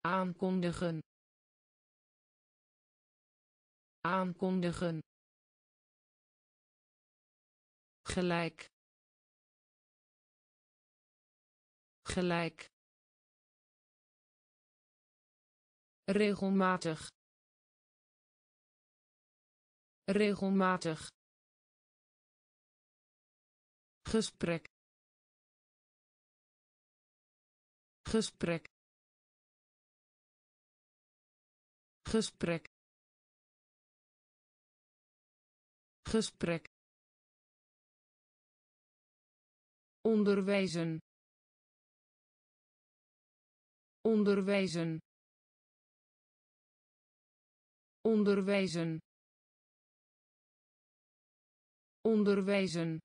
Aankondigen. Aankondigen gelijk. Gelijk. Regelmatig. Regelmatig. Gesprek. Gesprek. Gesprek. Gesprek onderwijzen. Onderwijzen. Onderwijzen. Onderwijzen.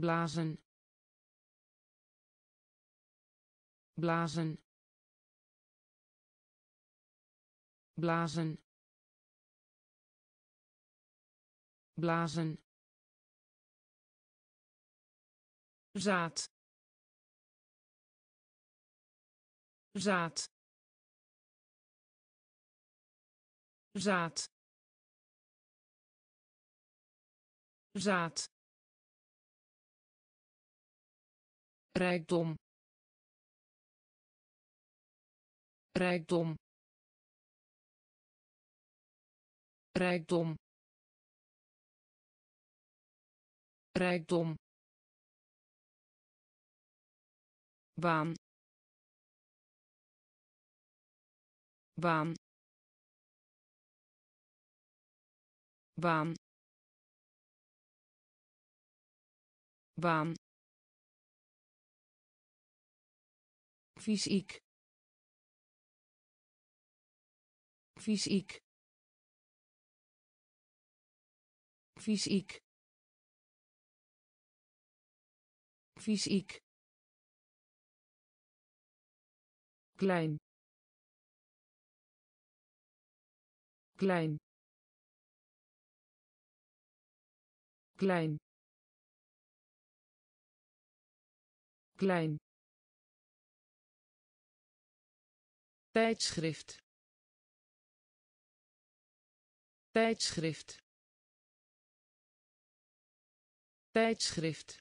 Blazen. Blazen. Blazen. Blazen zaad. Zaad. Zaad. Zaad. Rijkdom. Rijkdom. Rijkdom. Rijkdom baan. Baan. Baan. Baan. Fysiek. Fysiek. Fysiek. Fysiek klein. Klein. Klein. Klein. Tijdschrift. Tijdschrift. Tijdschrift.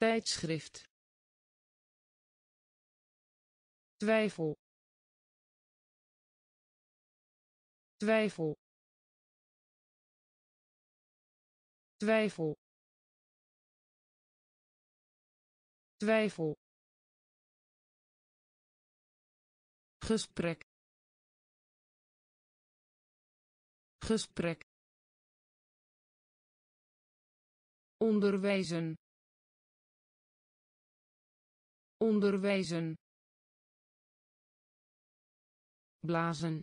Tijdschrift twijfel. Twijfel. Twijfel. Twijfel. Gesprek. Gesprek. Onderwijzen. Onderwijzen blazen.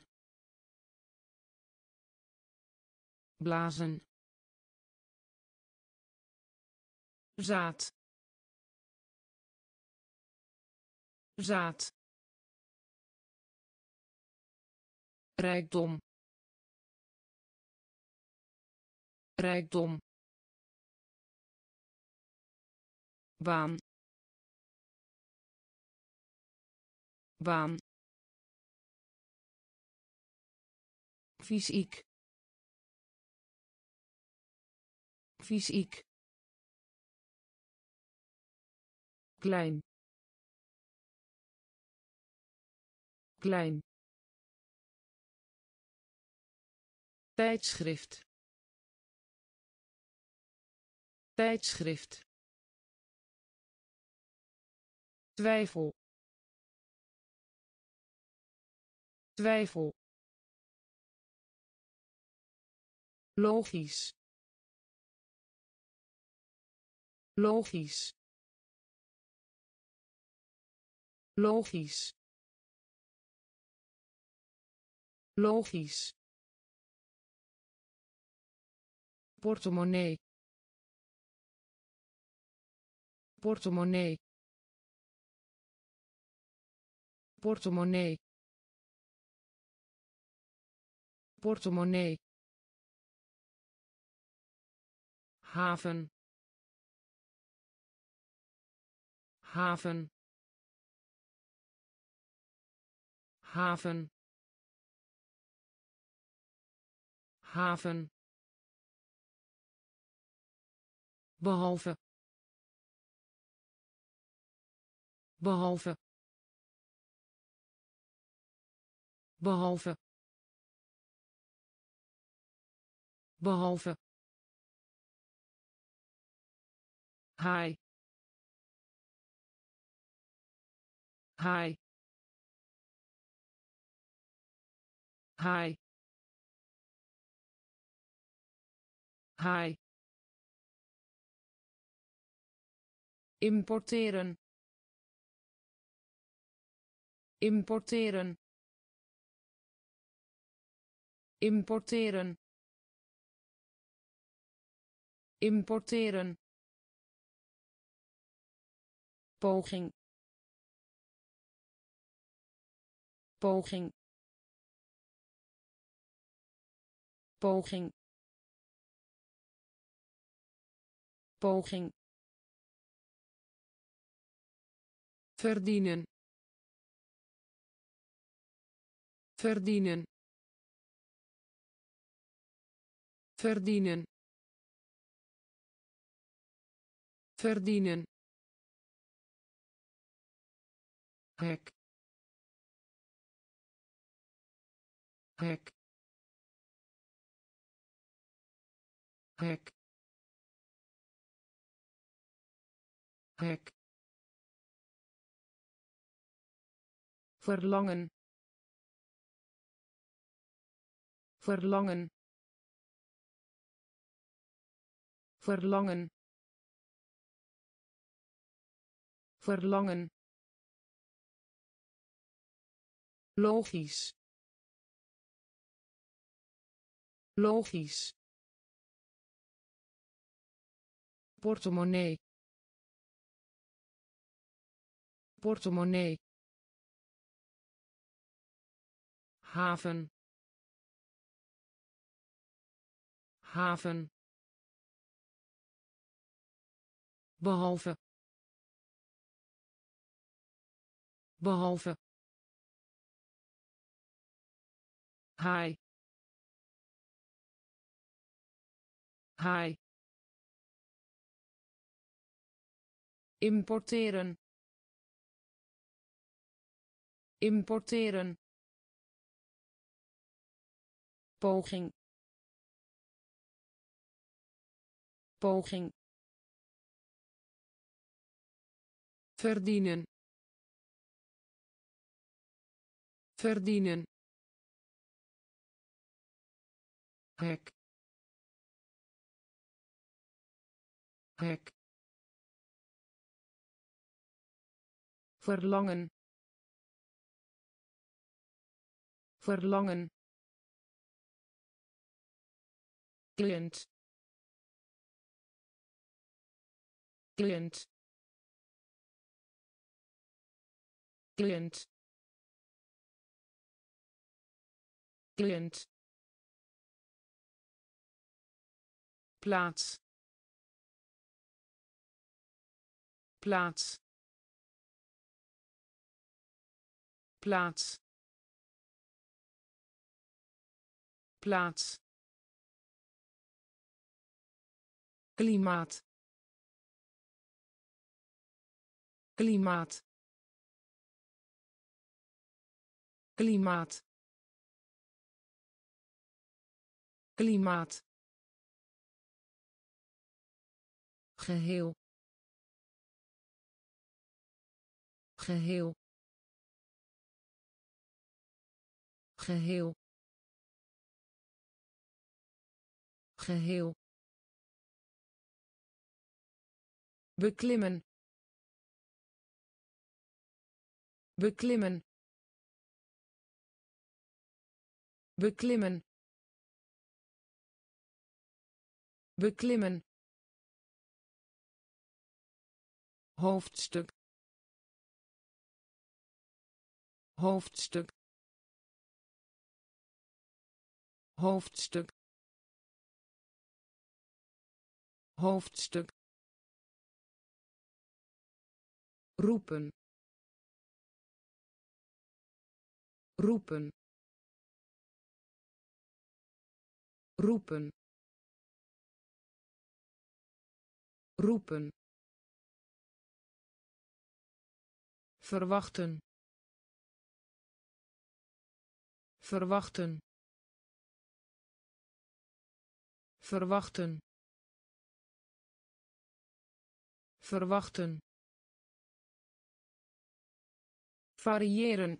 Blazen. Zaad. Zaad. Rijkdom. Rijkdom. Baan. Baan fysiek. Fysiek. Klein. Klein. Tijdschrift. Tijdschrift. Twijfel. Twijfel logisch. Logisch. Logisch. Logisch. Portemonnee. Portemonnee. Portemonnee. Portemonnee haven haven haven haven. Behalve behalve behalve. Behalve haai haai haai haai importeren. Importeren. Importeren. Importeren poging. Poging. Poging. Poging. Verdienen. Verdienen. Verdienen. Verdienen hek. Hek. Hek. Hek. Verlangen. Verlangen. Verlangen. Verlangen logisch. Logisch. Portemonnee. Portemonnee. Haven. Haven. Behalve. Behalve haai haai importeren. Importeren. Poging. Poging. Verdienen. Verdienen hek hek verlangen. Verlangen. Cliënt. Cliënt. Cliënt. Cliënt plaats. Plaats. Plaats. Plaats. Klimaat. Klimaat. Klimaat. Klimaat geheel. Geheel. Geheel. Geheel. Beklimmen. Beklimmen. Beklimmen. Beklimmen hoofdstuk hoofdstuk hoofdstuk hoofdstuk. Roepen. Roepen. Roepen. Roepen verwachten. Verwachten. Verwachten. Verwachten. Variëren.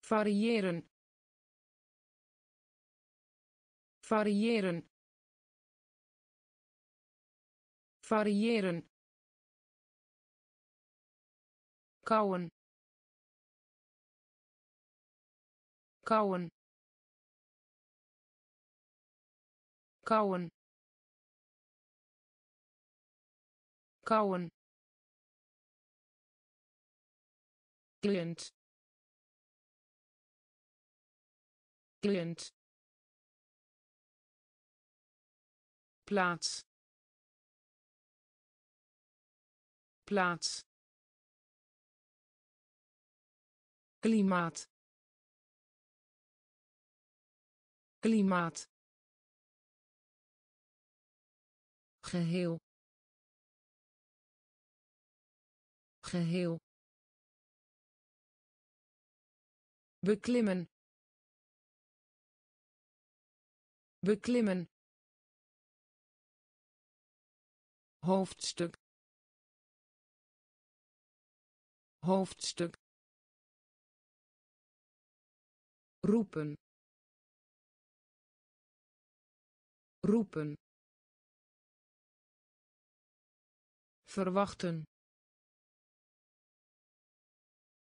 Variëren. Variëren. Variëren kauwen. Kauwen. Kauwen. Kauwen. Cliënt cliënt plaats. Plaats klimaat. Klimaat. Geheel. Geheel. Beklimmen. Beklimmen. Hoofdstuk. Hoofdstuk roepen. Roepen. Verwachten.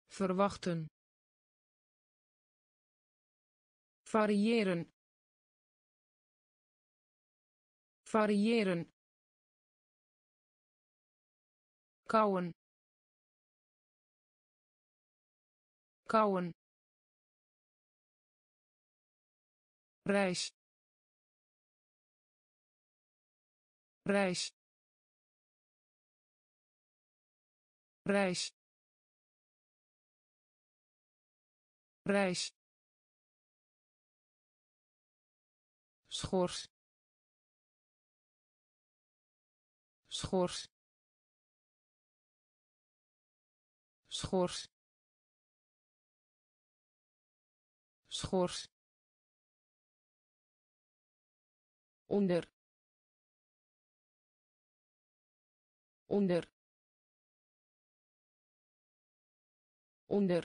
Verwachten. Variëren. Variëren. Kauwen. Kauwen reis. Reis. Reis. Reis. Schors. Schors. Schors. Schors onder onder onder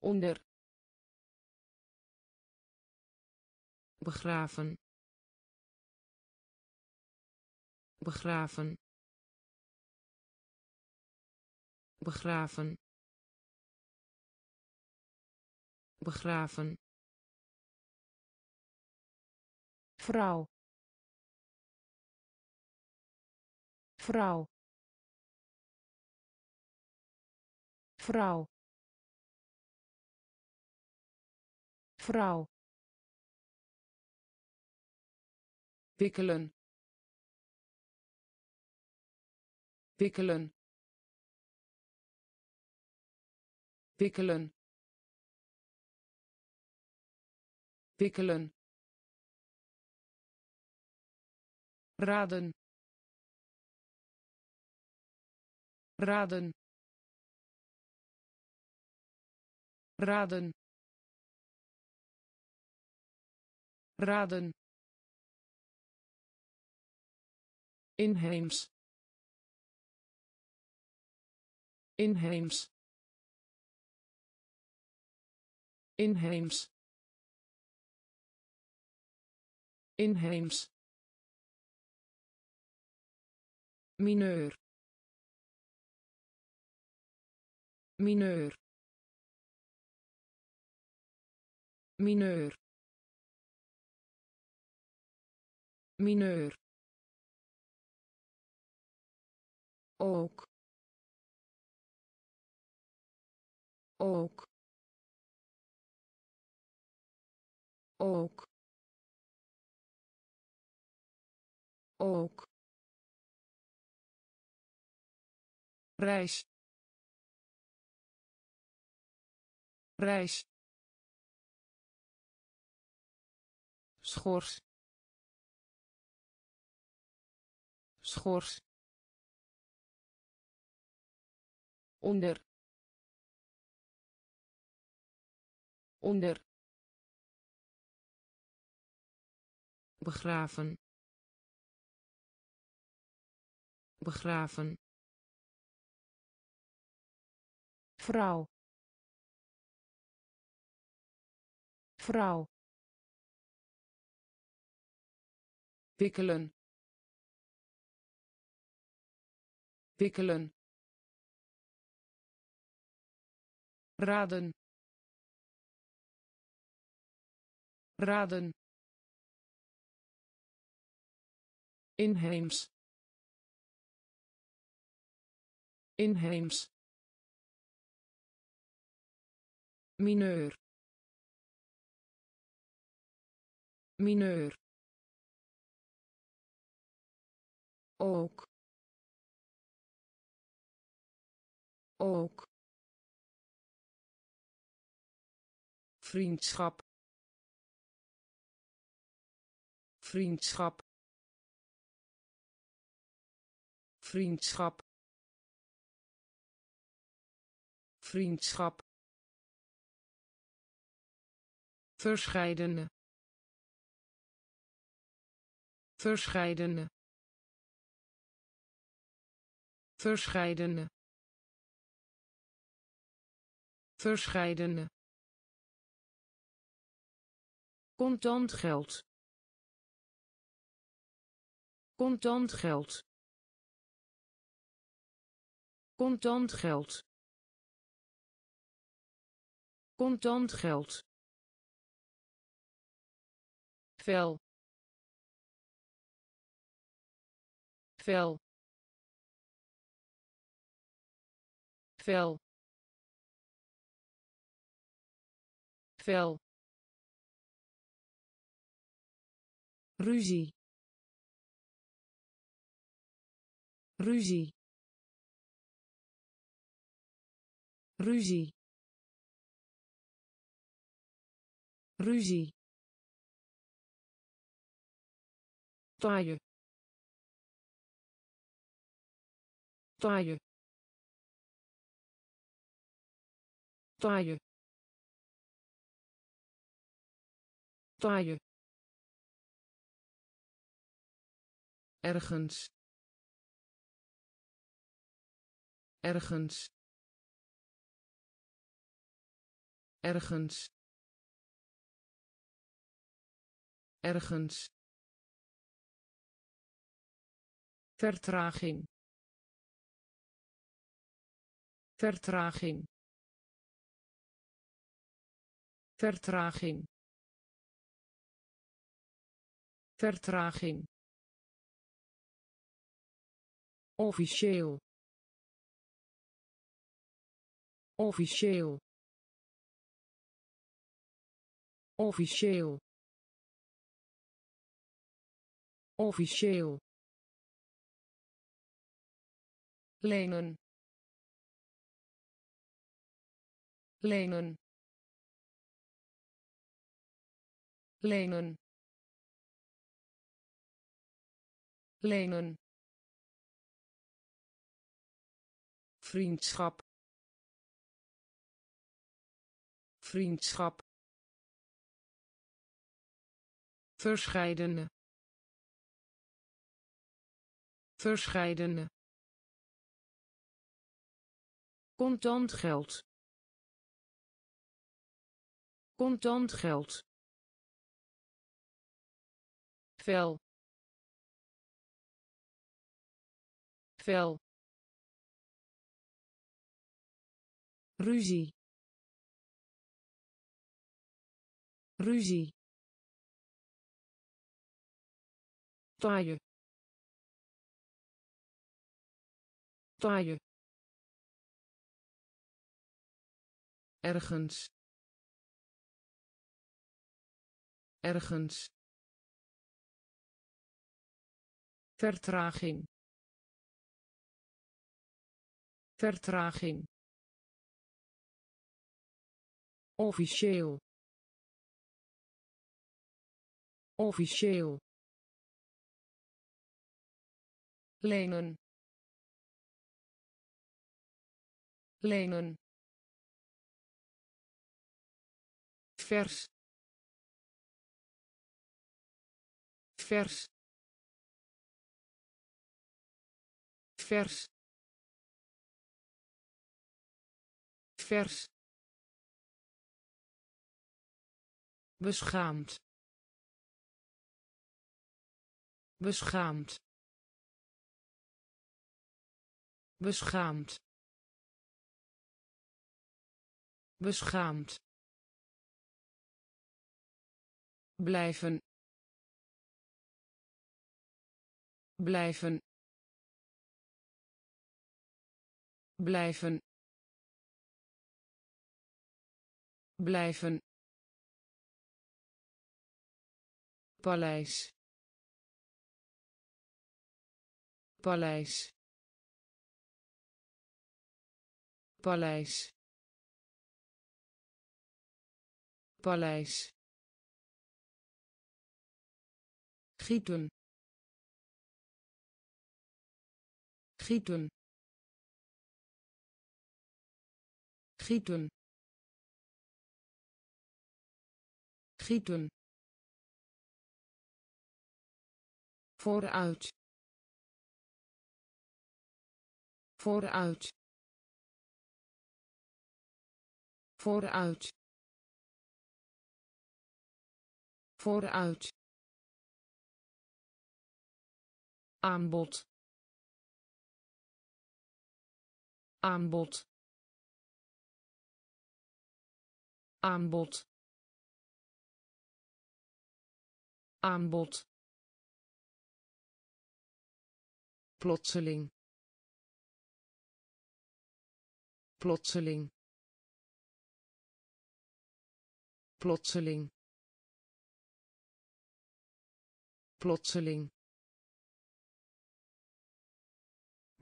onder. Begraven. Begraven. Begraven. Begraven vrouw. Vrouw. Vrouw. Vrouw. Wikkelen. Wikkelen. Wikkelen. Wikkelen raden. Raden. Raden. Raden. Inheems. Inheems. Inheems. Inheems mineur. Mineur. Mineur. Mineur. Ook. Ook. Ook. Ook reis. Reis. Schors. Schors. Onder. Onder. Begraven. Begraven vrouw. Vrouw. Wikkelen. Wikkelen. Raden. Raden. Inheems. Inheems mineur. Mineur. Ook. Ook. Vriendschap. Vriendschap. Vriendschap. Vriendschap verscheidene. Verscheidene. Verscheidene. Verscheidene. Contant geld. Contant geld. Contant geld. Contant geld vel. Vel. Vel. Vel. Ruzie. Ruzie. Ruzie. Ruzie taaie taaie taaie taaie ergens. Ergens. Ergens. Ergens vertraging. Vertraging. Vertraging. Vertraging. Officieel. Officieel. Officieel. Officieel lenen. Lenen. Lenen. Lenen. Vriendschap. Vriendschap. Verscheidene. Verscheidene contant geld. Contant geld. Vel. Vel. Ruzie. Ruzie. Taaie. Taaie ergens. Ergens. Vertraging. Vertraging. Officieel. Officieel. Lenen. Lenen vers. Vers. Vers. Vers. Beschaamd. Beschaamd. Beschaamd. Beschaamd blijven blijven blijven blijven. Paleis. Paleis. Paleis. Paleis gieten gieten gieten gieten vooruit. Vooruit. Vooruit. Vooruit aanbod. Aanbod. Aanbod. Aanbod. Plotseling. Plotseling. Plotseling. Plotseling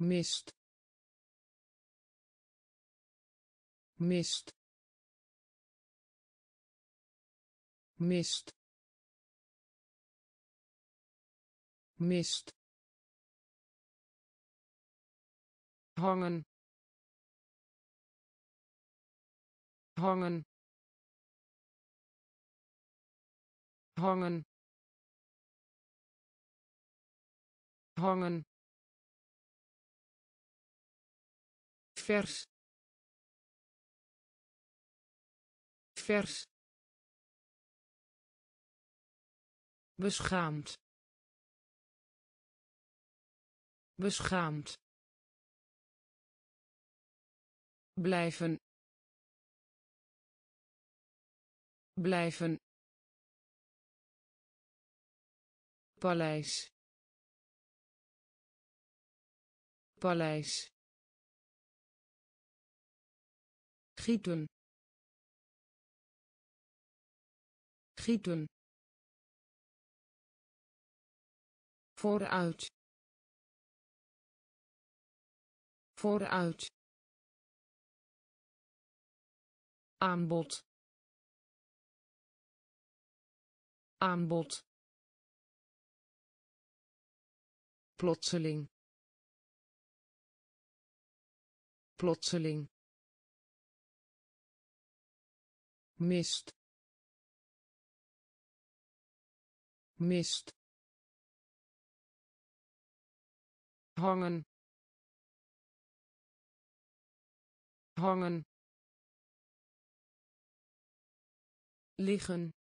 mist mist mist mist. Hangen hangen. Hangen hangen vers. Vers. Beschaamd. Beschaamd. Blijven. Blijven. Paleis. Paleis gieten. Gieten. Vooruit. Vooruit. Aanbod. Aanbod. Plotseling. Plotseling mist. Mist. Hangen. Hangen. Liggen.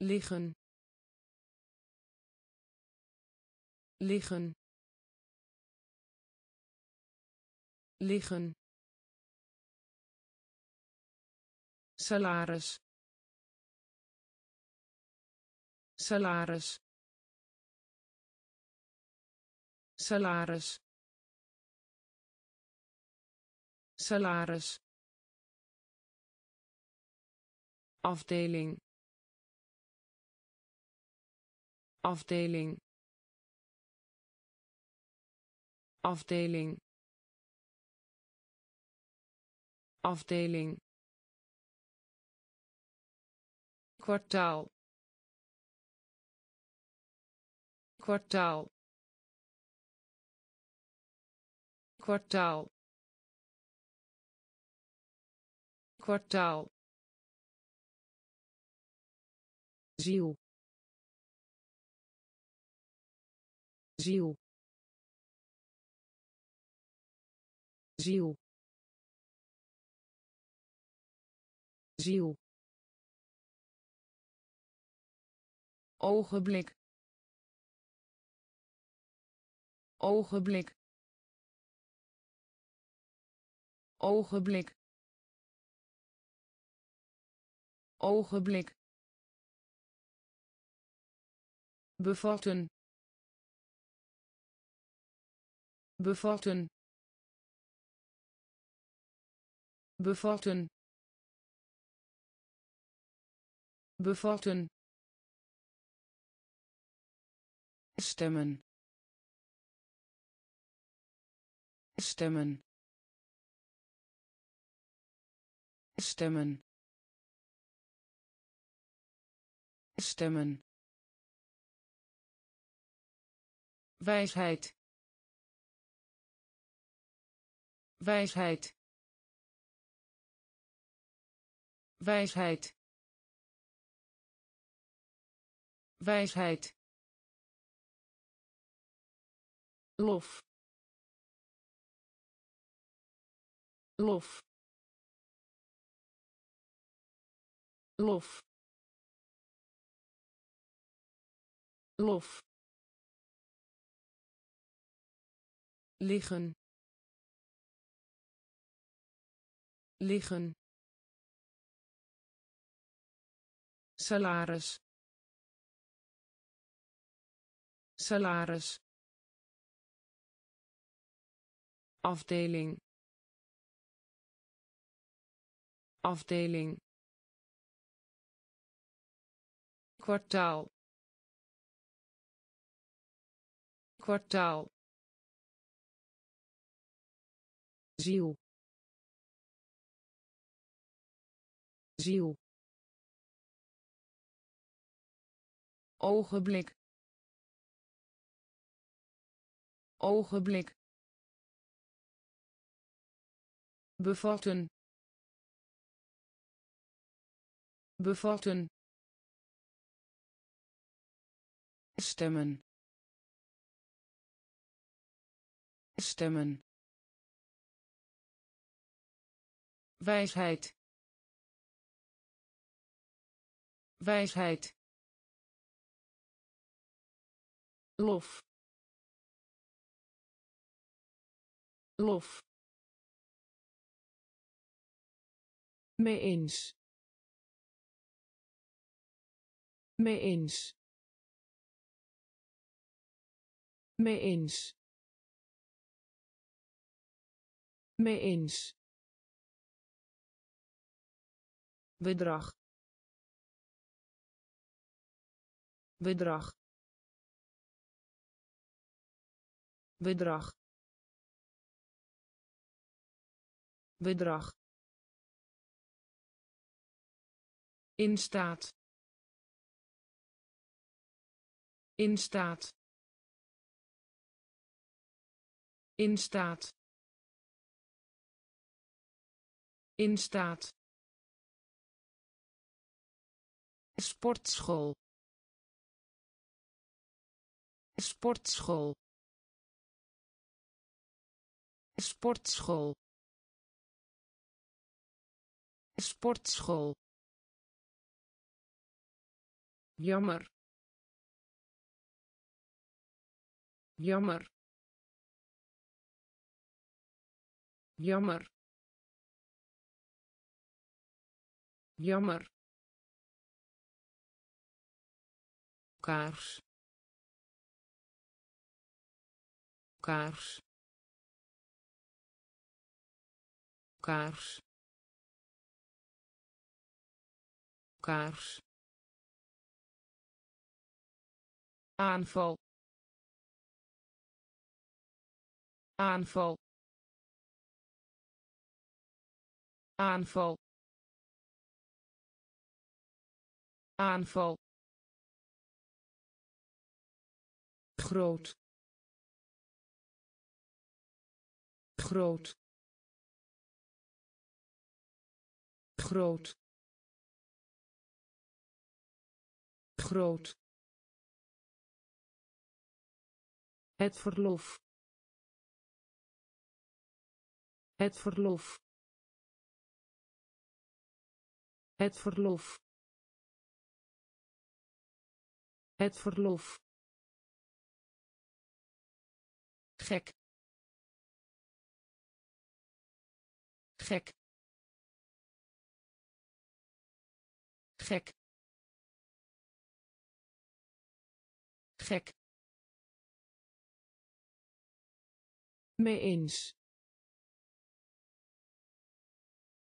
Liggen. Liggen. Liggen salaris. Salaris. Salaris. Salaris. Afdeling. Afdeling. Afdeling. Afdeling kwartaal. Kwartaal. Kwartaal. Kwartaal. Ziel. Ziel. Ziel. Ziel ogenblik. Ogenblik. Ogenblik. Ogenblik. Bevatten. Bevatten. Bevatten. Bevatten stemmen. Stemmen. Stemmen. Stemmen. Wijsheid. Wijsheid. Wijsheid. Wijsheid lof lof lof lof. Liggen liggen. Salaris salaris afdeling. Afdeling. Kwartaal. Kwartaal. Ziel. Ziel. Ogenblik. Ogenblik bevatten. Bevatten. Stemmen. Stemmen. Wijsheid. Wijsheid. Lof. Lof mee eens. Mee eens. Mee eens. Mee eens. Bedrag. Bedrag. Bedrag. Bedrag in staat. In staat. In staat. In staat. Sportschool. Sportschool. Sportschool. Sportschool jammer. Jammer. Jammer. Jammer. Kaars. Kaars. Kaars. Kaars aanval aanval aanval aanval. Groot groot. Groot groot het verlof. Het verlof. Het verlof. Het verlof. Gek. Gek. Gek. Gek mee eens.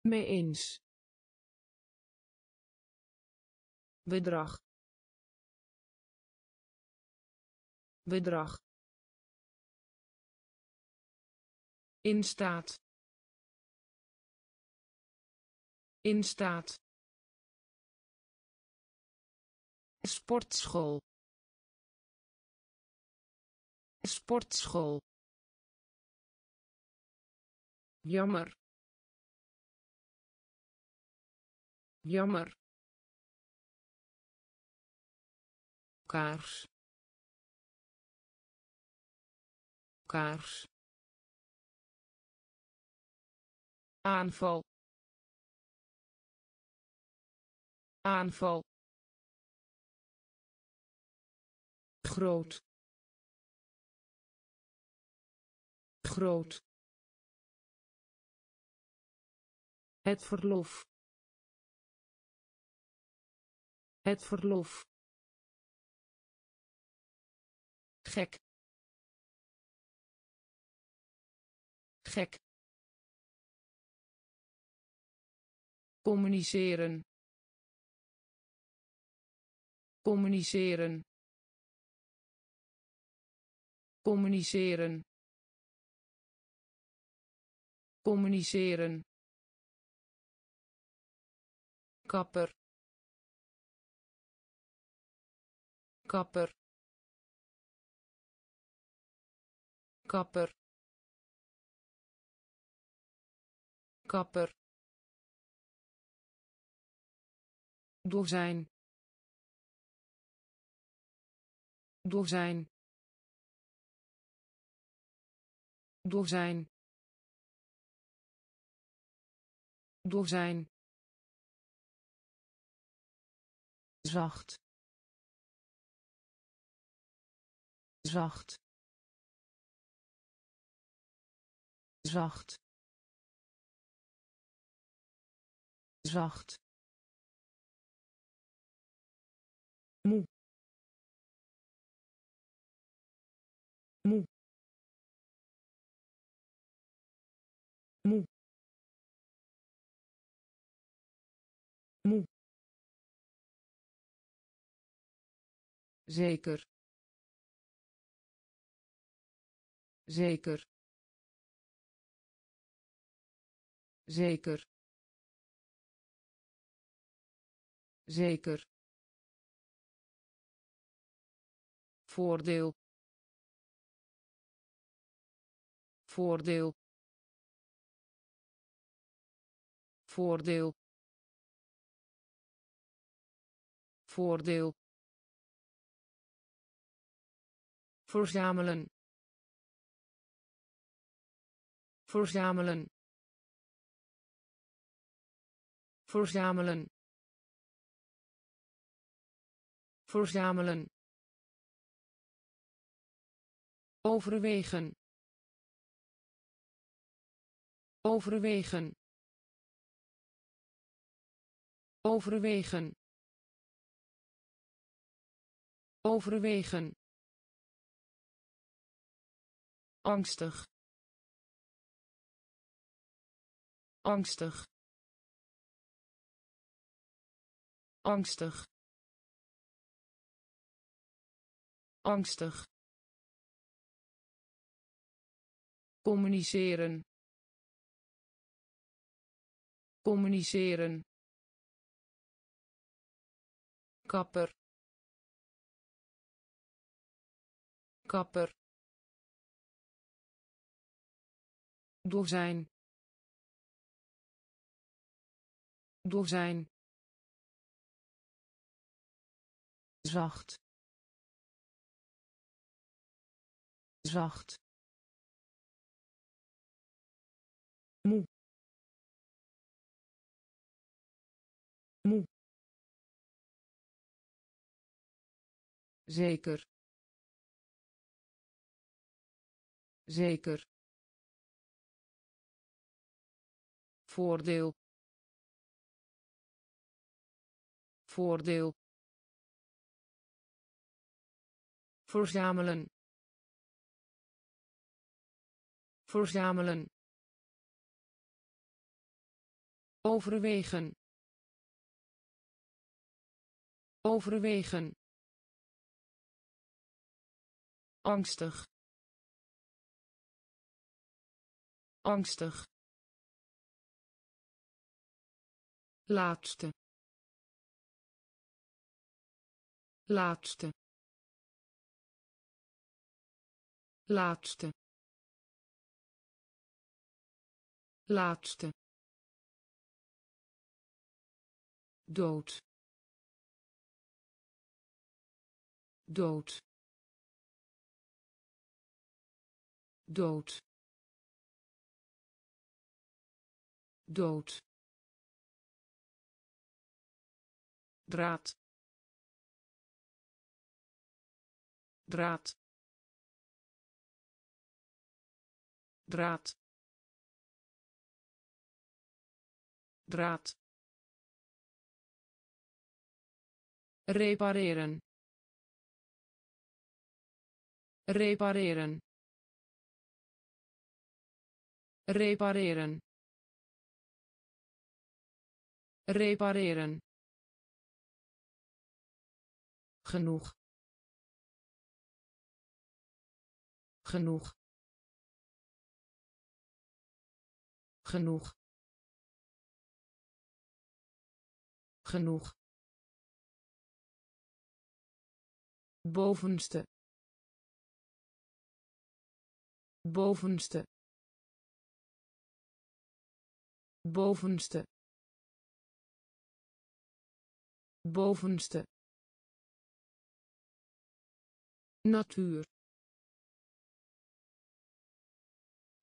Mee eens. Bedrag. Bedrag. In staat. In staat. Sportschool. Sportschool jammer. Jammer. Kaars. Kaars. Aanval. Aanval. Groot. Groot het verlof. Het verlof. Gek. Gek. Communiceren. Communiceren. Communiceren. Communiceren kapper. Kapper. Kapper. Kapper. Dozijn. Dozijn. Dozijn. Dozijn zacht. Zacht. Zacht. Zacht. Moe. Moe. Moe. Moe zeker. Zeker. Zeker. Zeker. Voordeel. Voordeel. Voordeel. Voordeel verzamelen. Verzamelen. Verzamelen. Verzamelen. Overwegen. Overwegen. Overwegen. Overwegen angstig. Angstig. Angstig. Angstig. Communiceren. Communiceren. Kapper. Kapper dozijn dozijn zacht. Zacht. Moe. Moe. Zeker. Zeker voordeel. Voordeel. Verzamelen. Verzamelen. Overwegen. Overwegen. Angstig. Angstig laatste. Laatste. Laatste. Laatste. Dood. Dood. Dood. Dood draad. Draad. Draad. Draad. Repareren. Repareren. Repareren. Repareren genoeg. Genoeg. Genoeg. Genoeg. Bovenste. Bovenste. Bovenste. Bovenste natuur.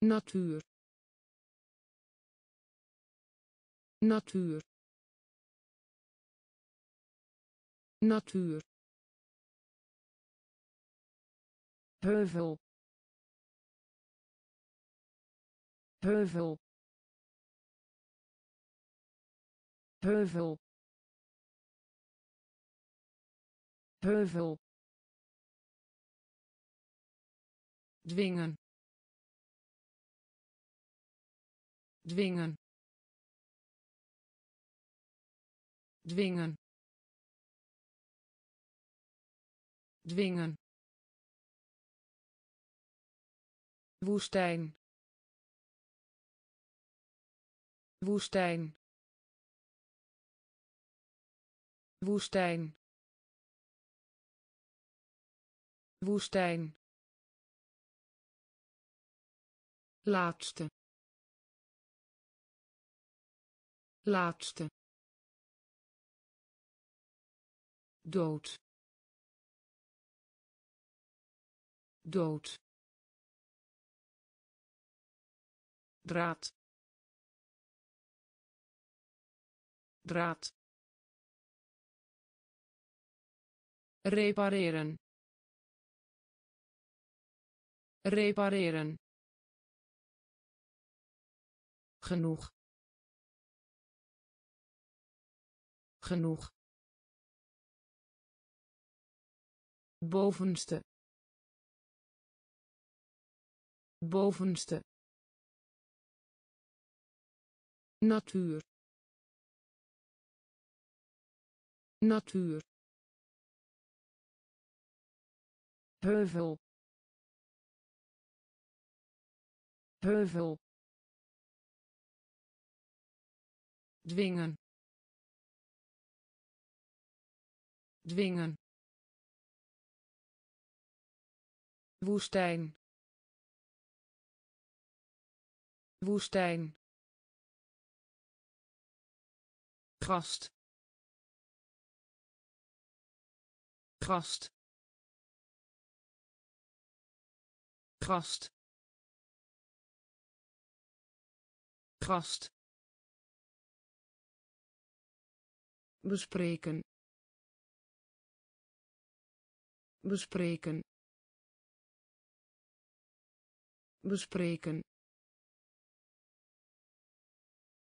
Natuur. Natuur. Natuur. Heuvel. Heuvel. Heuvel. Heuvel dwingen dwingen dwingen dwingen. Woestijn woestijn. Woestijn woestijn laatste. Laatste. Dood. Dood. Draad. Draad. Repareren. Repareren genoeg. Genoeg. Bovenste. Bovenste. Natuur. Natuur. Heuvel. Heuvel dwingen dwingen woestijn woestijn gast gast gast gast bespreken. Bespreken. Bespreken.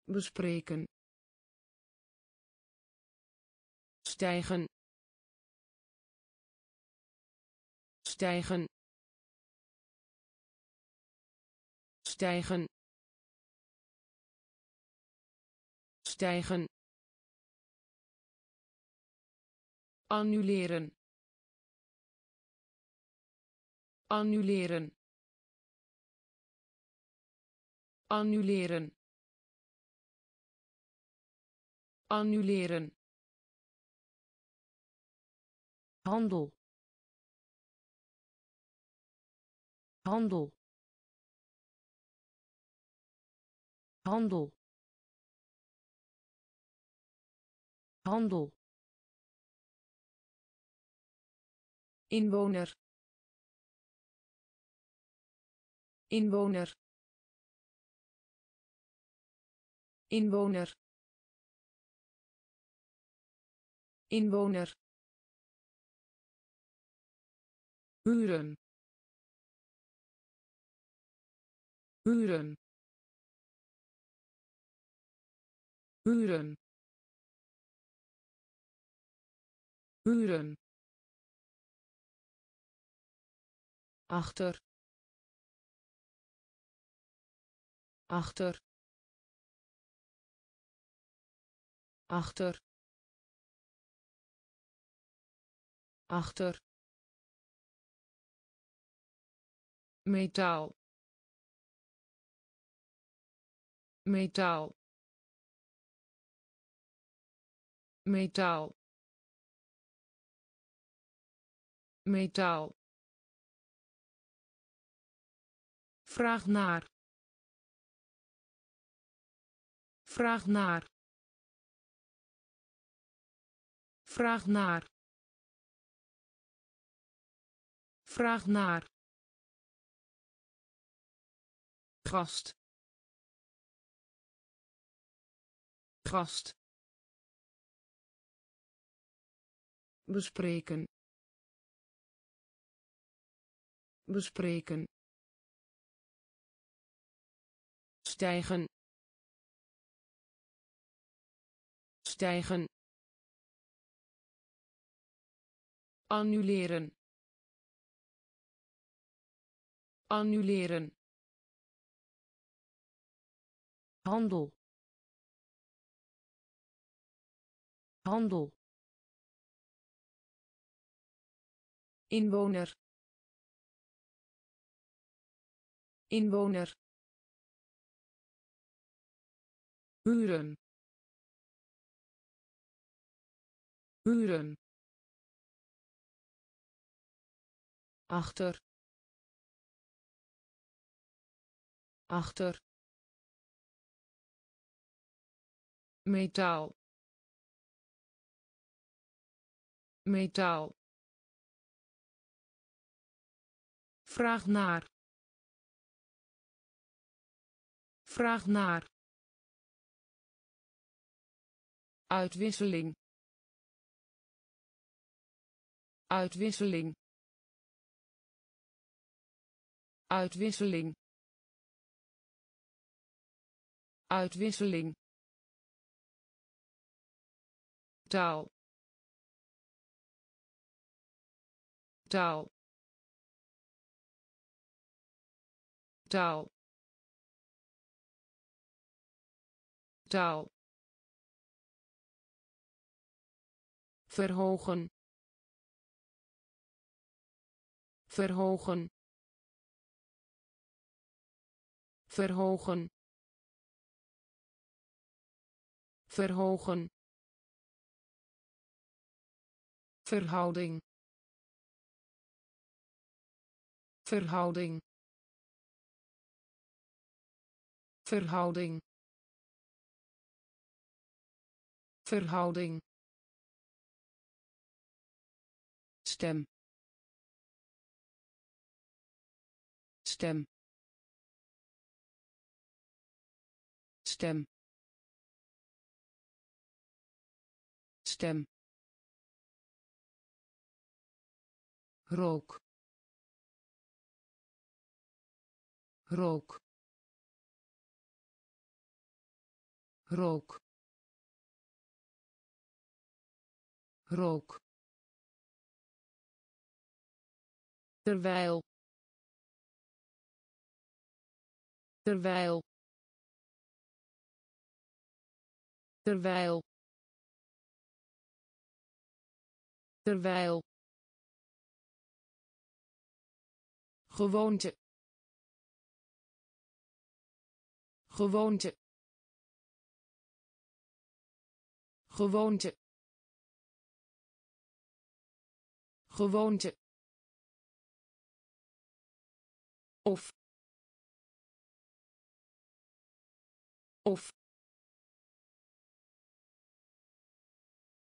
Bespreken. Stijgen. Stijgen. Stijgen. Stijgen annuleren. Annuleren. Annuleren. Annuleren. Handel. Handel. Handel. Handel inwoner. Inwoner. Inwoner. Inwoner. Huren huren huren huren achter. Achter. Achter. Achter. Metaal. Metaal. Metaal. Metaal vraag naar. Vraag naar. Vraag naar. Vraag naar. Gast. Gast. Bespreken. Bespreken stijgen. Stijgen. Annuleren. Annuleren. Handel. Handel. Inwoner. Inwoner huren huren achter achter metaal metaal vraag naar vraag naar uitwisseling. Uitwisseling. Uitwisseling. Uitwisseling. Taal. Taal. Taal. Taal verhogen. Verhogen. Verhogen. Verhogen. Verhouding. Verhouding. Verhouding. Verhouding stem. Stem. Stem. Stem. Rook. Rook. Rook. Rook terwijl. Terwijl. Terwijl. Terwijl. Gewoonte. Gewoonte. Gewoonte. Gewoonte of. Of.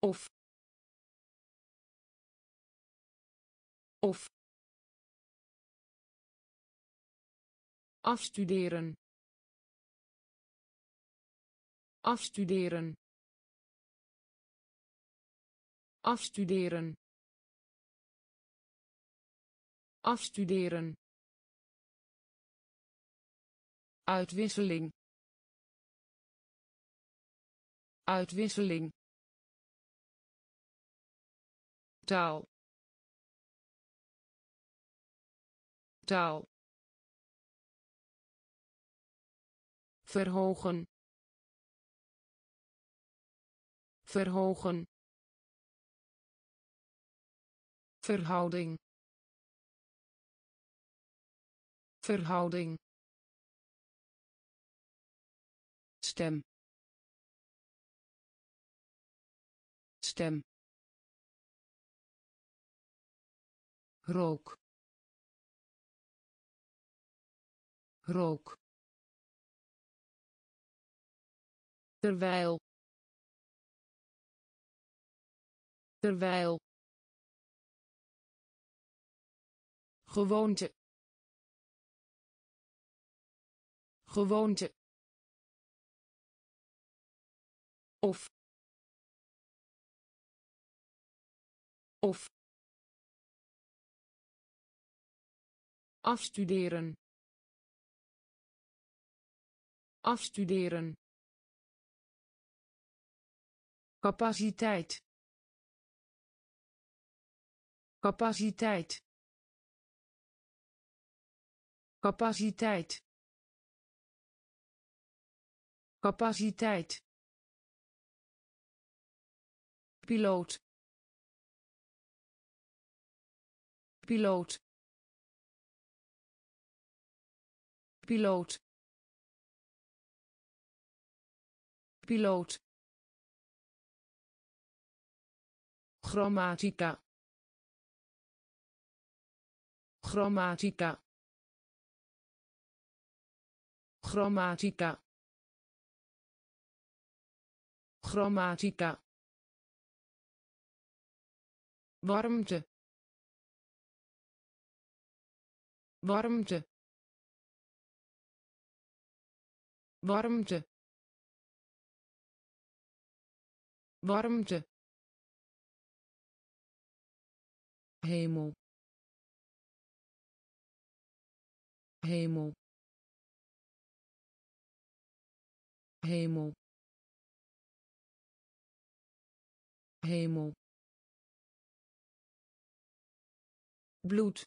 Of. Of. Afstuderen. Afstuderen. Afstuderen. Afstuderen uitwisseling. Uitwisseling. Taal. Taal. Verhogen. Verhogen. Verhouding. Verhouding stem. Stem. Rook. Rook. Terwijl. Terwijl. Gewoonte. Gewoonte of. Of. Afstuderen. Afstuderen. Capaciteit. Capaciteit. Capaciteit. Capaciteit piloot. Piloot. Piloot. Piloot. Grammatica. Grammatica. Grammatica. Grammatica warmte. Warmte. Warmte. Warmte. Hemel. Hemel. Hemel. Hemel bloed.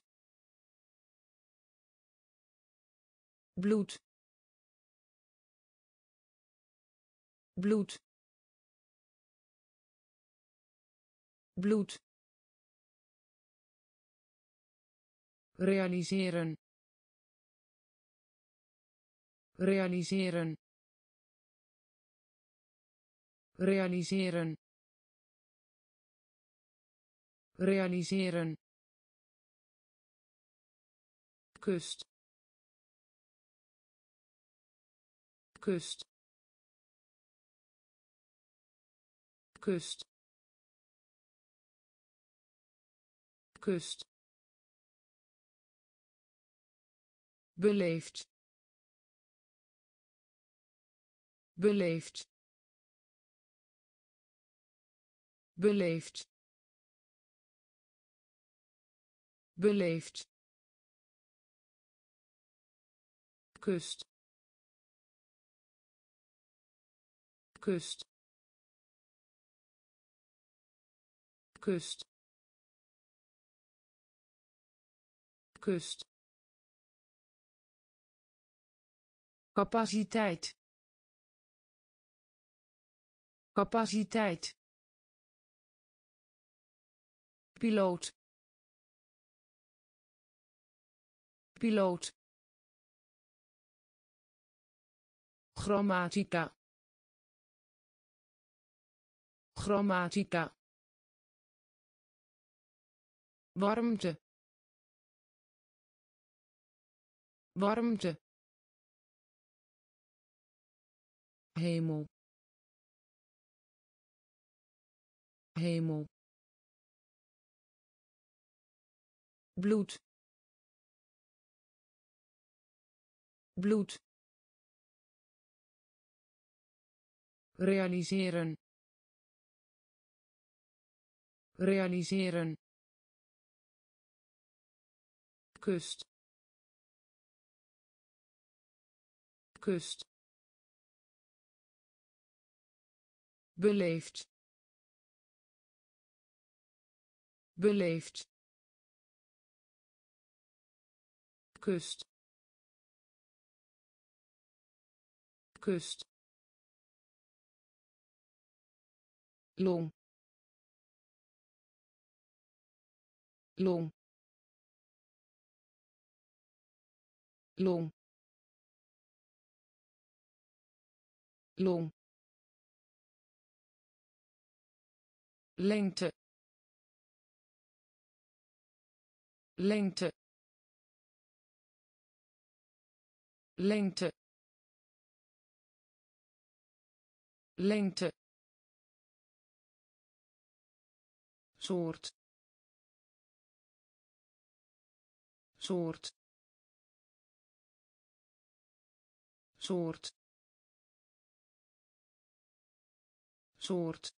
Bloed. Bloed. Bloed. Realiseren. Realiseren. Realiseren. Realiseren kust. Kust. Kust. Kust. Beleefd. Beleefd. Beleefd. Beleefd kust. Kust. Kust. Kust. Capaciteit. Capaciteit. Piloot. Piloot grammatica. Grammatica. Warmte. Warmte. Hemel. Hemel. Bloed. Bloed realiseren. Realiseren. Kust. Kust. Beleefd. Beleefd. Kust. Kust long long long long lengte. Lengte. Lengte. Lengte soort soort soort soort.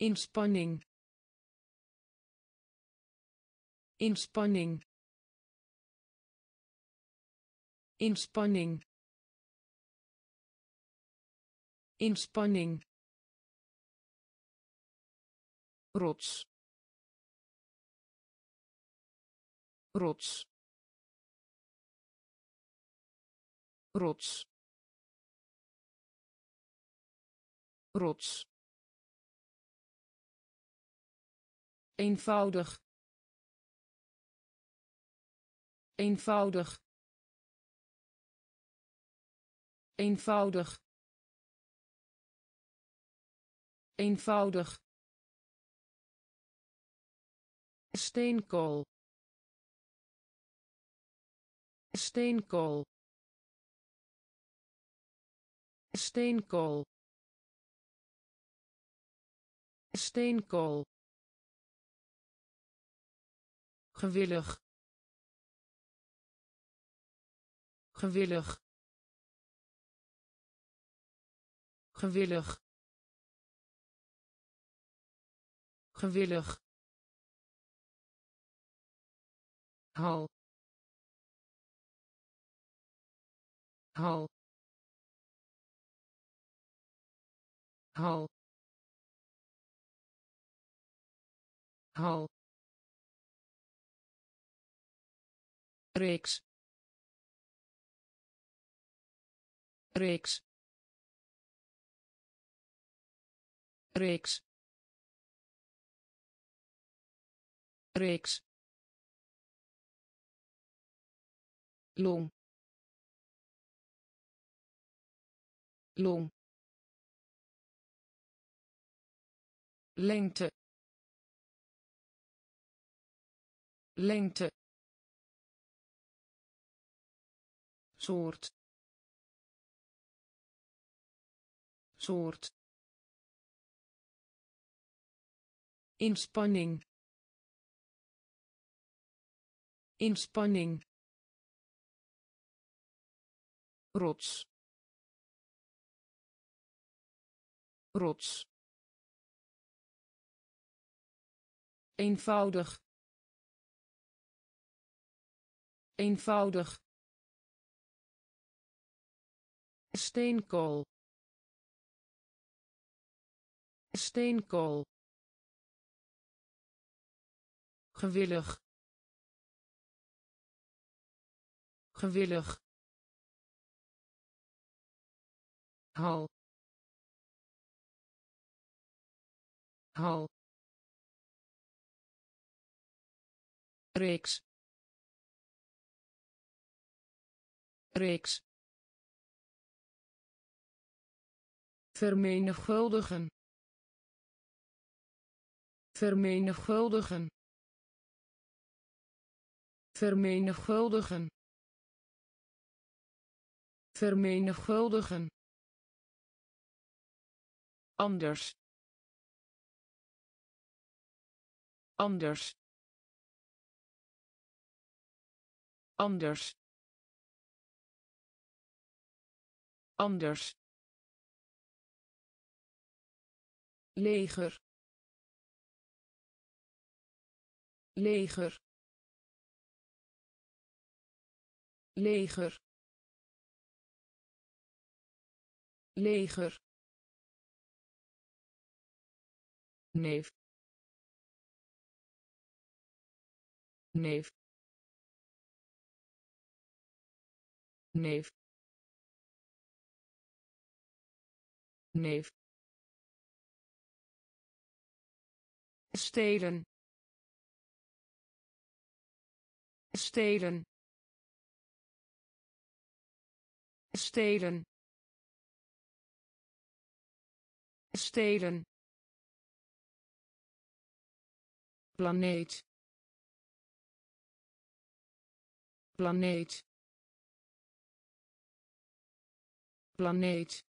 Inspanning. Inspanning. Inspanning. Inspanning rots. Rots. Rots. Rots. Eenvoudig. Eenvoudig. Eenvoudig. Eenvoudig steenkool steenkool steenkool steenkool gewillig gewillig gewillig gewillig hal hal hal hal reeks. Reeks. Reeks. Reeks long long lengte. Lengte. Soort. Soort. Inspanning. Inspanning rots. Rots. Eenvoudig. Eenvoudig. Steenkool. Steenkool. Gewillig. Gewillig hal hal reeks. Reeks. Vermenigvuldigen. Vermenigvuldigen. Vermenigvuldigen. Vermenigvuldigen anders. Anders. Anders. Anders. Leger. Leger. Leger. Leger neef neef neef neef. Stelen. Stelen. Stelen. Stelen planeet. Planeet. Planeet.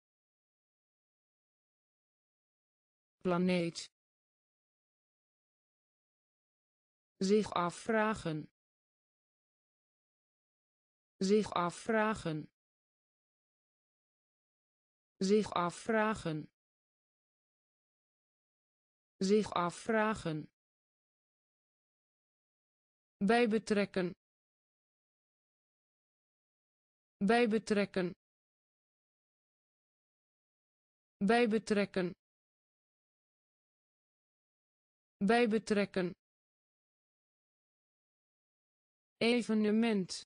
Planeet. Zich afvragen. Zich afvragen. Zich afvragen. Zich afvragen bij betrekken. Bij betrekken. Bij betrekken. Bij betrekken. Evenement.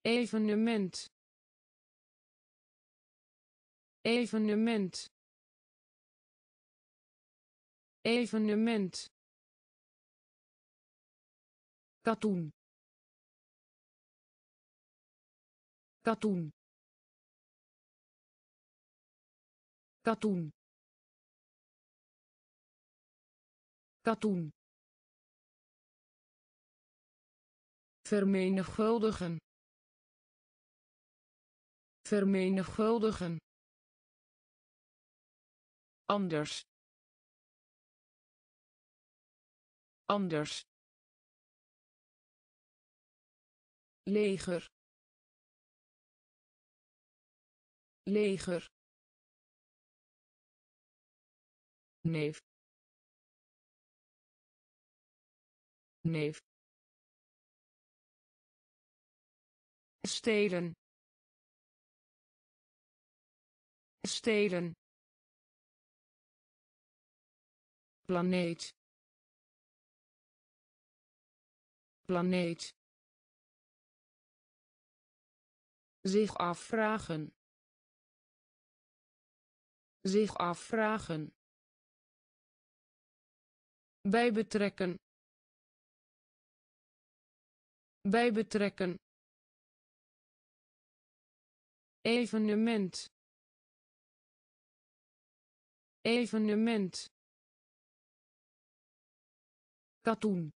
Evenement. Evenement. Evenement katoen. Katoen. Katoen. Katoen. Vermenigvuldigen. Vermenigvuldigen. Anders. Anders leger. Leger. Neef. Neef. Stelen. Stelen. Planeet. Planeet zich afvragen. Zich afvragen. Bij betrekken. Bij betrekken. Evenement. Evenement. Katoen.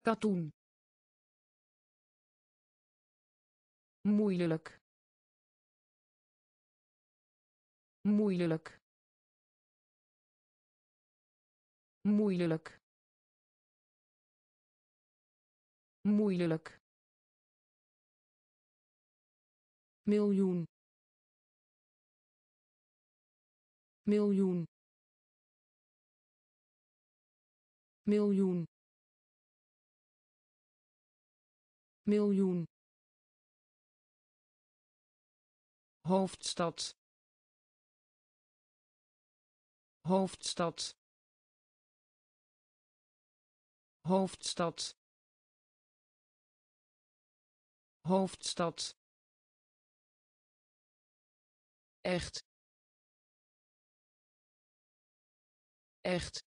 Katoen moeilijk. Moeilijk. Moeilijk. Moeilijk. Miljoen. Miljoen. Miljoen. Miljoen hoofdstad. Hoofdstad. Hoofdstad. Hoofdstad. Echt. Echt.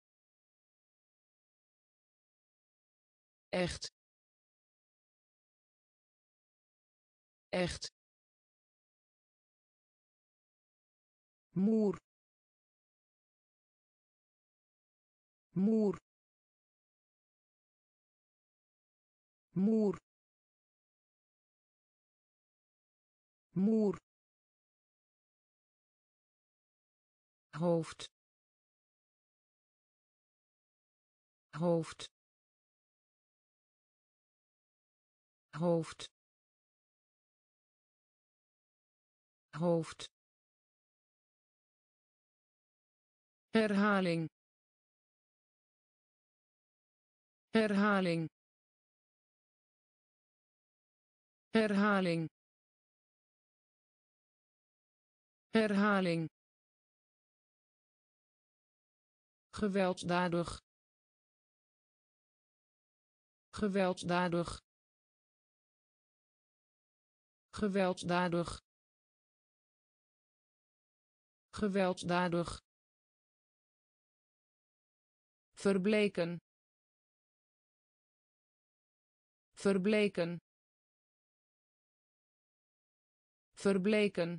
Echt. Echt moer moer moer moer. Hoofd. Hoofd. Hoofd. Hoofd herhaling. Herhaling. Herhaling. Herhaling. Gewelddadig. Gewelddadig. Gewelddadig. Gewelddadig verbleken. Verbleken. Verbleken.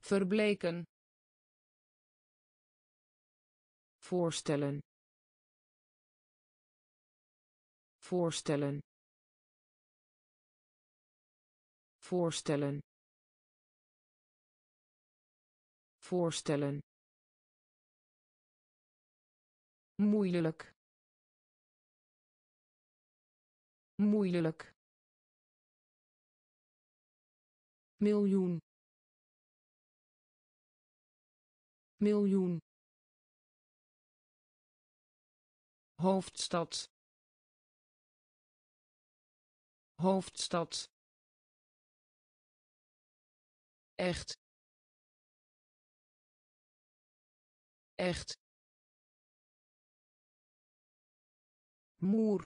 Verbleken. Voorstellen. Voorstellen. Voorstellen. Voorstellen moeilijk. Moeilijk. Miljoen. Miljoen. Hoofdstad. Hoofdstad. Echt. Echt moer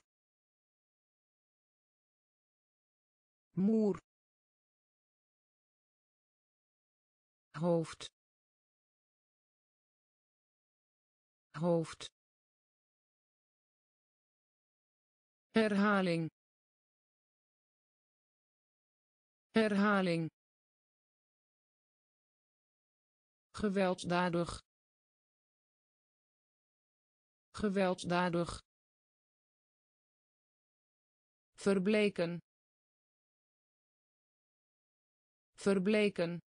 moer hoofd hoofd herhaling herhaling gewelddadig gewelddadig verbleken verbleken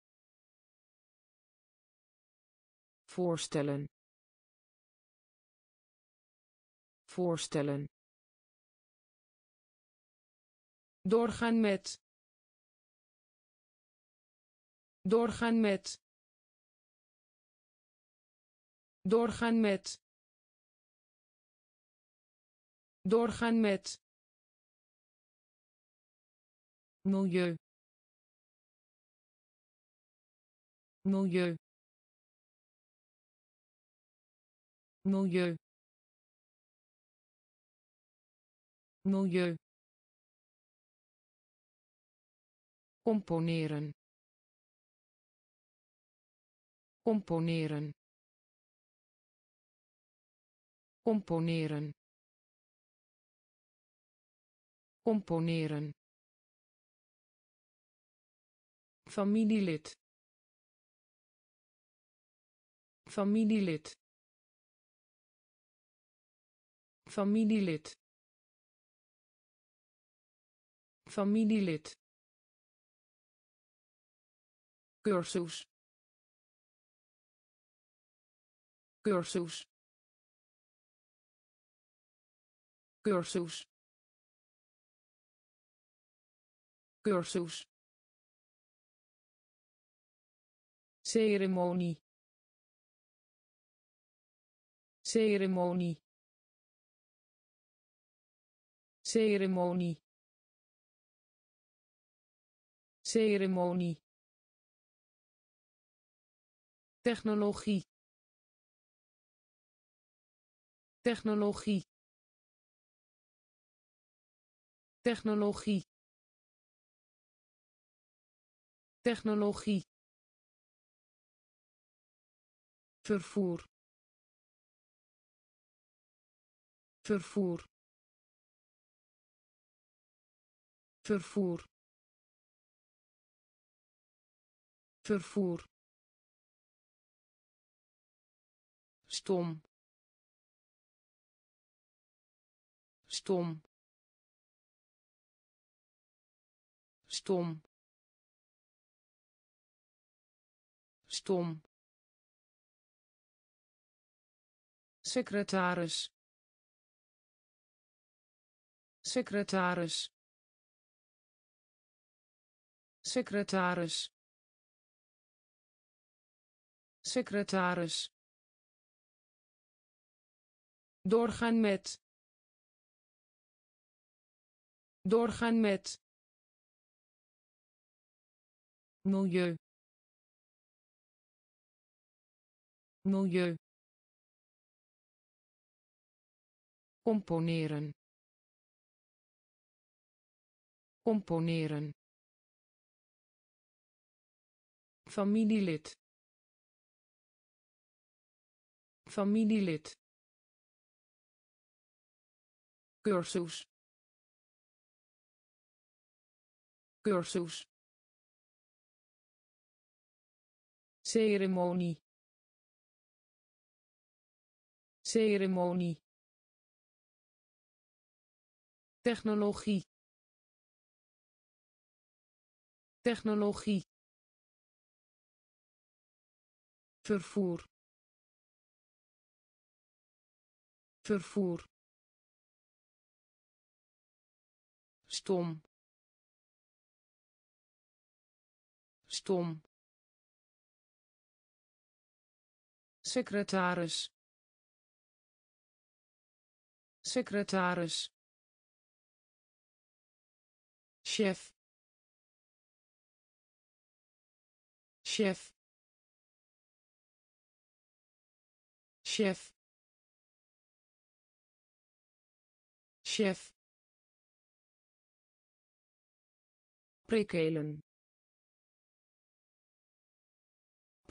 voorstellen voorstellen doorgaan met doorgaan met doorgaan met doorgaan met milieu. Milieu. Milieu. Milieu. Componeren. Componeren. Componeren. Componeren familielid. Familielid. Familielid. Familielid. Cursus. Cursus. Cursus. Cursus ceremonie. Ceremonie. Ceremonie. Ceremonie. Technologie. Technologie. Technologie. Technologie vervoer. Vervoer. Vervoer. Vervoer. Stom. Stom. Stom. Stom secretaris. Secretaris. Secretaris. Secretaris. Doorgaan met. Doorgaan met. Milieu. Milieu componeren. Componeren. Familielid. Familielid. Cursus. Cursus. Ceremonie. Ceremonie technologie. Technologie. Vervoer. Vervoer. Stom. Stom. Secretaris. Secretaris chef. Chef. Chef. Chef. Prikkelen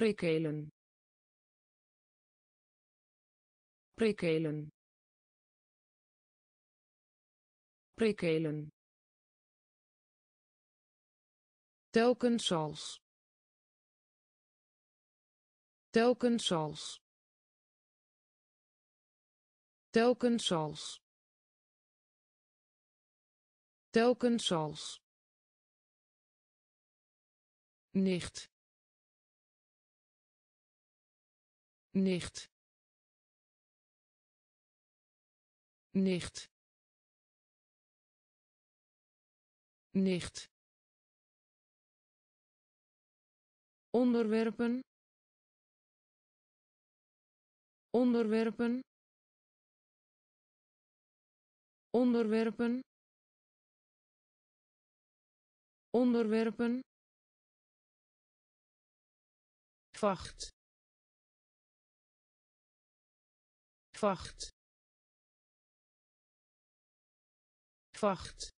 prikkelen prikkelen prikkelen telkens als. Telkens als. Telkens als. Telkens als. Nicht. Nicht. Nicht. Nicht onderwerpen onderwerpen onderwerpen onderwerpen. Vacht. Vacht. Vacht.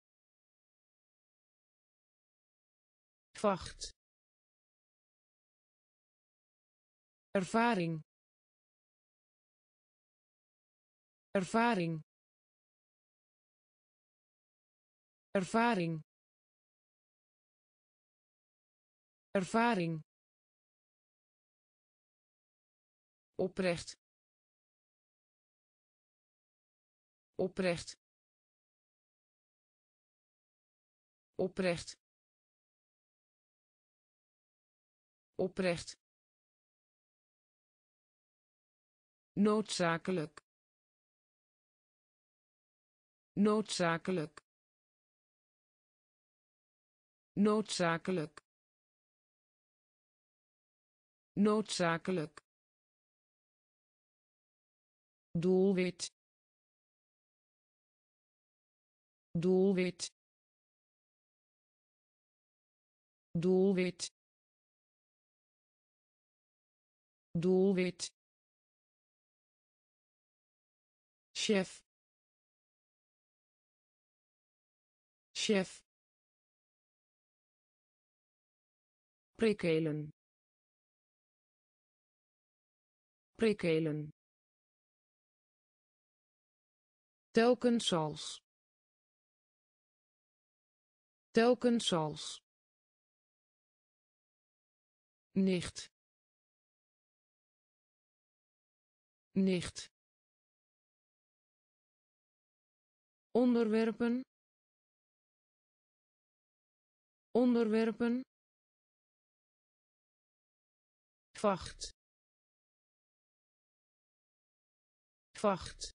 Vacht ervaring. Ervaring. Ervaring. Ervaring. Oprecht. Oprecht. Oprecht. Oprecht noodzakelijk. Noodzakelijk. Noodzakelijk. Noodzakelijk. Doelwit. Doelwit. Doelwit. Doelwit chef. Chef. Prikkelen prikkelen telkens als telkens als nicht. Nicht onderwerpen onderwerpen vacht. Vacht.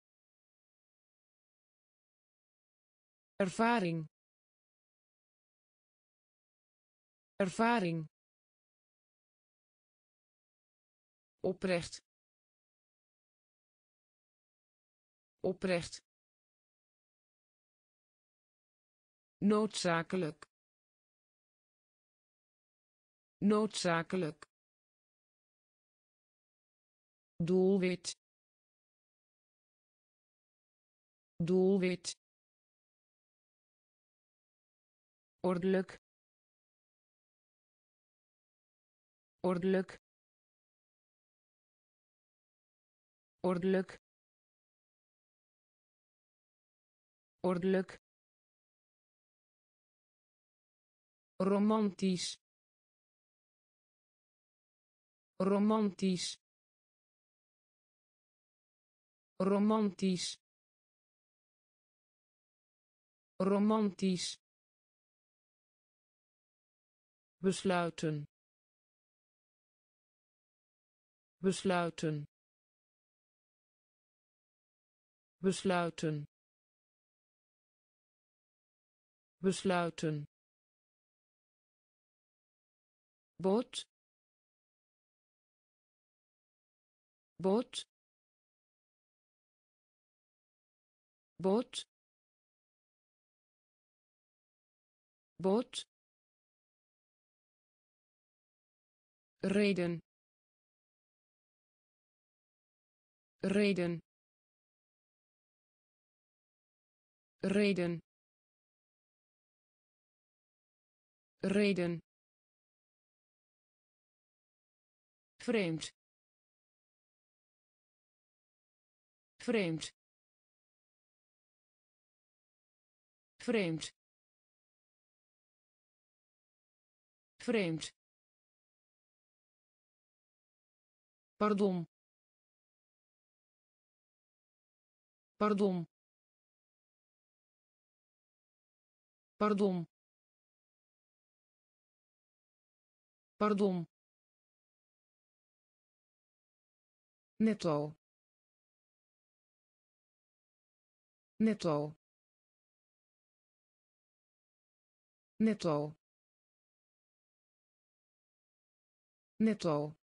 Ervaring. Ervaring. Oprecht. Oprecht noodzakelijk. Noodzakelijk. Doelwit. Doelwit. Ordelijk. Ordelijk. Ordelijk. Ordelijk romantisch. Romantisch. Romantisch. Romantisch. Besluiten. Besluiten. Besluiten. Besluiten bot. Bot. Bot. Bot. Reden. Reden. Reden. Reden vreemd. Vreemd. Vreemd. Vreemd. Pardon. Pardon. Pardon. Pardon netto. Netto. Netto. Netto.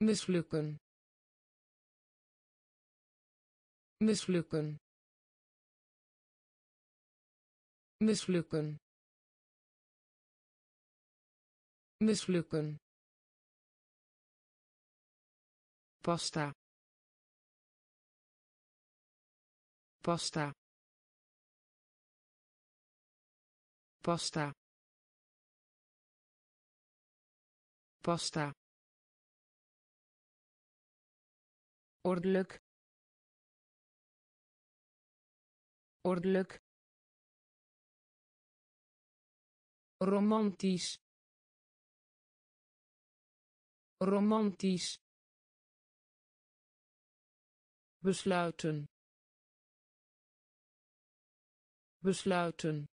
Mislukken. Mislukken. Mislukken. Mislukken pasta pasta pasta pasta ordelijk. Ordelijk. Romantisch. Romantisch besluiten. Besluiten.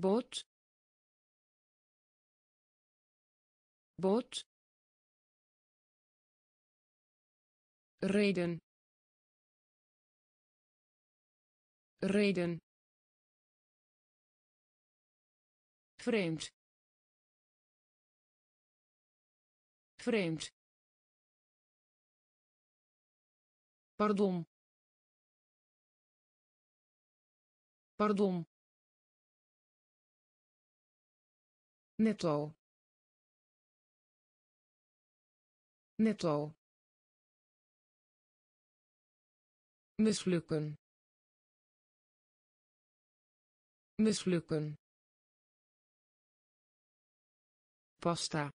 Bot. Bot. Reden. Reden. Vreemd. Vreemd pardon. Pardon. Netto netto mislukken. Mislukken. Pasta.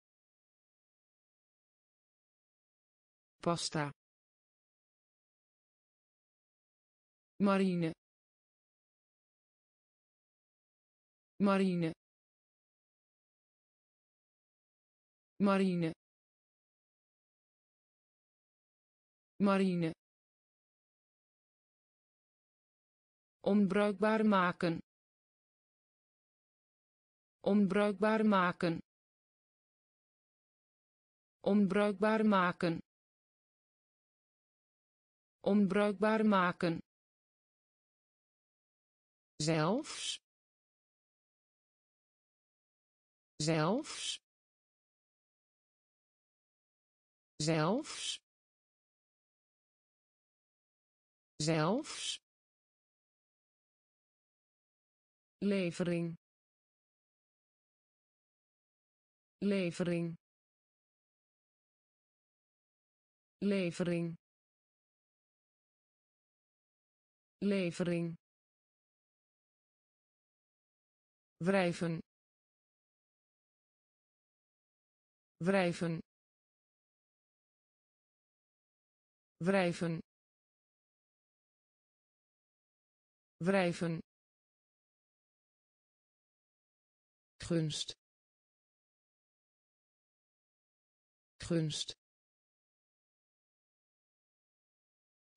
Pasta marine. Marine. Marine. Marine. Onbruikbaar maken. Onbruikbaar maken. Onbruikbaar maken. Onbruikbaar maken zelfs zelfs zelfs zelfs. Levering. Levering. Levering. Levering wrijven. Wrijven. Wrijven. Wrijven. Gunst. Gunst.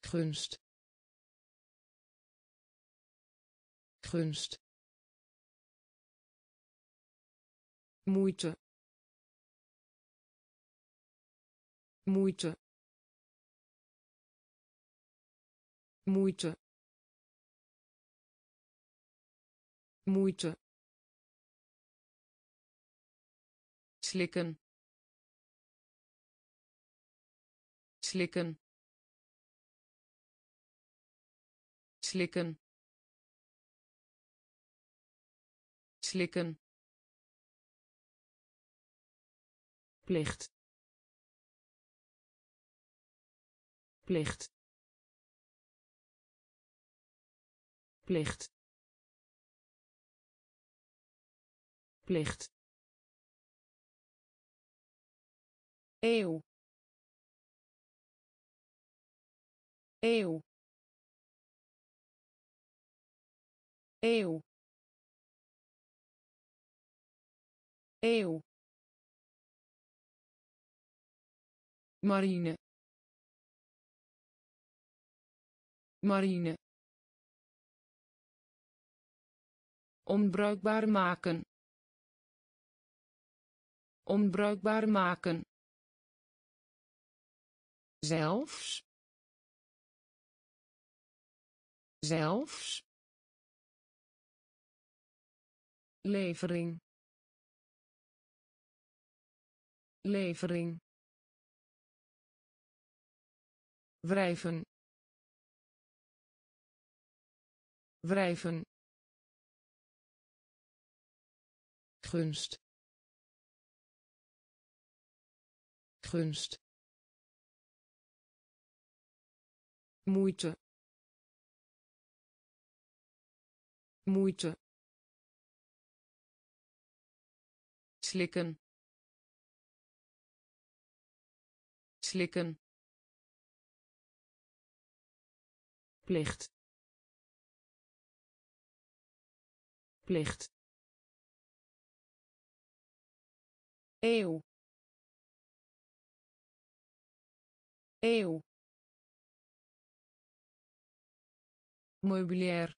Gunst. Gunst moeite moeite moeite moeite slikken. Slikken. Slikken. Slikken plicht. Plicht. Plicht. Plicht. Eeuw. Eeuw. Eeuw. Eeuw marine. Marine. Onbruikbaar maken. Onbruikbaar maken. Zelfs. Zelfs. Levering. Levering wrijven. Wrijven. Gunst. Gunst. Moeite. Moeite. Slikken. Slikken plicht. Plicht. Eeuw. Eeuw. Meubilair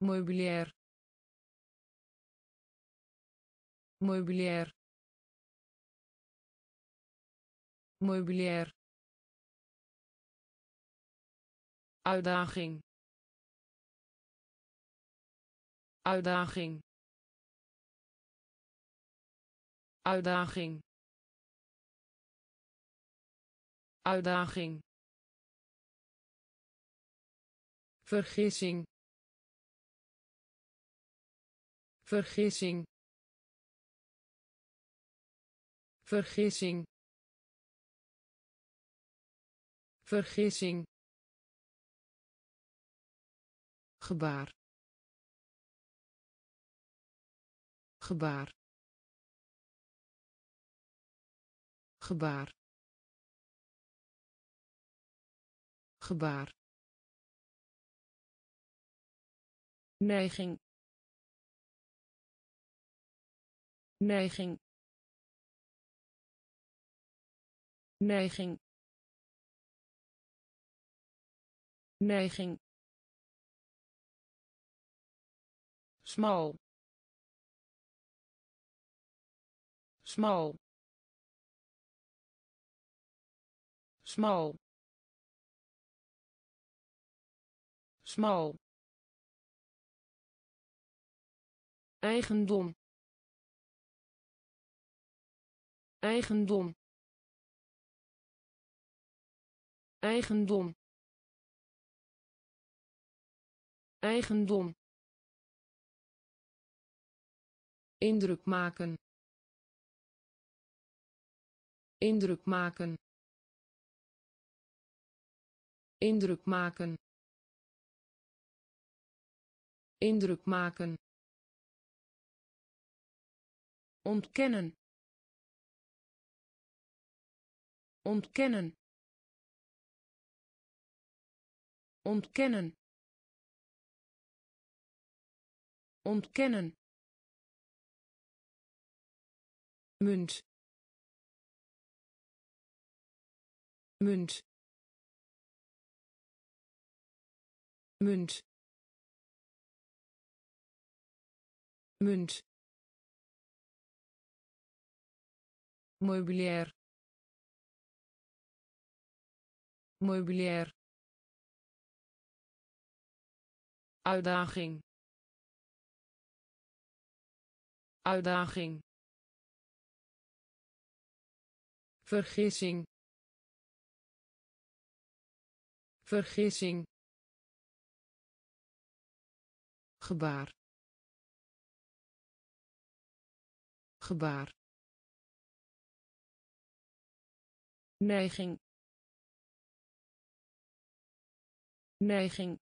meubilair meubilair meubilair uitdaging. Uitdaging. Uitdaging. Uitdaging. Vergissing. Vergissing. Vergissing. Vergissing gebaar. Gebaar. Gebaar. Gebaar. Neiging. Neiging. Neiging. Neiging smal. Smal. Smal. Smal. Eigendom. Eigendom. Eigendom. Eigendom indruk maken. Indruk maken. Indruk maken. Indruk maken. Ontkennen. Ontkennen. Ontkennen. Ontkennen munt munt munt munt. Meubilair meubilair uitdaging uitdaging vergissing. Vergissing. Gebaar. Gebaar. Neiging. Neiging.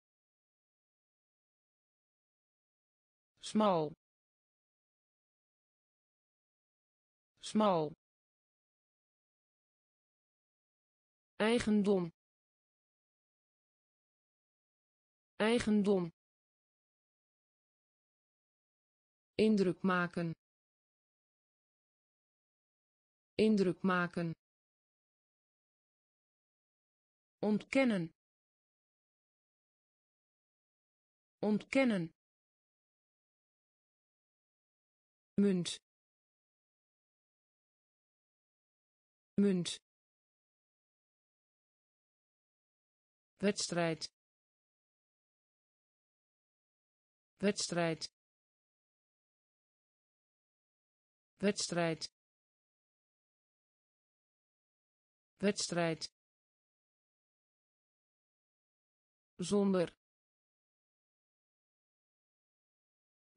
Smal. Smal eigendom. Eigendom. Indruk maken. Indruk maken. Ontkennen. Ontkennen. Munt. Munt wedstrijd wedstrijd wedstrijd wedstrijd. Zonder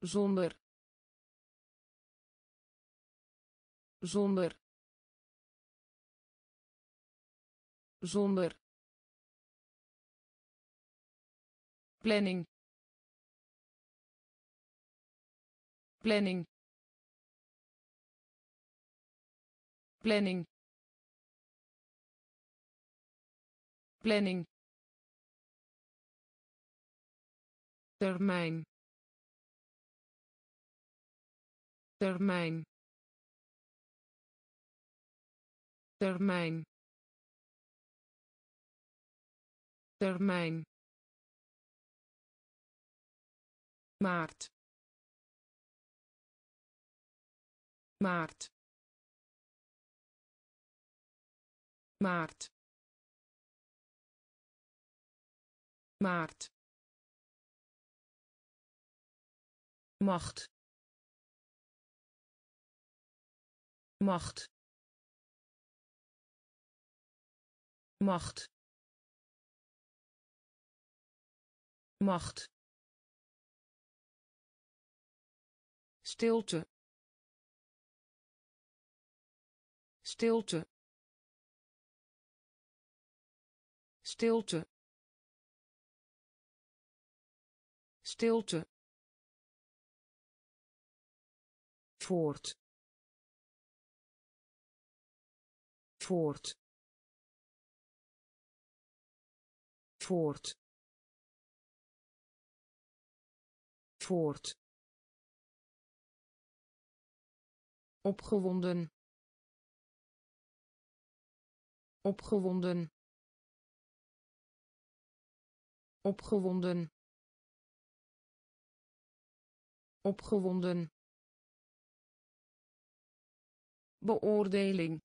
zonder zonder. Zonder planning. Planning. Planning. Planning. Termijn. Termijn. Termijn. Termijn maart. Maart. Maart. Maart. Macht. Macht. Macht. Macht stilte. Stilte. Stilte. Stilte. Voort. Voort. Voort. Voort opgewonden. Opgewonden. Opgewonden. Opgewonden. Beoordeling.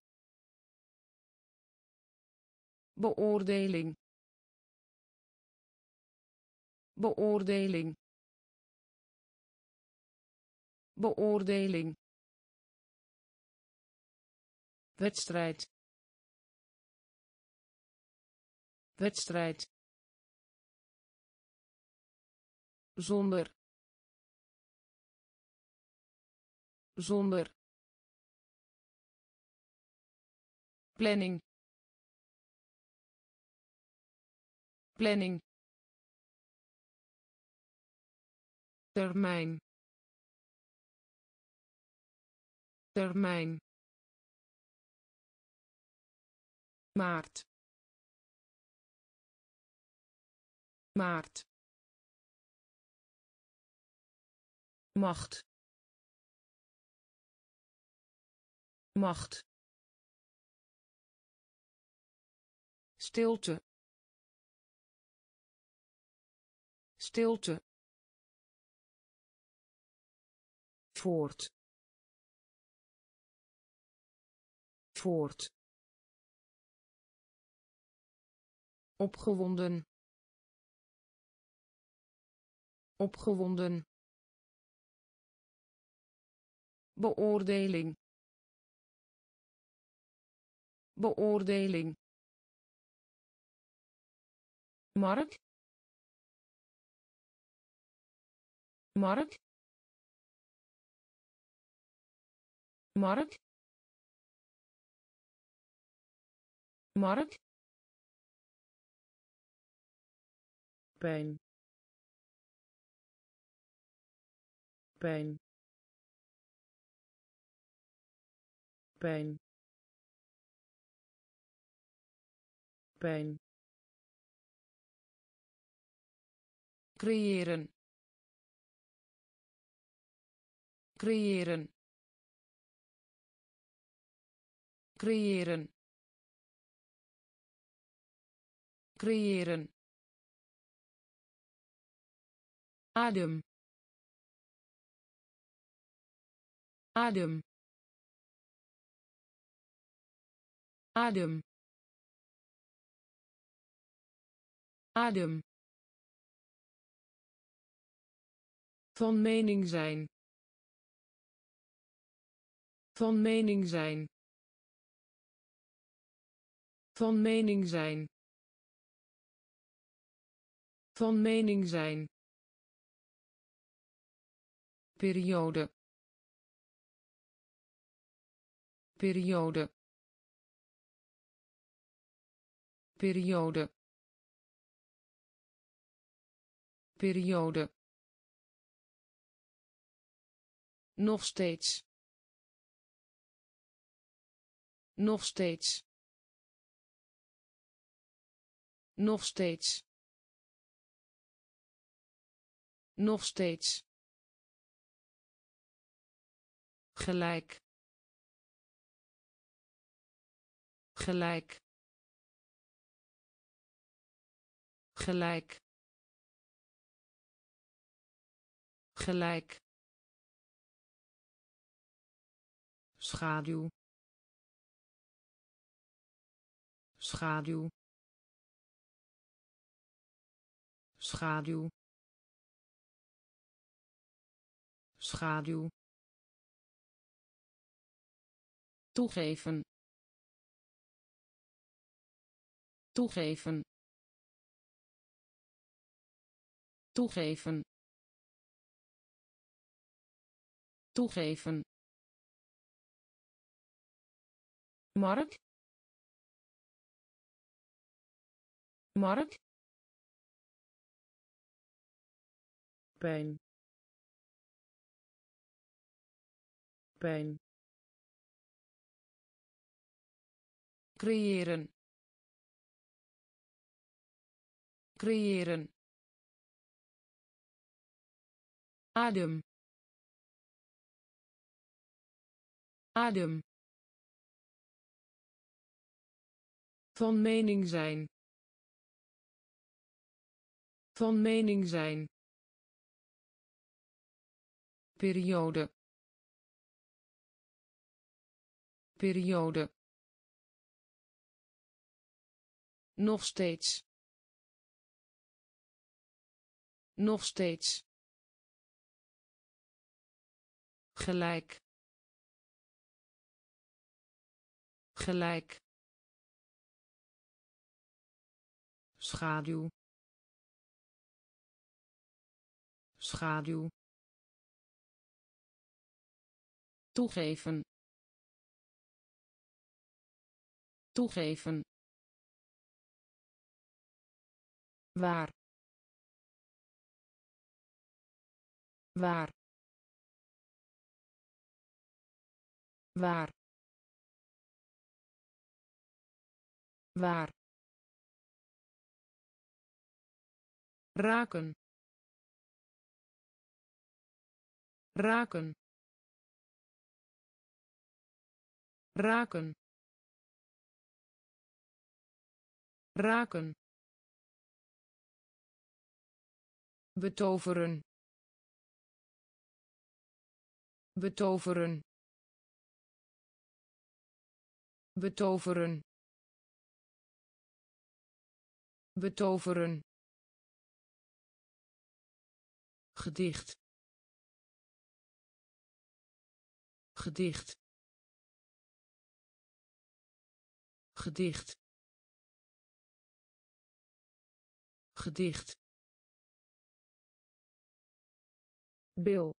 Beoordeling. Beoordeling. Beoordeling wedstrijd wedstrijd zonder zonder planning planning termijn termijn maart. Maart. Macht. Macht. Stilte. Stilte. Voort. Voort opgewonden. Opgewonden. Beoordeling. Beoordeling. Mark. Mark. Mark. Mark pijn. Pijn. Pijn. Pijn. Creëren. Creëren. Creëren. Creëren adem. Adem. Adem. Adem. Van mening zijn. Van mening zijn. Van mening zijn. Van mening zijn periode. Periode. Periode. Periode. Nog steeds. Nog steeds. Nog steeds. Nog steeds gelijk. Gelijk. Gelijk. Gelijk. Schaduw. Schaduw. Schaduw. Schaduw toegeven. Toegeven. Toegeven. Toegeven. Mark. Mark. Pijn. Pijn creëren. Creëren. Adem. Adem. Van mening zijn. Van mening zijn. Periode. Periode nog steeds. Nog steeds. Gelijk. Gelijk. Schaduw. Schaduw. Toegeven. Toegeven waar. Waar. Waar. Waar. Raken. Raken. Raken. Raken betoveren. Betoveren. Betoveren. Betoveren. Gedicht. Gedicht. Gedicht. Gedicht bil.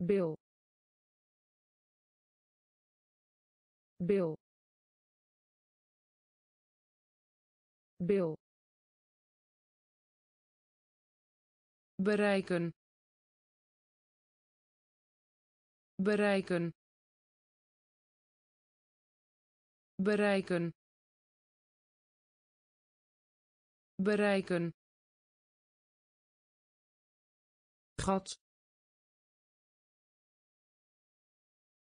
Bil. Bil. Bil. Bereiken. Bereiken. Bereiken. Bereiken gat.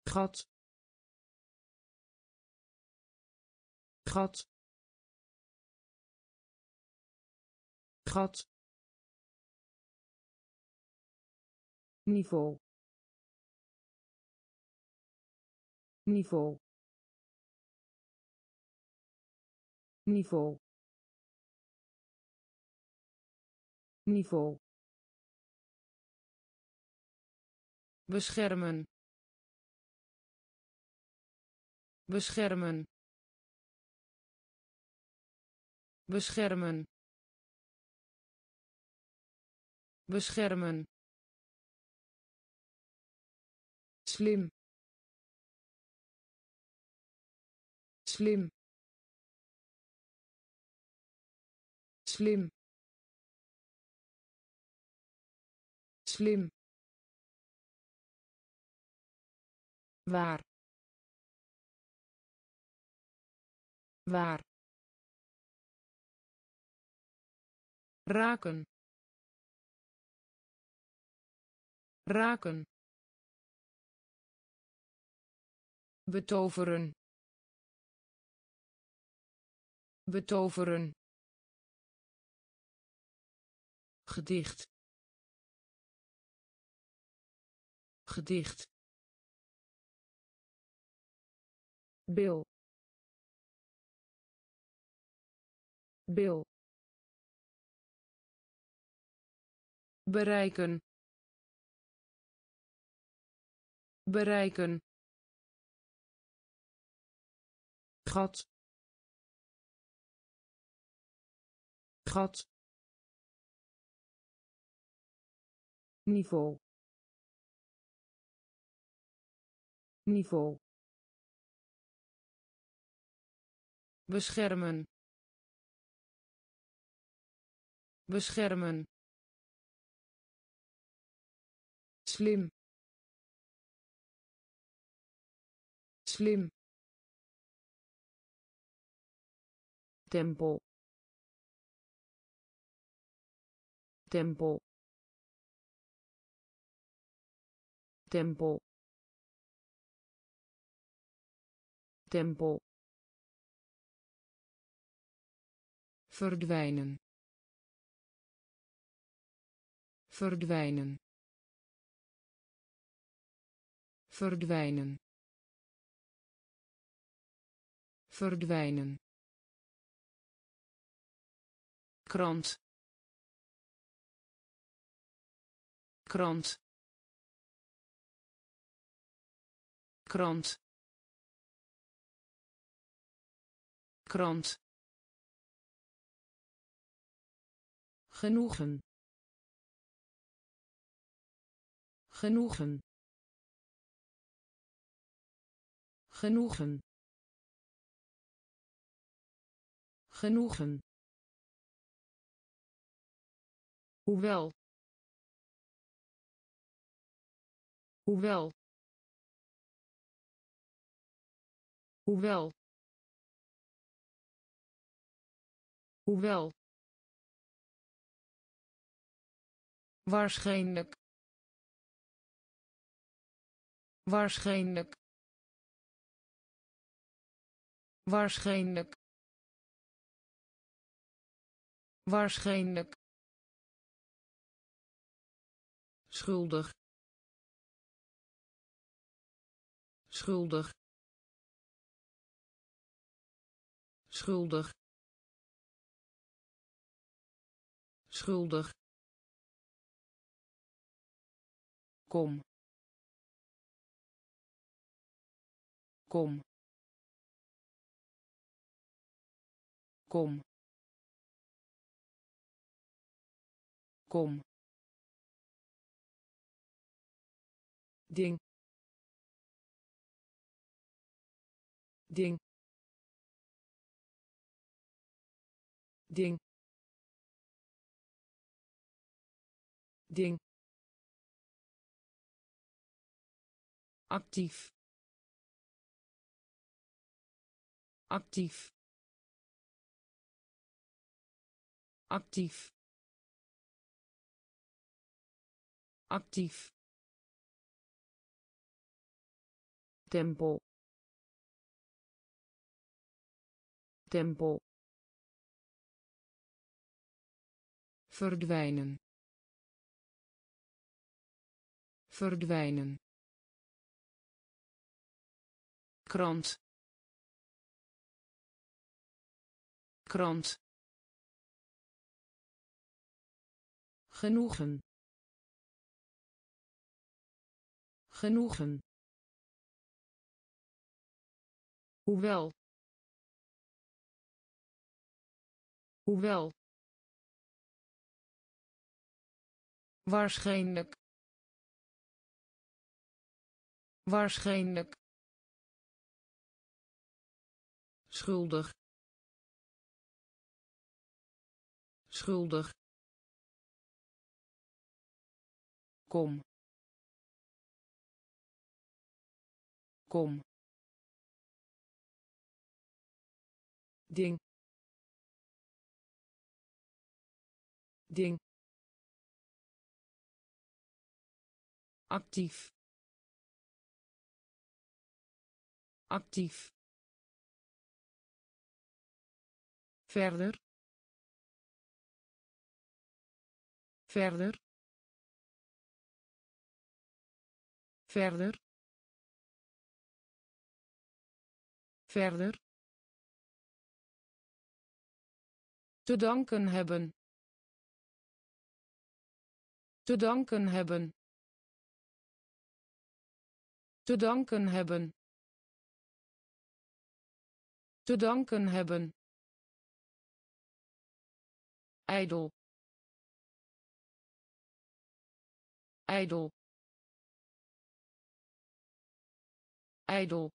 Gat. Gat. Gat. Niveau. Niveau. Niveau. Niveau beschermen. Beschermen. Beschermen. Beschermen. Slim. Slim. Slim. Slim waar. Waar. Raken. Raken. Betoveren. Betoveren. Gedicht. Gedicht bil. Bil. Bereiken. Bereiken. Gat. Gat. Niveau. Niveau beschermen. Beschermen. Slim. Slim. Tempo. Tempo. Tempo. Tempo verdwijnen. Verdwijnen. Verdwijnen. Verdwijnen. Krant. Krant. Krant. Krant genoegen. Genoegen. Genoegen. Genoegen. Hoewel. Hoewel. Hoewel. Hoewel waarschijnlijk. Waarschijnlijk. Waarschijnlijk. Waarschijnlijk. Schuldig. Schuldig. Schuldig. Schuldig kom. Kom. Kom. Kom. Ding. Ding. Ding. Ding actief. Actief. Actief. Actief. Tempo. Tempo. Verdwijnen. Verdwijnen krant. Krant. Genoegen. Genoegen. Hoewel. Hoewel. Waarschijnlijk. Waarschijnlijk schuldig schuldig kom kom ding ding actief actief verder. Verder. Verder. Verder. Te danken hebben. Te danken hebben. Te danken hebben. Te danken hebben ijdel. Ijdel. Ijdel.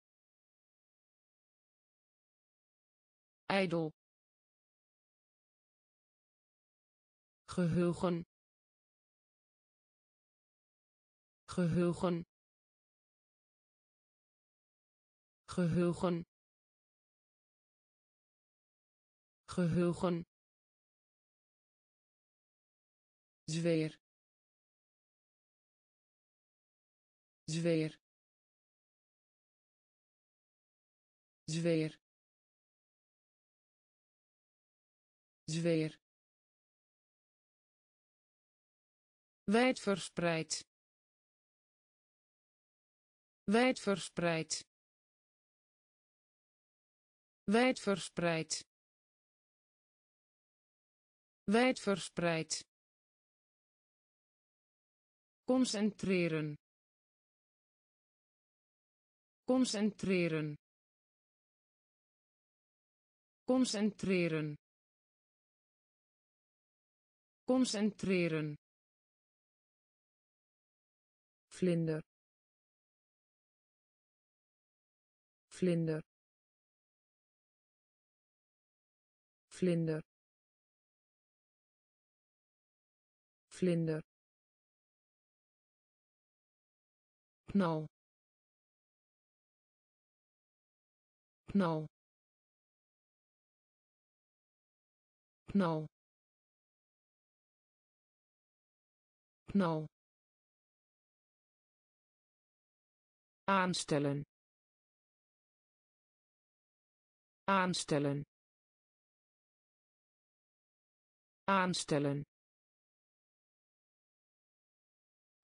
Ijdel. Geheugen. Geheugen. Geheugen. Geheugen zweer. Zweer. Zweer. Zweer. Wijdverspreid. Wijdverspreid. Wijdverspreid. Wijdverspreid concentreren. Concentreren. Concentreren. Concentreren. Vlinder. Vlinder. Vlinder. Vlinder knal. Knal. Knal. Knal. Aanstellen. Aanstellen. Aanstellen.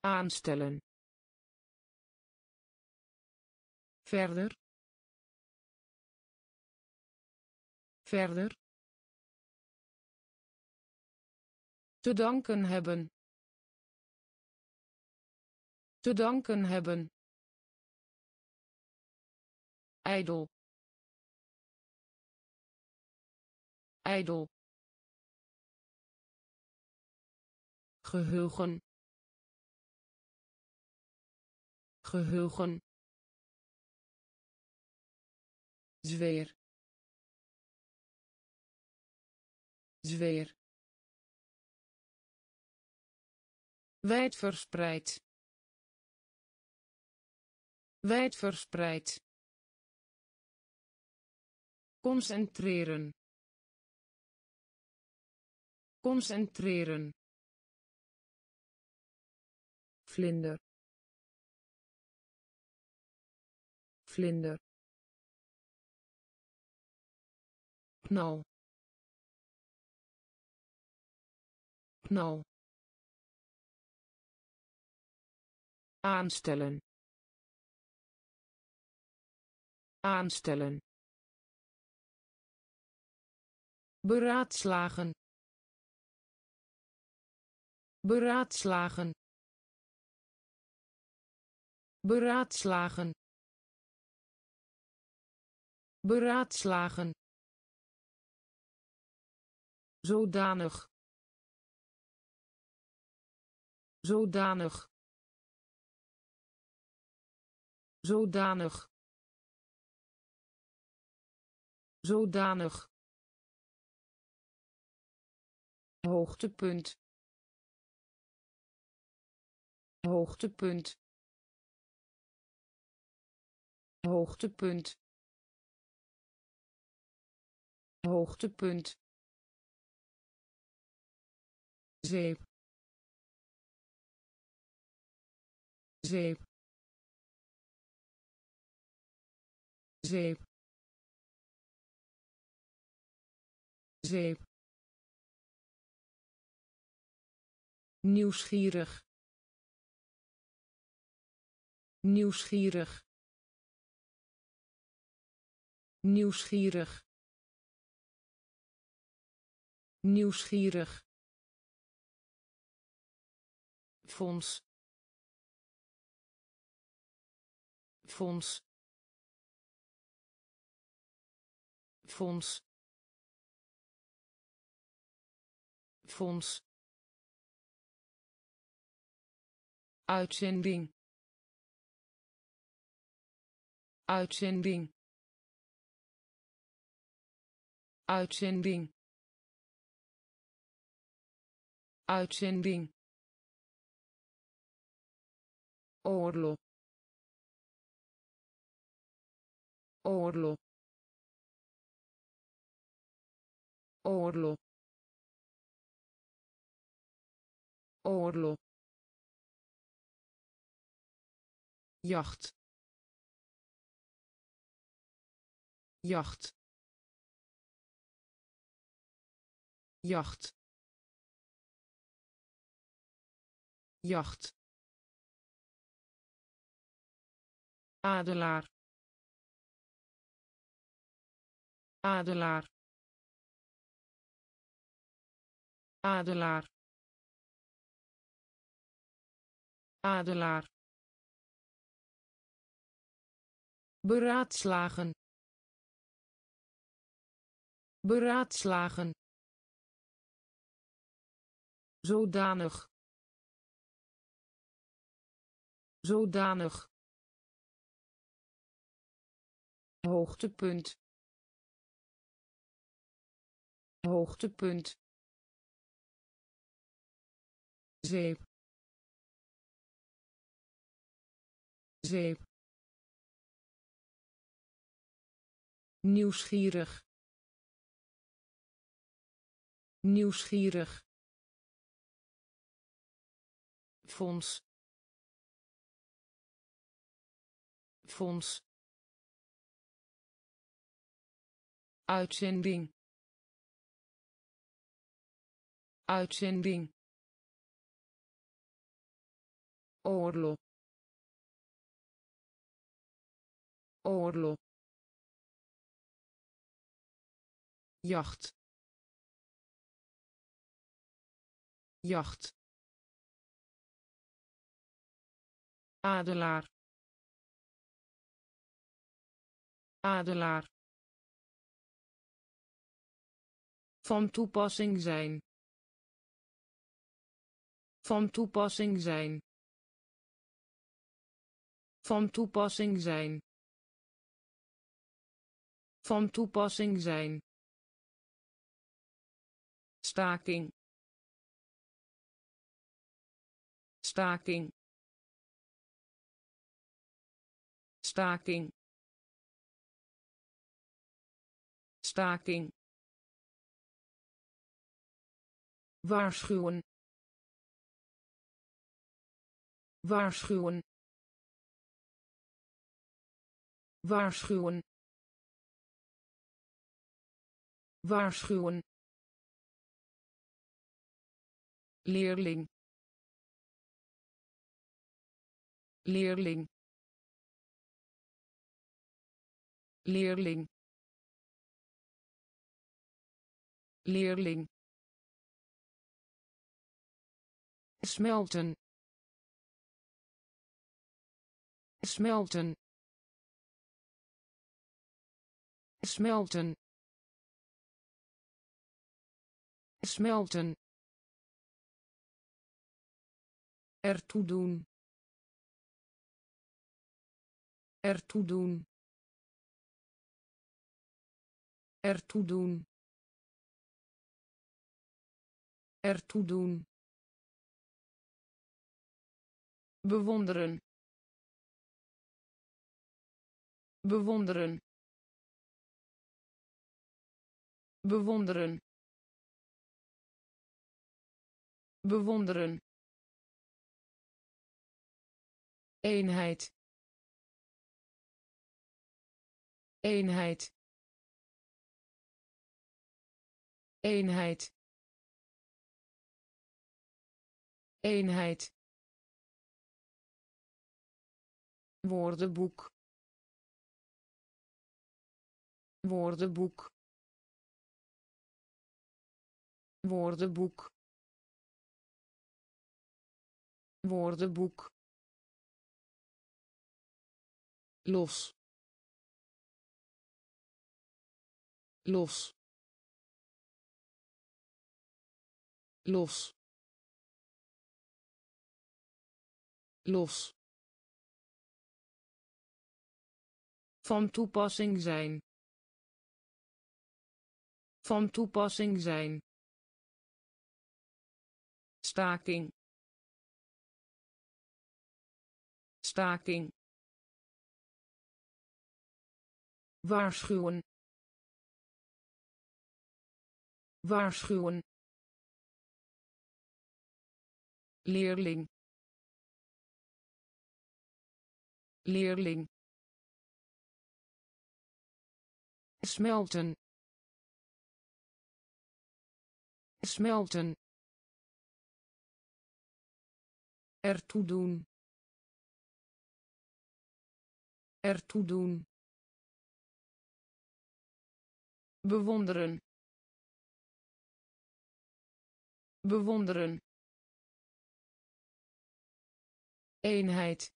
Aanstellen verder. Verder. Te danken hebben. Te danken hebben. Ijdel. Ijdel. Geheugen. Geheugen zweer. Zweer. Wijdverspreid. Wijdverspreid. Concentreren. Concentreren. Vlinder. Vlinder knal. Knal. Aanstellen. Aanstellen. Beraadslagen. Beraadslagen. Beraadslagen. Beraadslagen zodanig. Zodanig. Zodanig. Zodanig. Hoogtepunt. Hoogtepunt. Hoogtepunt. Hoogtepunt zeep. Zeep. Zeep. Zeep. Nieuwsgierig. Nieuwsgierig. Nieuwsgierig. Nieuwsgierig fonds. Fonds. Fonds. Fonds. Uitzending. Uitzending. Uitzending. Uitzending oorlog. Oorlog. Oorlog. Oorlog. Jacht. Jacht. Jacht. Jacht adelaar. Adelaar. Adelaar. Adelaar. Beraadslagen. Beraadslagen. Zodanig. Zodanig hoogtepunt. Hoogtepunt. Zeep. Zeep. Nieuwsgierig. Nieuwsgierig. Fonds. Fonds uitzending. Uitzending. Oorlog. Oorlog. Jacht. Jacht. Adelaar. Adelaar van toepassing zijn. Van toepassing zijn. Van toepassing zijn. Van toepassing zijn. Staking. Staking. Staking. Staking waarschuwen. Waarschuwen. Waarschuwen. Waarschuwen. Leerling. Leerling. Leerling. Leerling smelten. Smelten. Smelten. Smelten. Ertoe doen. Ertoe doen. Ertoe doen. Ertoe doen bewonderen. Bewonderen. Bewonderen. Bewonderen. Eenheid. Eenheid. Eenheid. Eenheid woordenboek. Woordenboek. Woordenboek. Woordenboek. Los. Los. Los. Los van toepassing zijn. Van toepassing zijn. Staking. Staking. Waarschuwen. Waarschuwen. Leerling. Leerling smelten. Smelten. Ertoe doen. Ertoe doen. Bewonderen. Bewonderen. Eenheid.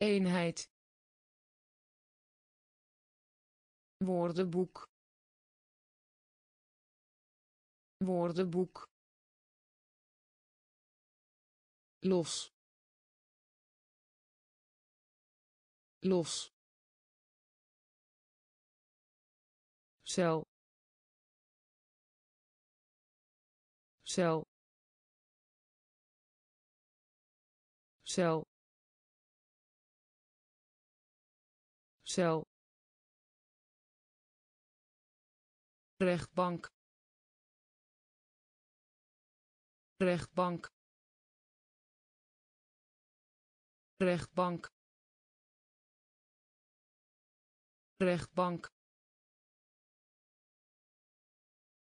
Eenheid woordenboek. Woordenboek. Los. Los. Cel. Cel. Cel. Cel rechtbank. Rechtbank. Rechtbank. Rechtbank.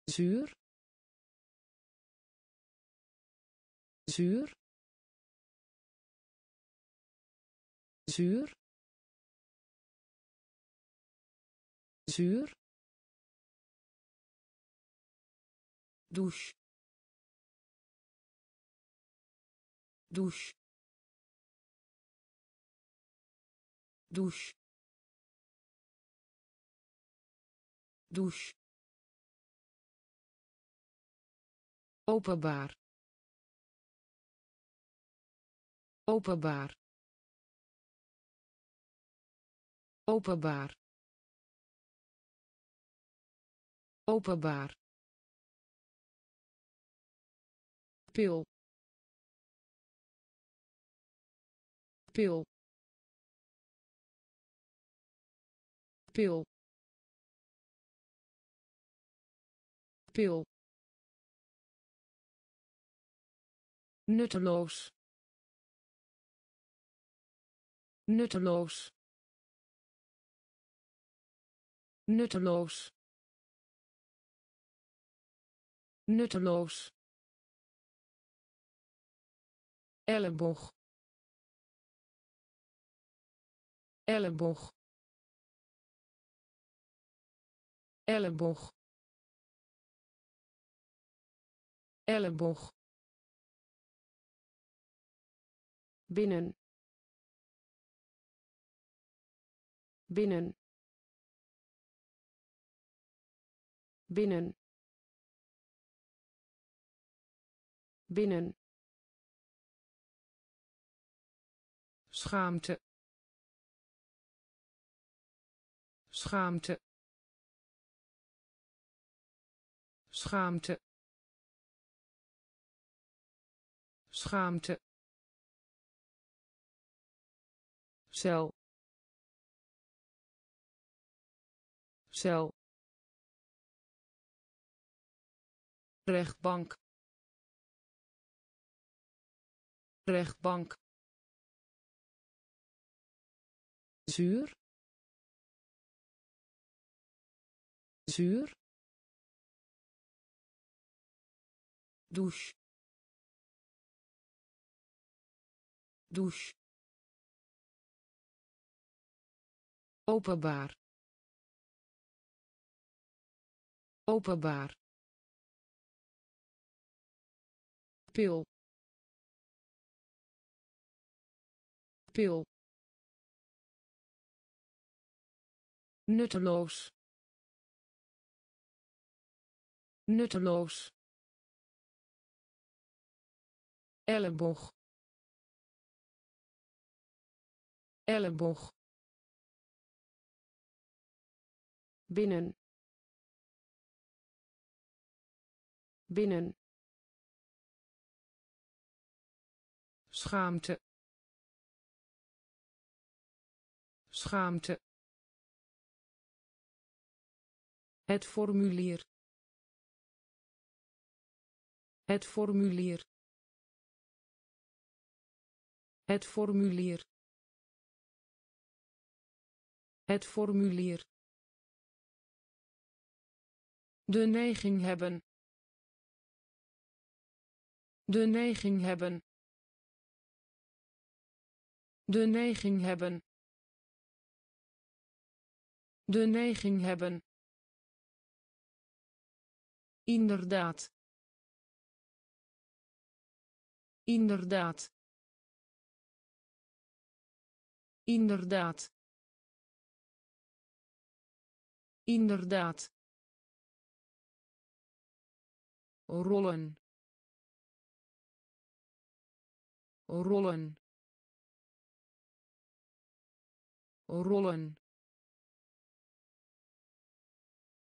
Zuur. Zuur. Zuur. Zuur douche. Douche. Douche. Douche. Openbaar. Openbaar. Openbaar. Openbaar pil. Pil. Pil. Pil. Nutteloos. Nutteloos. Nutteloos. Nutteloos elleboog. Elleboog. Elleboog. Elleboog. Binnen. Binnen. Binnen. Binnen schaamte. Schaamte. Schaamte. Schaamte. Cel. Cel. Rechtbank. Rechtbank zuur. Zuur. Douche. Douche. Openbaar. Openbaar. Pil. Pil nutteloos. Nutteloos. Elleboog. Elleboog. Binnen. Binnen. Schaamte. Schaamte het formulier. Het formulier. Het formulier. Het formulier. De neiging hebben. De neiging hebben. De neiging hebben. De neiging hebben inderdaad. Inderdaad. Inderdaad. Inderdaad. Rollen. Rollen. Rollen.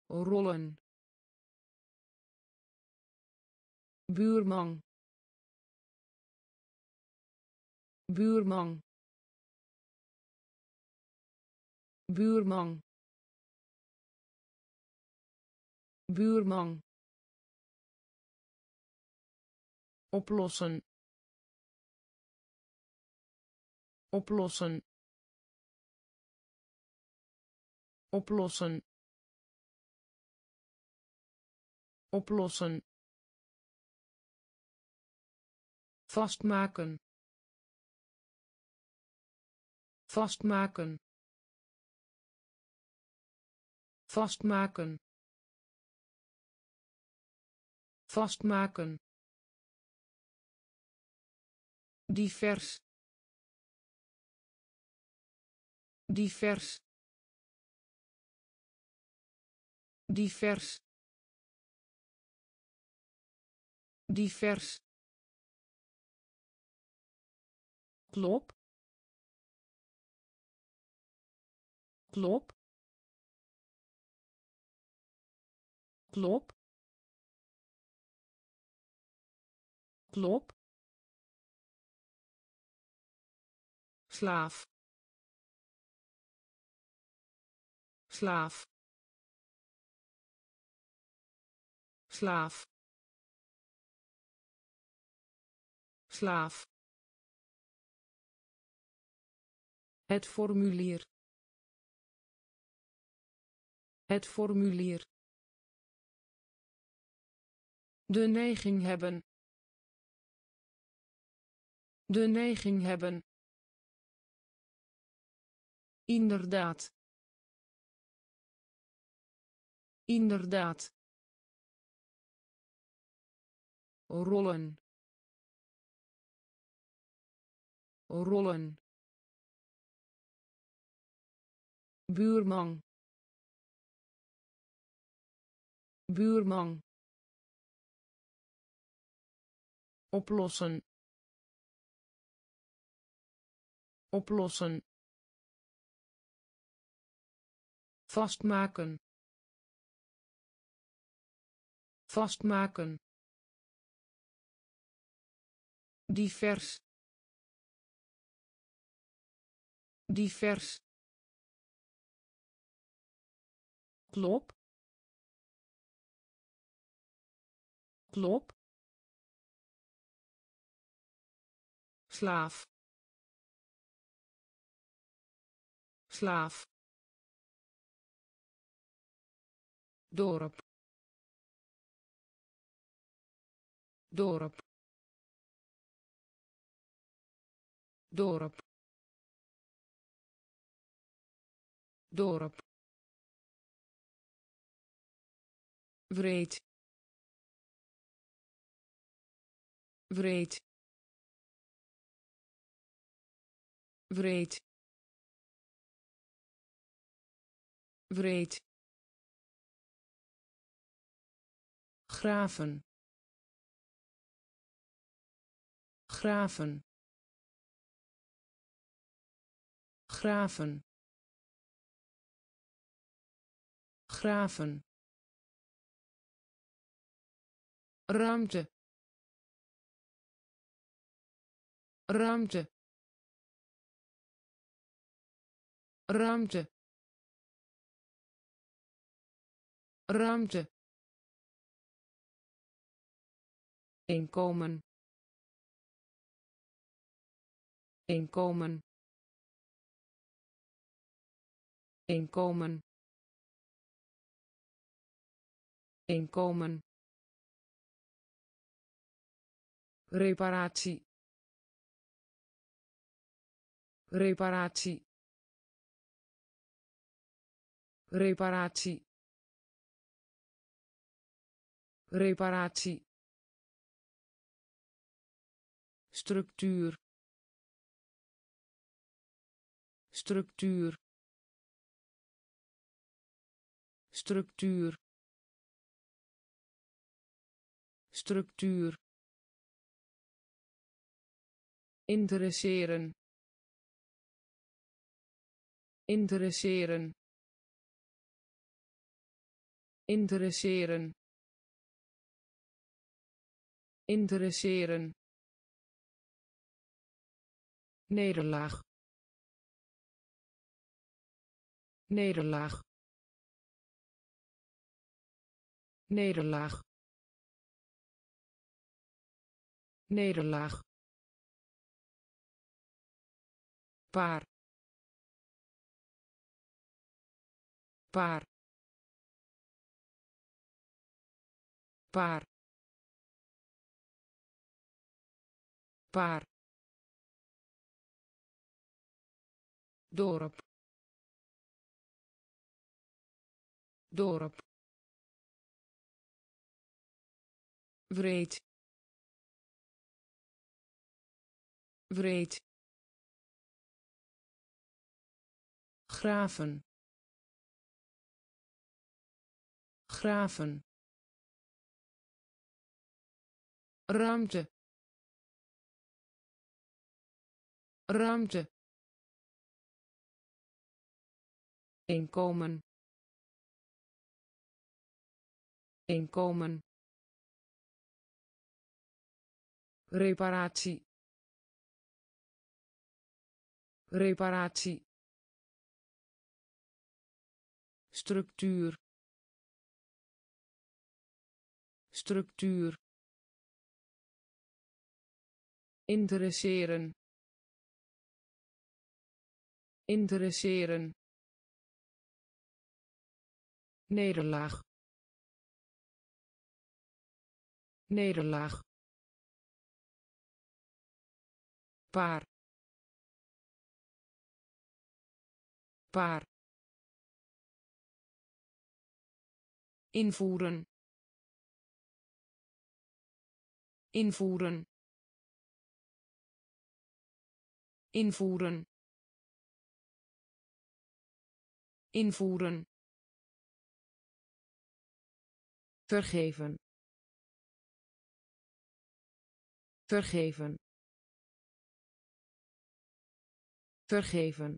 Rollen buurman. Buurman. Buurman. Buurman. Oplossen. Oplossen. Oplossen. Oplossen vastmaken. Vastmaken. Vastmaken. Vastmaken. Divers. Divers. Divers. Divers klop. Klop. Klop. Klop. Slaaf. Slaaf. Slaaf. Slaaf het formulier. Het formulier. De neiging hebben. De neiging hebben. Inderdaad. Inderdaad. Rollen. Rollen buurman. Buurman. Oplossen. Oplossen. Vastmaken. Vastmaken. Divers. Divers klop. Klop. Slaaf. Slaaf. Dorp. Dorp. Dorp. Dorp wreed wreed wreed wreed graven. Graven. Graven. Graven ruimte. Ruimte. Ruimte. Ruimte. Inkomen. Inkomen. Inkomen. Inkomen reparatie. Reparatie. Reparatie. Reparatie. Structuur. Structuur. Structuur. Structuur interesseren. Interesseren. Interesseren. Interesseren. Nederlaag. Nederlaag. Nederlaag. Nederlaag paar. Paar. Paar. Paar. Dorp. Dorp. Wreed wreed graven. Graven. Ruimte. Ruimte. Inkomen. Inkomen. Reparatie. Reparatie structuur. Structuur. Interesseren. Interesseren. Nederlaag. Nederlaag. Paar. Paar invoeren. Invoeren. Invoeren. Invoeren. Vergeven. Vergeven. Vergeven.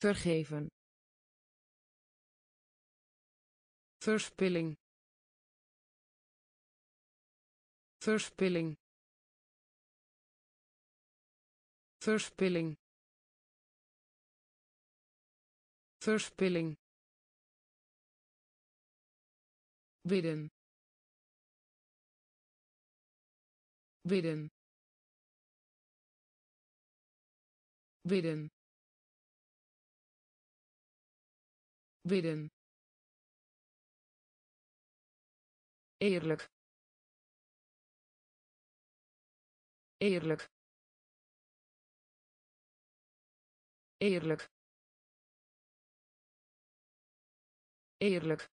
Vergeven verspilling verspilling verspilling verspilling bidden. Bidden. Bidden. Bidden eerlijk. Eerlijk. Eerlijk. Eerlijk.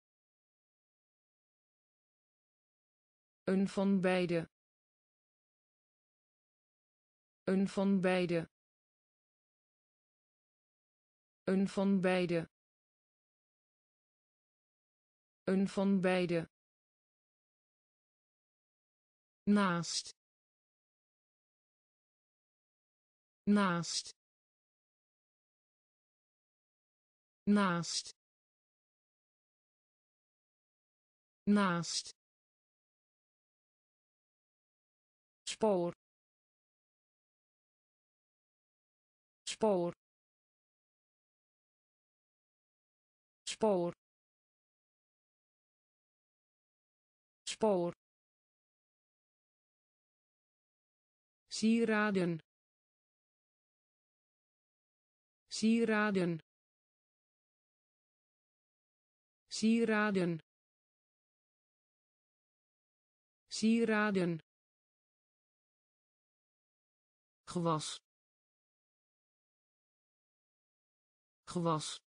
Een van beide. Een van beide. Een van beide. Een van beide naast. Naast. Naast. Naast. Spoor. Spoor. Spoor. Spoor sieraden. Sieraden. Sieraden. Sieraden. Gewas. Gewas.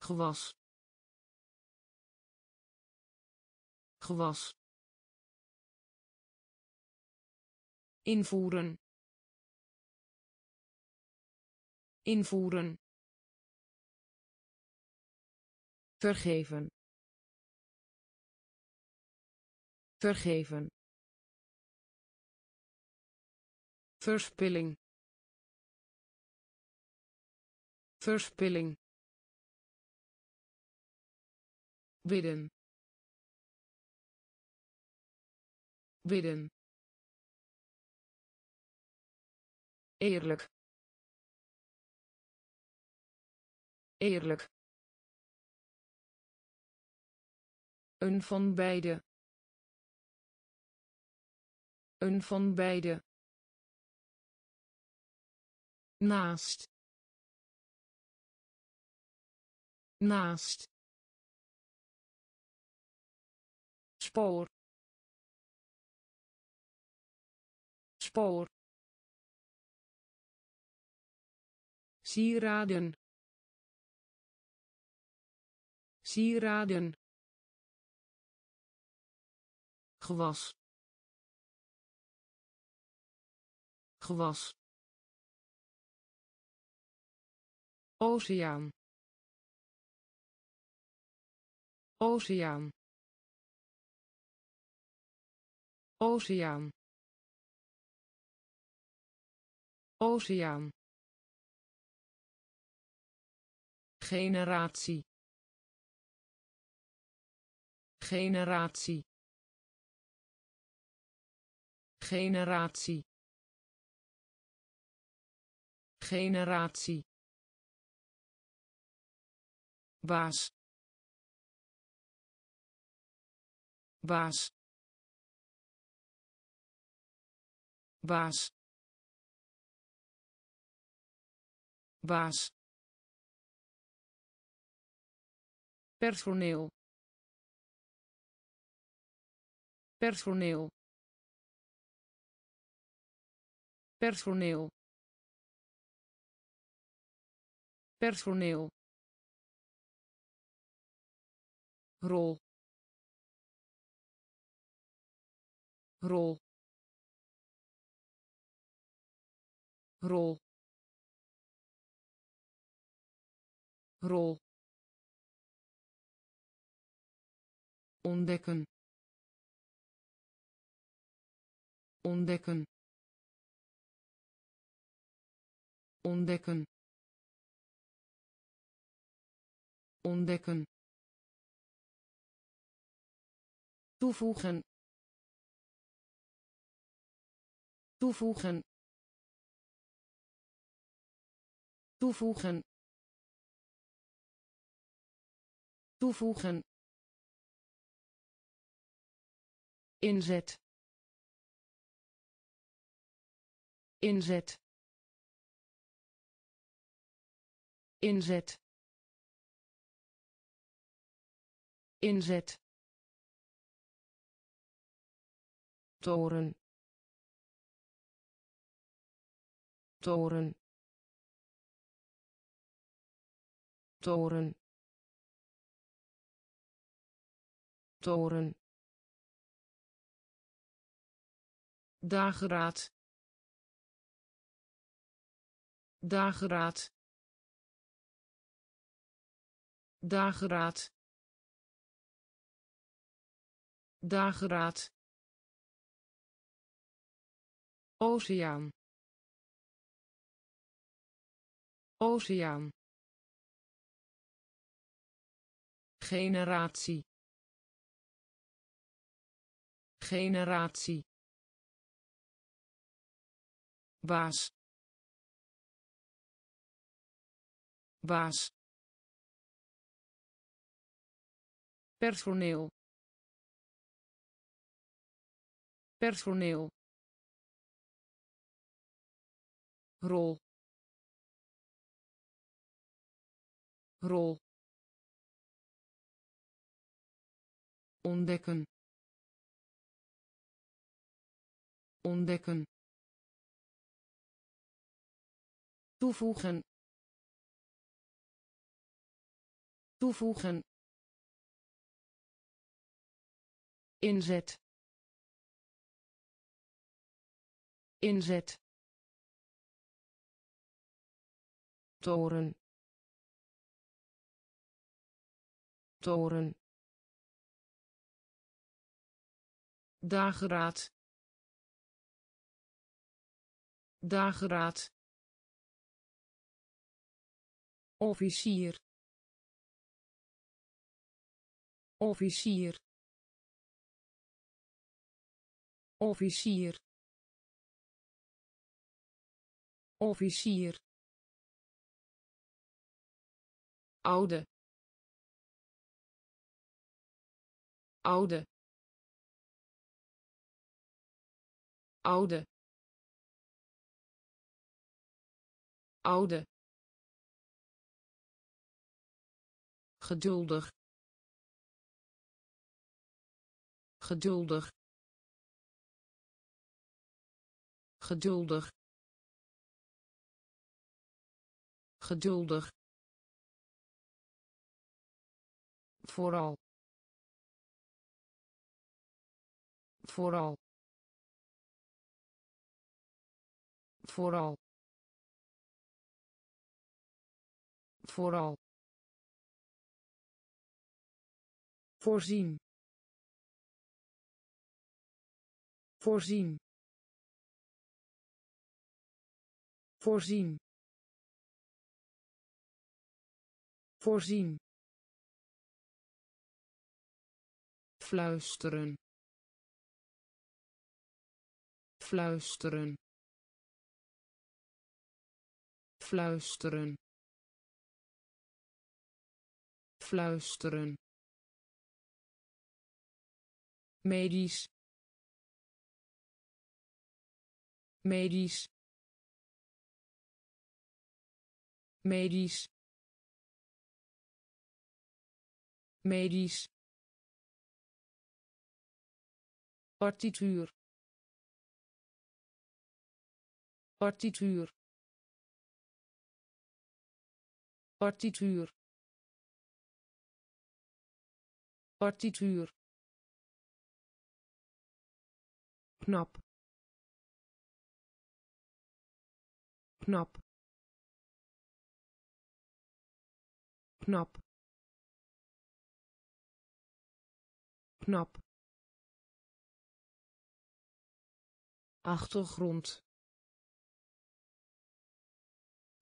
Gewas. Gewas invoeren. Invoeren. Vergeven. Vergeven. Verspilling. Verspilling. Bidden. Bidden eerlijk. Eerlijk. Een van beide. Een van beide. Naast. Naast. Spoor. Spoor sieraden. Sieraden. Gewas. Gewas. Oceaan. Oceaan. Oceaan. Oceaan generatie. Generatie. Generatie. Generatie. Baas. Baas. Baas. Baas personeel. Personeel. Personeel. Personeel. Rol. Rol. Rol. Rol ontdekken. Ontdekken. Ontdekken. Ontdekken. Toevoegen. Toevoegen. Toevoegen. Toevoegen inzet. Inzet. Inzet. Inzet. Toren. Toren. Toren. Toren dageraad. Dageraad. Dageraad. Dageraad. Oceaan. Oceaan. Generatie. Generatie baas. Baas. Personeel. Personeel. Rol. Rol. Ontdekken. Ontdekken toevoegen toevoegen inzet inzet toren toren dageraad dageraad officier. Officier. Officier. Officier. Oude. Oude. Oude. Oude geduldig. Geduldig. Geduldig. Geduldig. Vooral. Vooral. Vooral. Vooral voorzien. Voorzien. Voorzien. Voorzien. Fluisteren. Fluisteren. Fluisteren. Fluisteren medisch. Medisch. Medisch. Medisch. Partituur. Partituur. Partituur. Partituur knap. Knap. Knap. Knap. Achtergrond.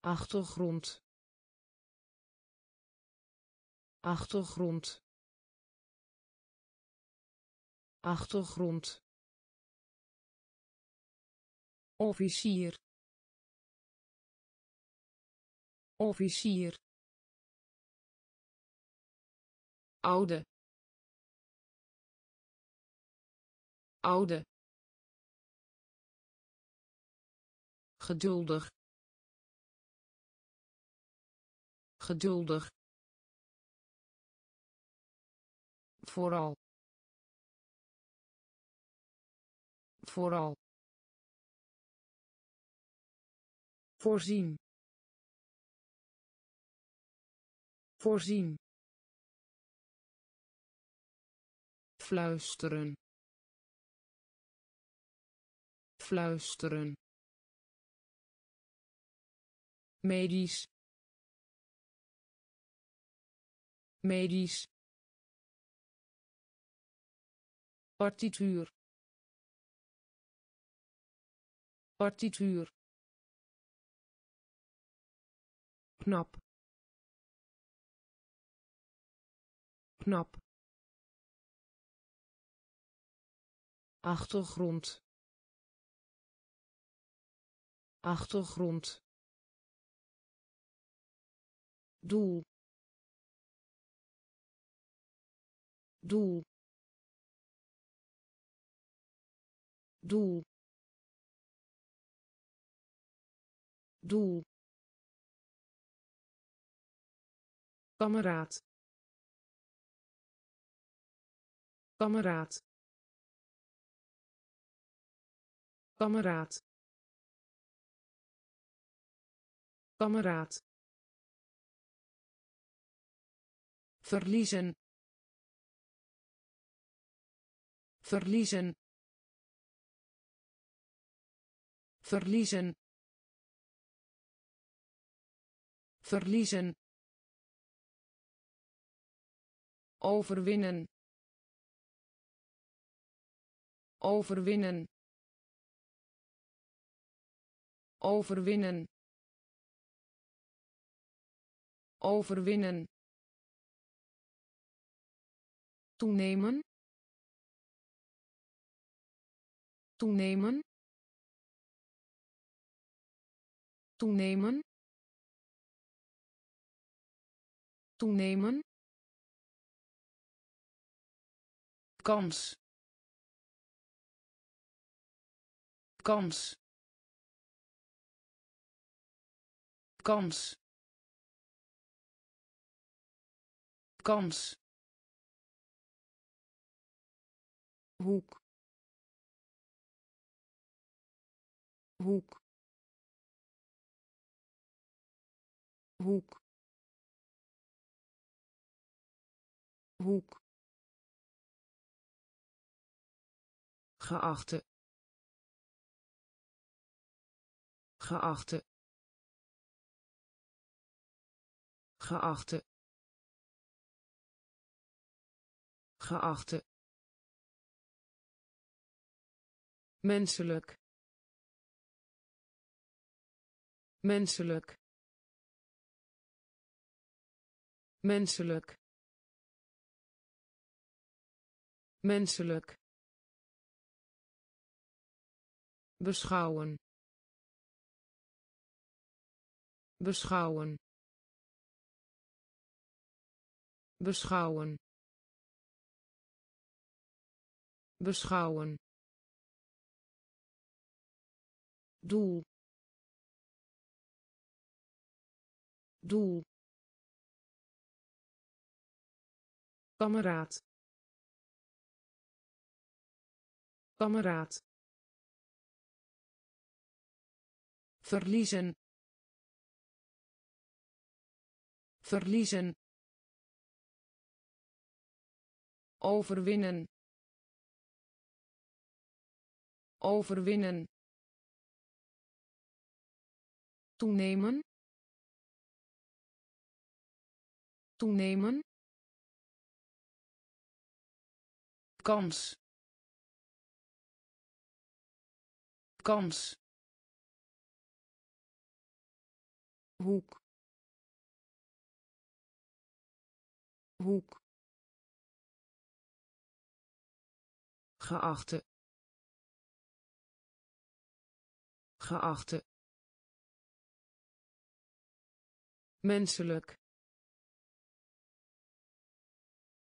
Achtergrond. Achtergrond. Achtergrond officier. Officier. Oude. Oude. Geduldig. Geduldig. Vooral. Vooral voorzien. Voorzien. Fluisteren. Fluisteren. Medisch. Medisch. Partituur. Partituur knap. Knap. Achtergrond. Achtergrond. Doel. Doel. Doel. Doel kameraad. Kameraad. Kameraad. Kameraad. Verliezen. Verliezen. Verliezen. Verliezen overwinnen. Overwinnen. Overwinnen. Overwinnen. Toenemen. Toenemen. Toenemen. Toenemen kans. Kans. Kans. Kans. Hoek. Hoek. Hoek. Hoek geachte geachte geachte geachte. Menselijk. Menselijk. Menselijk. Menselijk beschouwen. Beschouwen. Beschouwen. Beschouwen. Doel. Doel. Kameraad. Kameraad verliezen. Verliezen. Overwinnen. Overwinnen. Toenemen. Toenemen. Kans. Kans hoek. Hoek. Geachte. Geachte. Menselijk.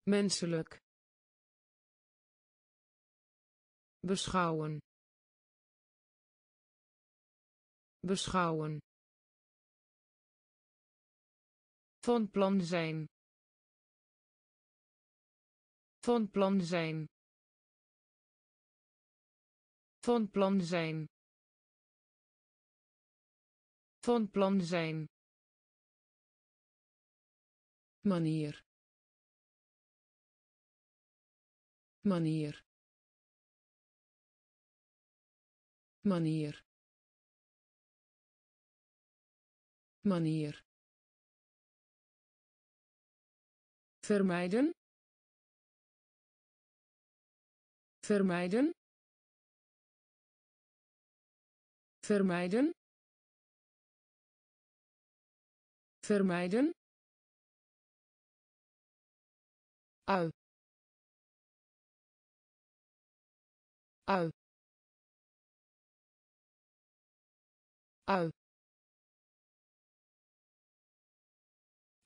Menselijk. Beschouwen. Beschouwen Van plan zijn. Van plan zijn. Van plan zijn. Van plan zijn. Manier. Manier. Manier. Manier. Vermijden. Vermijden. Vermijden. Vermijden. Ui ui ui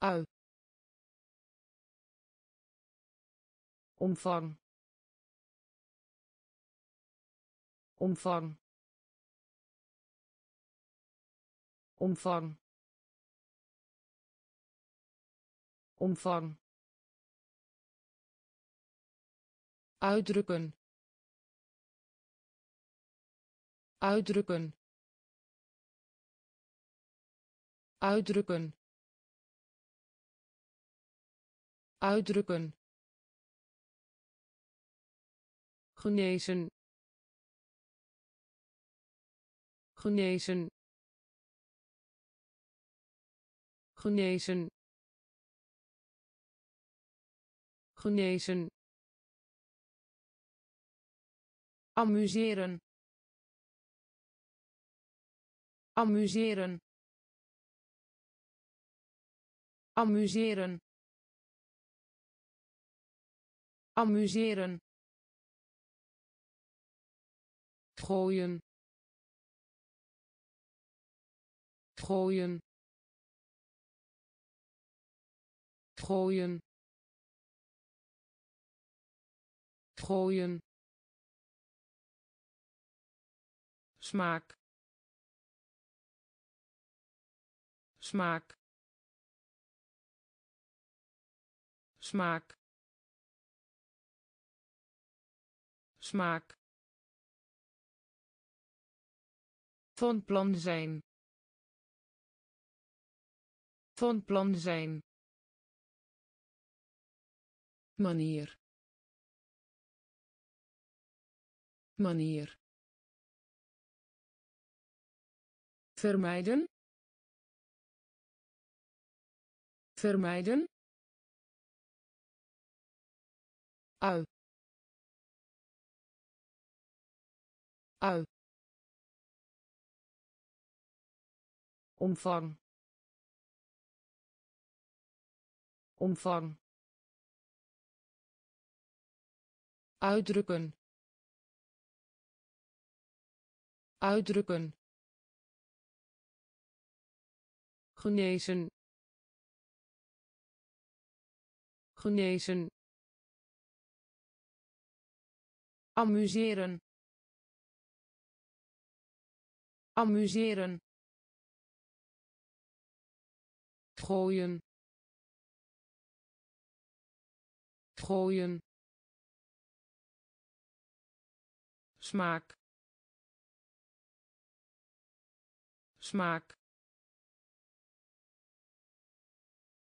ui omvang. Omvang. Omvang. Omvang. Uitdrukken. Uitdrukken. Uitdrukken. Uitdrukken genezen. Genezen. Genezen. Genezen. Amuseren. Amuseren. Amuseren. Amuseren gooien. Gooien. Gooien. Gooien. Smaak. Smaak. Smaak. Smaak Van plan zijn. Van plan zijn. Manier. Manier. Vermijden. Vermijden. ui ui omvang. Omvang. Uitdrukken. Uitdrukken. Genezen. Genezen. Amuseren. Amuseren gooien. Gooien. Smaak. Smaak